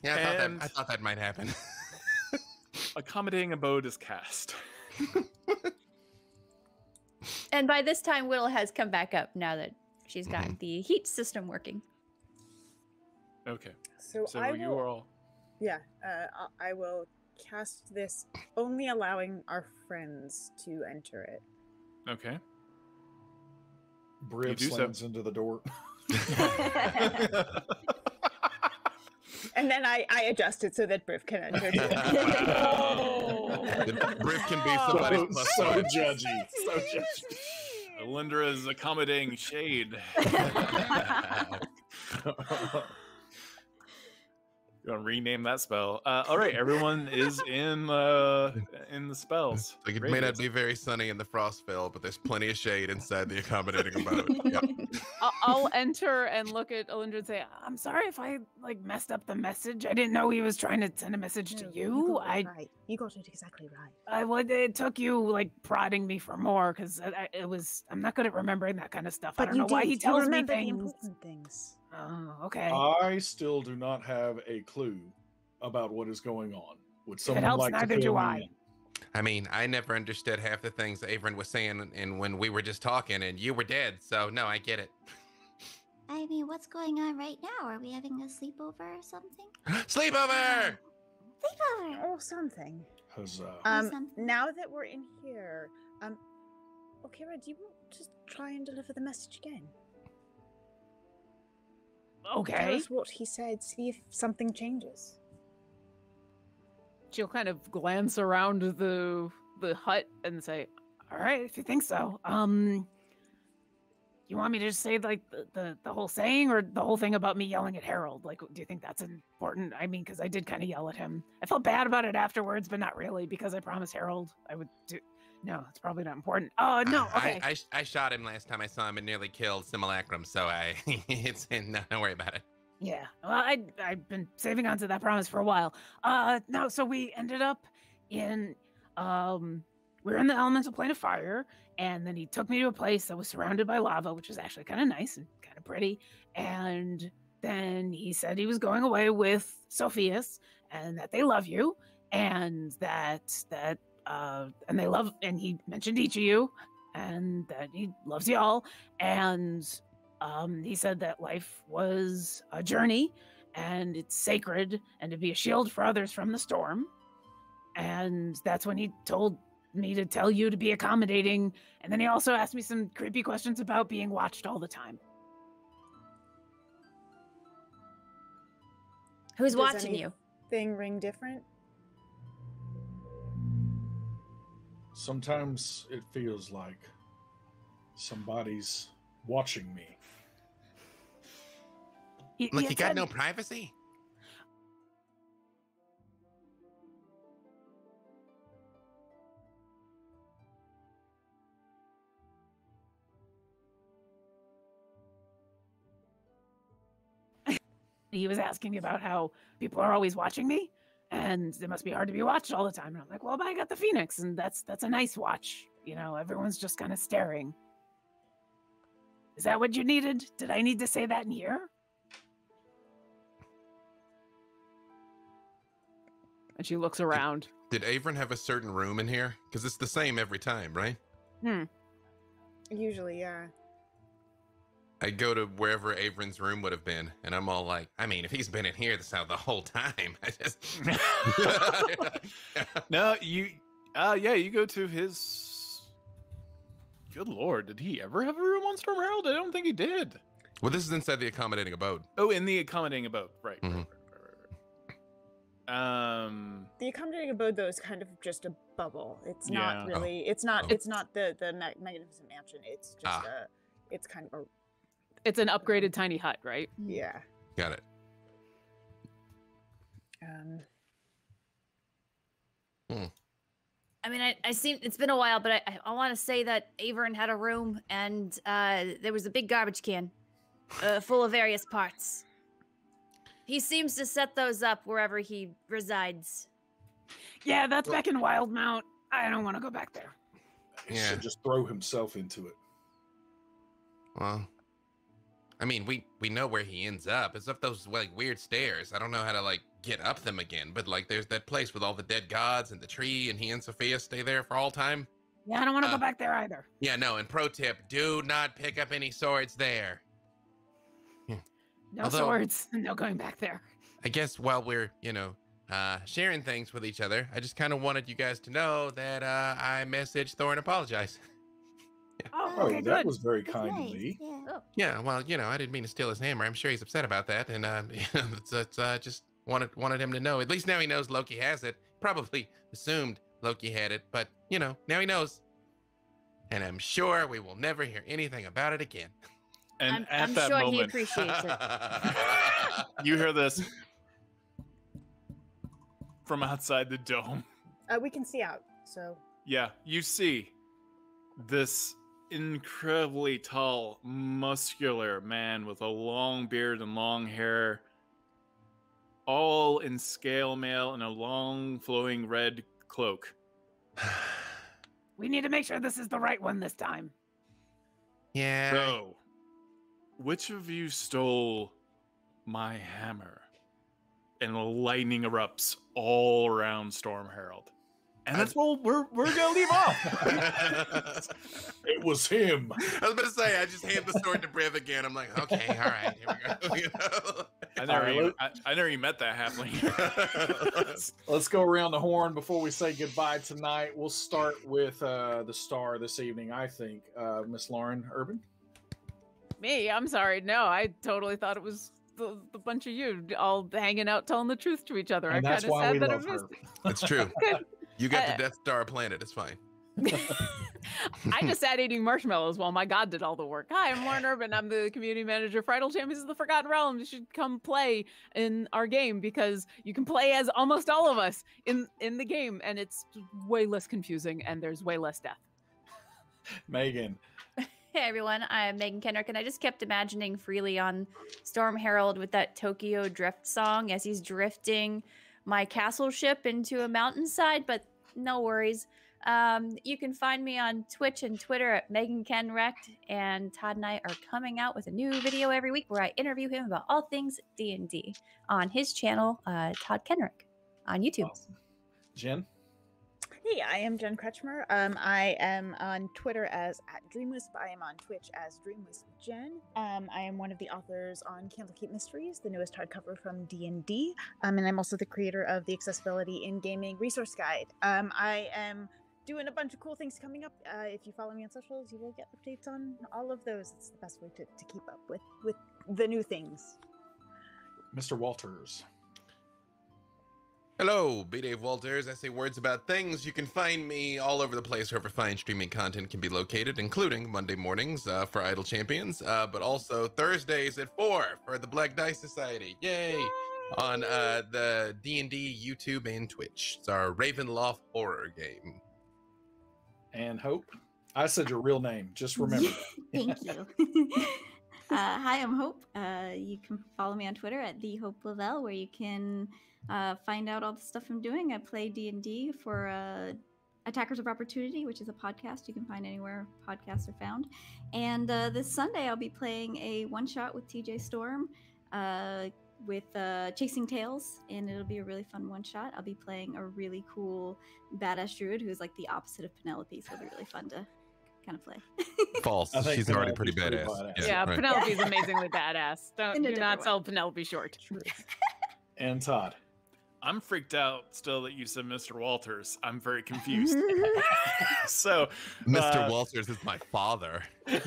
yeah, I thought, that, I thought that might happen. Accommodating abode is cast. <laughs> And by this time, Widdle has come back up now that she's got Mm-hmm. the heat system working. Okay, so, so I you will, are all. yeah, uh, I I will cast this, only allowing our friends to enter it. Okay. Briv do so. slams into the door. <laughs> <laughs> And then I, I adjust it so that Briv can enter. too. <laughs> Oh. The Briv can be oh. somebody's so, plus so one. judgy. So judgy. Linda is accommodating shade. <laughs> <laughs> Gonna rename that spell. Uh, all right, <laughs> everyone is in uh, in the spells. <laughs> Like it may not be very sunny in the Frostfell, but there's plenty of shade inside the accommodating abode. Yep. <laughs> I'll, I'll enter and look at Alyndra and say, "I'm sorry if I like messed up the message. I didn't know he was trying to send a message to you. I, right. You got it exactly right. Uh, I would. It took you like prodding me for more because it was. I'm not good at remembering that kind of stuff. I don't you know why did. he You tells me remember the things. important things. Oh, okay. I still do not have a clue about what is going on. Would someone helps, like to neither fill do me I. in? I mean, I never understood half the things Averin was saying, and when we were just talking, and you were dead. So no, I get it. I mean, what's going on right now? Are we having a sleepover or something? <gasps> Sleepover! Sleepover! Or something. Huzzah. Um, something. now that we're in here, um, Orkira, do you want to try and deliver the message again? Tell Okay. us what he said. See if something changes. She'll kind of glance around the the hut and say, "All right, if you think so. Um, you want me to just say like the, the the whole saying or the whole thing about me yelling at Harold? Like, do you think that's important? I mean, because I did kind of yell at him. I felt bad about it afterwards, but not really because I promised Harold I would do. No, it's probably not important. Oh <sighs> no, I- okay. I, sh- I shot him last time I saw him and nearly killed Simulacrum, so I <laughs> it's in. <laughs> no, don't worry about it. Yeah, well, I I've been saving onto that promise for a while. Uh, no, so we ended up in um, we were in the elemental plane of fire, and then he took me to a place that was surrounded by lava, which was actually kind of nice and kind of pretty. And then he said he was going away with Sophias, and that they love you, and that that uh, and they love, and he mentioned each of you, and that he loves y'all, and um, he said that life was a journey and it's sacred and to be a shield for others from the storm. And that's when he told me to tell you to be accommodating. And then he also asked me some creepy questions about being watched all the time. Who's Does watching you? Thing ring different? Sometimes it feels like somebody's watching me. He, Look, he you got said- no privacy. He was asking me about how people are always watching me and it must be hard to be watched all the time and i'm like well but i got the phoenix and that's that's a nice watch you know everyone's just kind of staring is that what you needed did i need to say that in here and she looks around Did Averin have a certain room in here? Because it's the same every time, right? Hmm. Usually, yeah. I go to wherever Averin's room would have been, and I'm all like, I mean, if he's been in here this the whole time, <laughs> I just. <laughs> no, you. Uh, yeah, you go to his. Good lord, did he ever have a room on Storm Herald? I don't think he did. well, this is inside the accommodating abode. Oh, in the accommodating abode, right? right, Mhm. right, right, right, right. Um, The accommodating abode, though, is kind of just a bubble. It's not Yeah. really. It's not. Oh. It's not the the magnificent mansion. It's just Ah. a. It's kind of a. it's an upgraded tiny hut right Yeah. Got it. Um. I mean, I, I seen it's been a while, but I, I, I want to say that Averin had a room and uh, there was a big garbage can uh, full of various parts. He seems to set those up wherever he resides. yeah that's back in wildmount i don't want to go back there He Yeah. should just throw himself into it. Well, I mean, we we know where he ends up. It's up those like weird stairs. I don't know how to like get up them again, but like there's that place with all the dead gods and the tree, and he and Sophia stay there for all time. yeah i don't want to Uh, go back there either Yeah, no. And pro tip: do not pick up any swords there. no although- swords no going back there I guess while we're you know uh, sharing things with each other, I just kind of wanted you guys to know that uh, I messaged Thor and apologized. <laughs> oh Oh, okay that good was very kind nice, of me. Yeah. Yeah, well, you know, I didn't mean to steal his hammer. I'm sure he's upset about that, and <laughs> uh, it's, it's, uh, just wanted wanted him to know. At least now he knows Loki has it. Probably assumed Loki had it, but you know, now he knows. And I'm sure we will never hear anything about it again. and I'm, at I'm that sure he moment, appreciates it. <laughs> you hear this from outside the dome. Uh, we can see out. So. Yeah, you see this incredibly tall, muscular man with a long beard and long hair, all in scale mail and a long flowing red cloak. <sighs> we need to make sure this is the right one this time yeah. So, which of you stole my hammer? And lightning erupts all around Storm Herald. And that's what we're we're gonna leave off. <laughs> It was him. I was about to say, I just hand the sword to Briv again. I'm like, okay, all right, here we go. <laughs> You know? I never, Alright, even, I, I never even met that halfling. <laughs> Let's go around the horn before we say goodbye tonight. We'll start with uh, the star this evening, I think. Uh, Miss Lauren Urban. Me? I'm sorry. No, I totally thought it was the, the bunch of you all hanging out telling the truth to each other. And I that's kind of why we sad that I love missed her. It's true. Good. You got Uh, the Death Star planet. It's fine. <laughs> I just sat eating marshmallows while my god did all the work. Hi, I'm Lauren Urban. I'm the community manager for Idle Champions of the Forgotten Realm. You should come play in our game because you can play as almost all of us in in the game, and it's way less confusing and there's way less death. <laughs> Meagan. <laughs> Hey everyone, I'm Meagan Kenreck, and I just kept imagining freely on Storm Herald with that Tokyo Drift song as he's drifting my castle ship into a mountainside, but no worries. Um, you can find me on Twitch and Twitter at Meagan Kenrekt, and Todd and I are coming out with a new video every week where I interview him about all things D&D on his channel, uh, Todd Kenreck, on YouTube. Awesome. Jen. Hey, I am Jen Kretchmer. Um, I am on Twitter as at Dreamwisp. I am on Twitch as Dreamwisp Jen. Um, I am one of the authors on Candlekeep Mysteries, the newest hardcover from D&D. Um, and I'm also the creator of the Accessibility in Gaming Resource Guide. Um, I am doing a bunch of cool things coming up. Uh, if you follow me on socials, you will get updates on all of those. It's the best way to, to keep up with, with the new things. Mr. Walters. Hello, B. Dave Walters. I say words about things. You can find me all over the place wherever fine streaming content can be located, including Monday mornings uh, for Idle Champions, uh, but also Thursdays at four for the Black Dice Society. Yay! On uh, the D and D YouTube and Twitch. It's our Ravenloft horror game. And Hope. I said your real name. Just <laughs> remember. Thank you. <laughs> uh, hi, I'm Hope. Uh, you can follow me on Twitter at the Hope LaVelle, where you can uh, find out all the stuff I'm doing. I play D and D for uh, Attackers of Opportunity, which is a podcast you can find anywhere podcasts are found. And uh, this Sunday, I'll be playing a one shot with TJ Storm. Uh, with uh, Chasing Tails, and it'll be a really fun one shot. I'll be playing a really cool badass druid who's like the opposite of Penelope, so it'll be really fun to kind of play. <laughs> False. I think She's already Penelope's pretty pretty badass. badass. Yeah, right. Penelope's amazingly badass. Don't do not way. sell Penelope short. and Todd. I'm freaked out still that you said Mr. Walters. I'm very confused. <laughs> <laughs> so, Mr. Uh, Walters is my father. <laughs> Mr.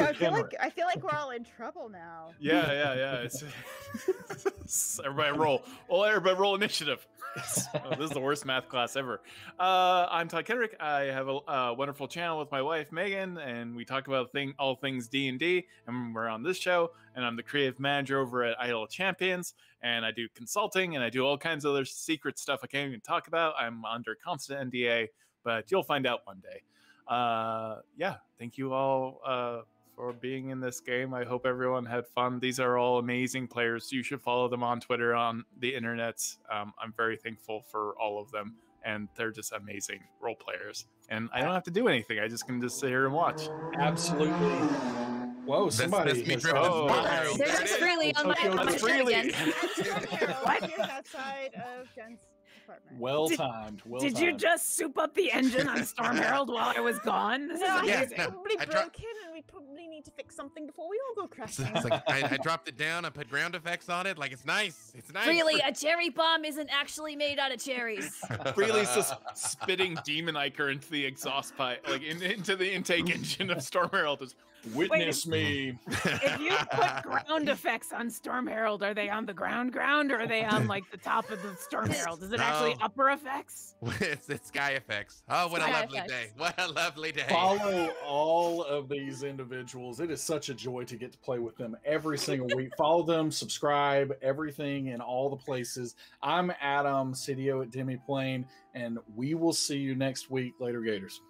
I feel Kenreck. like I feel like we're all in trouble now. yeah, yeah, yeah. It's, everybody roll. Well, everybody roll initiative. Oh, this is the worst math class ever. Uh, I'm Todd Kenreck. I have a, uh wonderful channel with my wife Meagan, and we talk about thing all things D and D. And we're on this show, and I'm the creative manager over at Idle Champions. And I do consulting, and I do all kinds of other secret stuff I can't even talk about. I'm under constant NDA, but you'll find out one day. Uh, yeah, thank you all uh, for being in this game. I hope everyone had fun. These are all amazing players. You should follow them on Twitter, on the internet. Um, I'm very thankful for all of them, and they're just amazing role players. And I don't have to do anything. I just can just sit here and watch. Absolutely. Whoa, That's- somebody. that's me has- driven Oh, Storm okay. Herald. There's There it is. freely on my, Tokyo on my Drift. Freely. again. <laughs> <laughs> What is outside of Jen's apartment? Well timed. Well Did you just soup up the engine on Storm <laughs> Herald while I was gone? This is No, Yeah, it's amazing. no, probably I dro- broken, and we probably need to fix something before we all go crashing. it's like I, I dropped it down. I put ground effects on it. Like it's nice. It's nice. Really, a cherry bomb isn't actually made out of cherries. Freely's just spitting demon ichor into the exhaust pipe, like in, into the intake engine of Storm Herald. Just, Witness me. If you put ground effects on Storm Herald, are they on the ground ground or are they on like the top of the Storm Herald? Is it actually upper effects? <laughs> it's, it's sky effects. Oh, what a lovely effects. day! What a lovely day! Follow all of these individuals. It is such a joy to get to play with them every single week. Follow them, subscribe, everything in all the places. I'm Adam CDO at Demiplane, and we will see you next week. Later, Gators.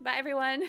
Bye, everyone.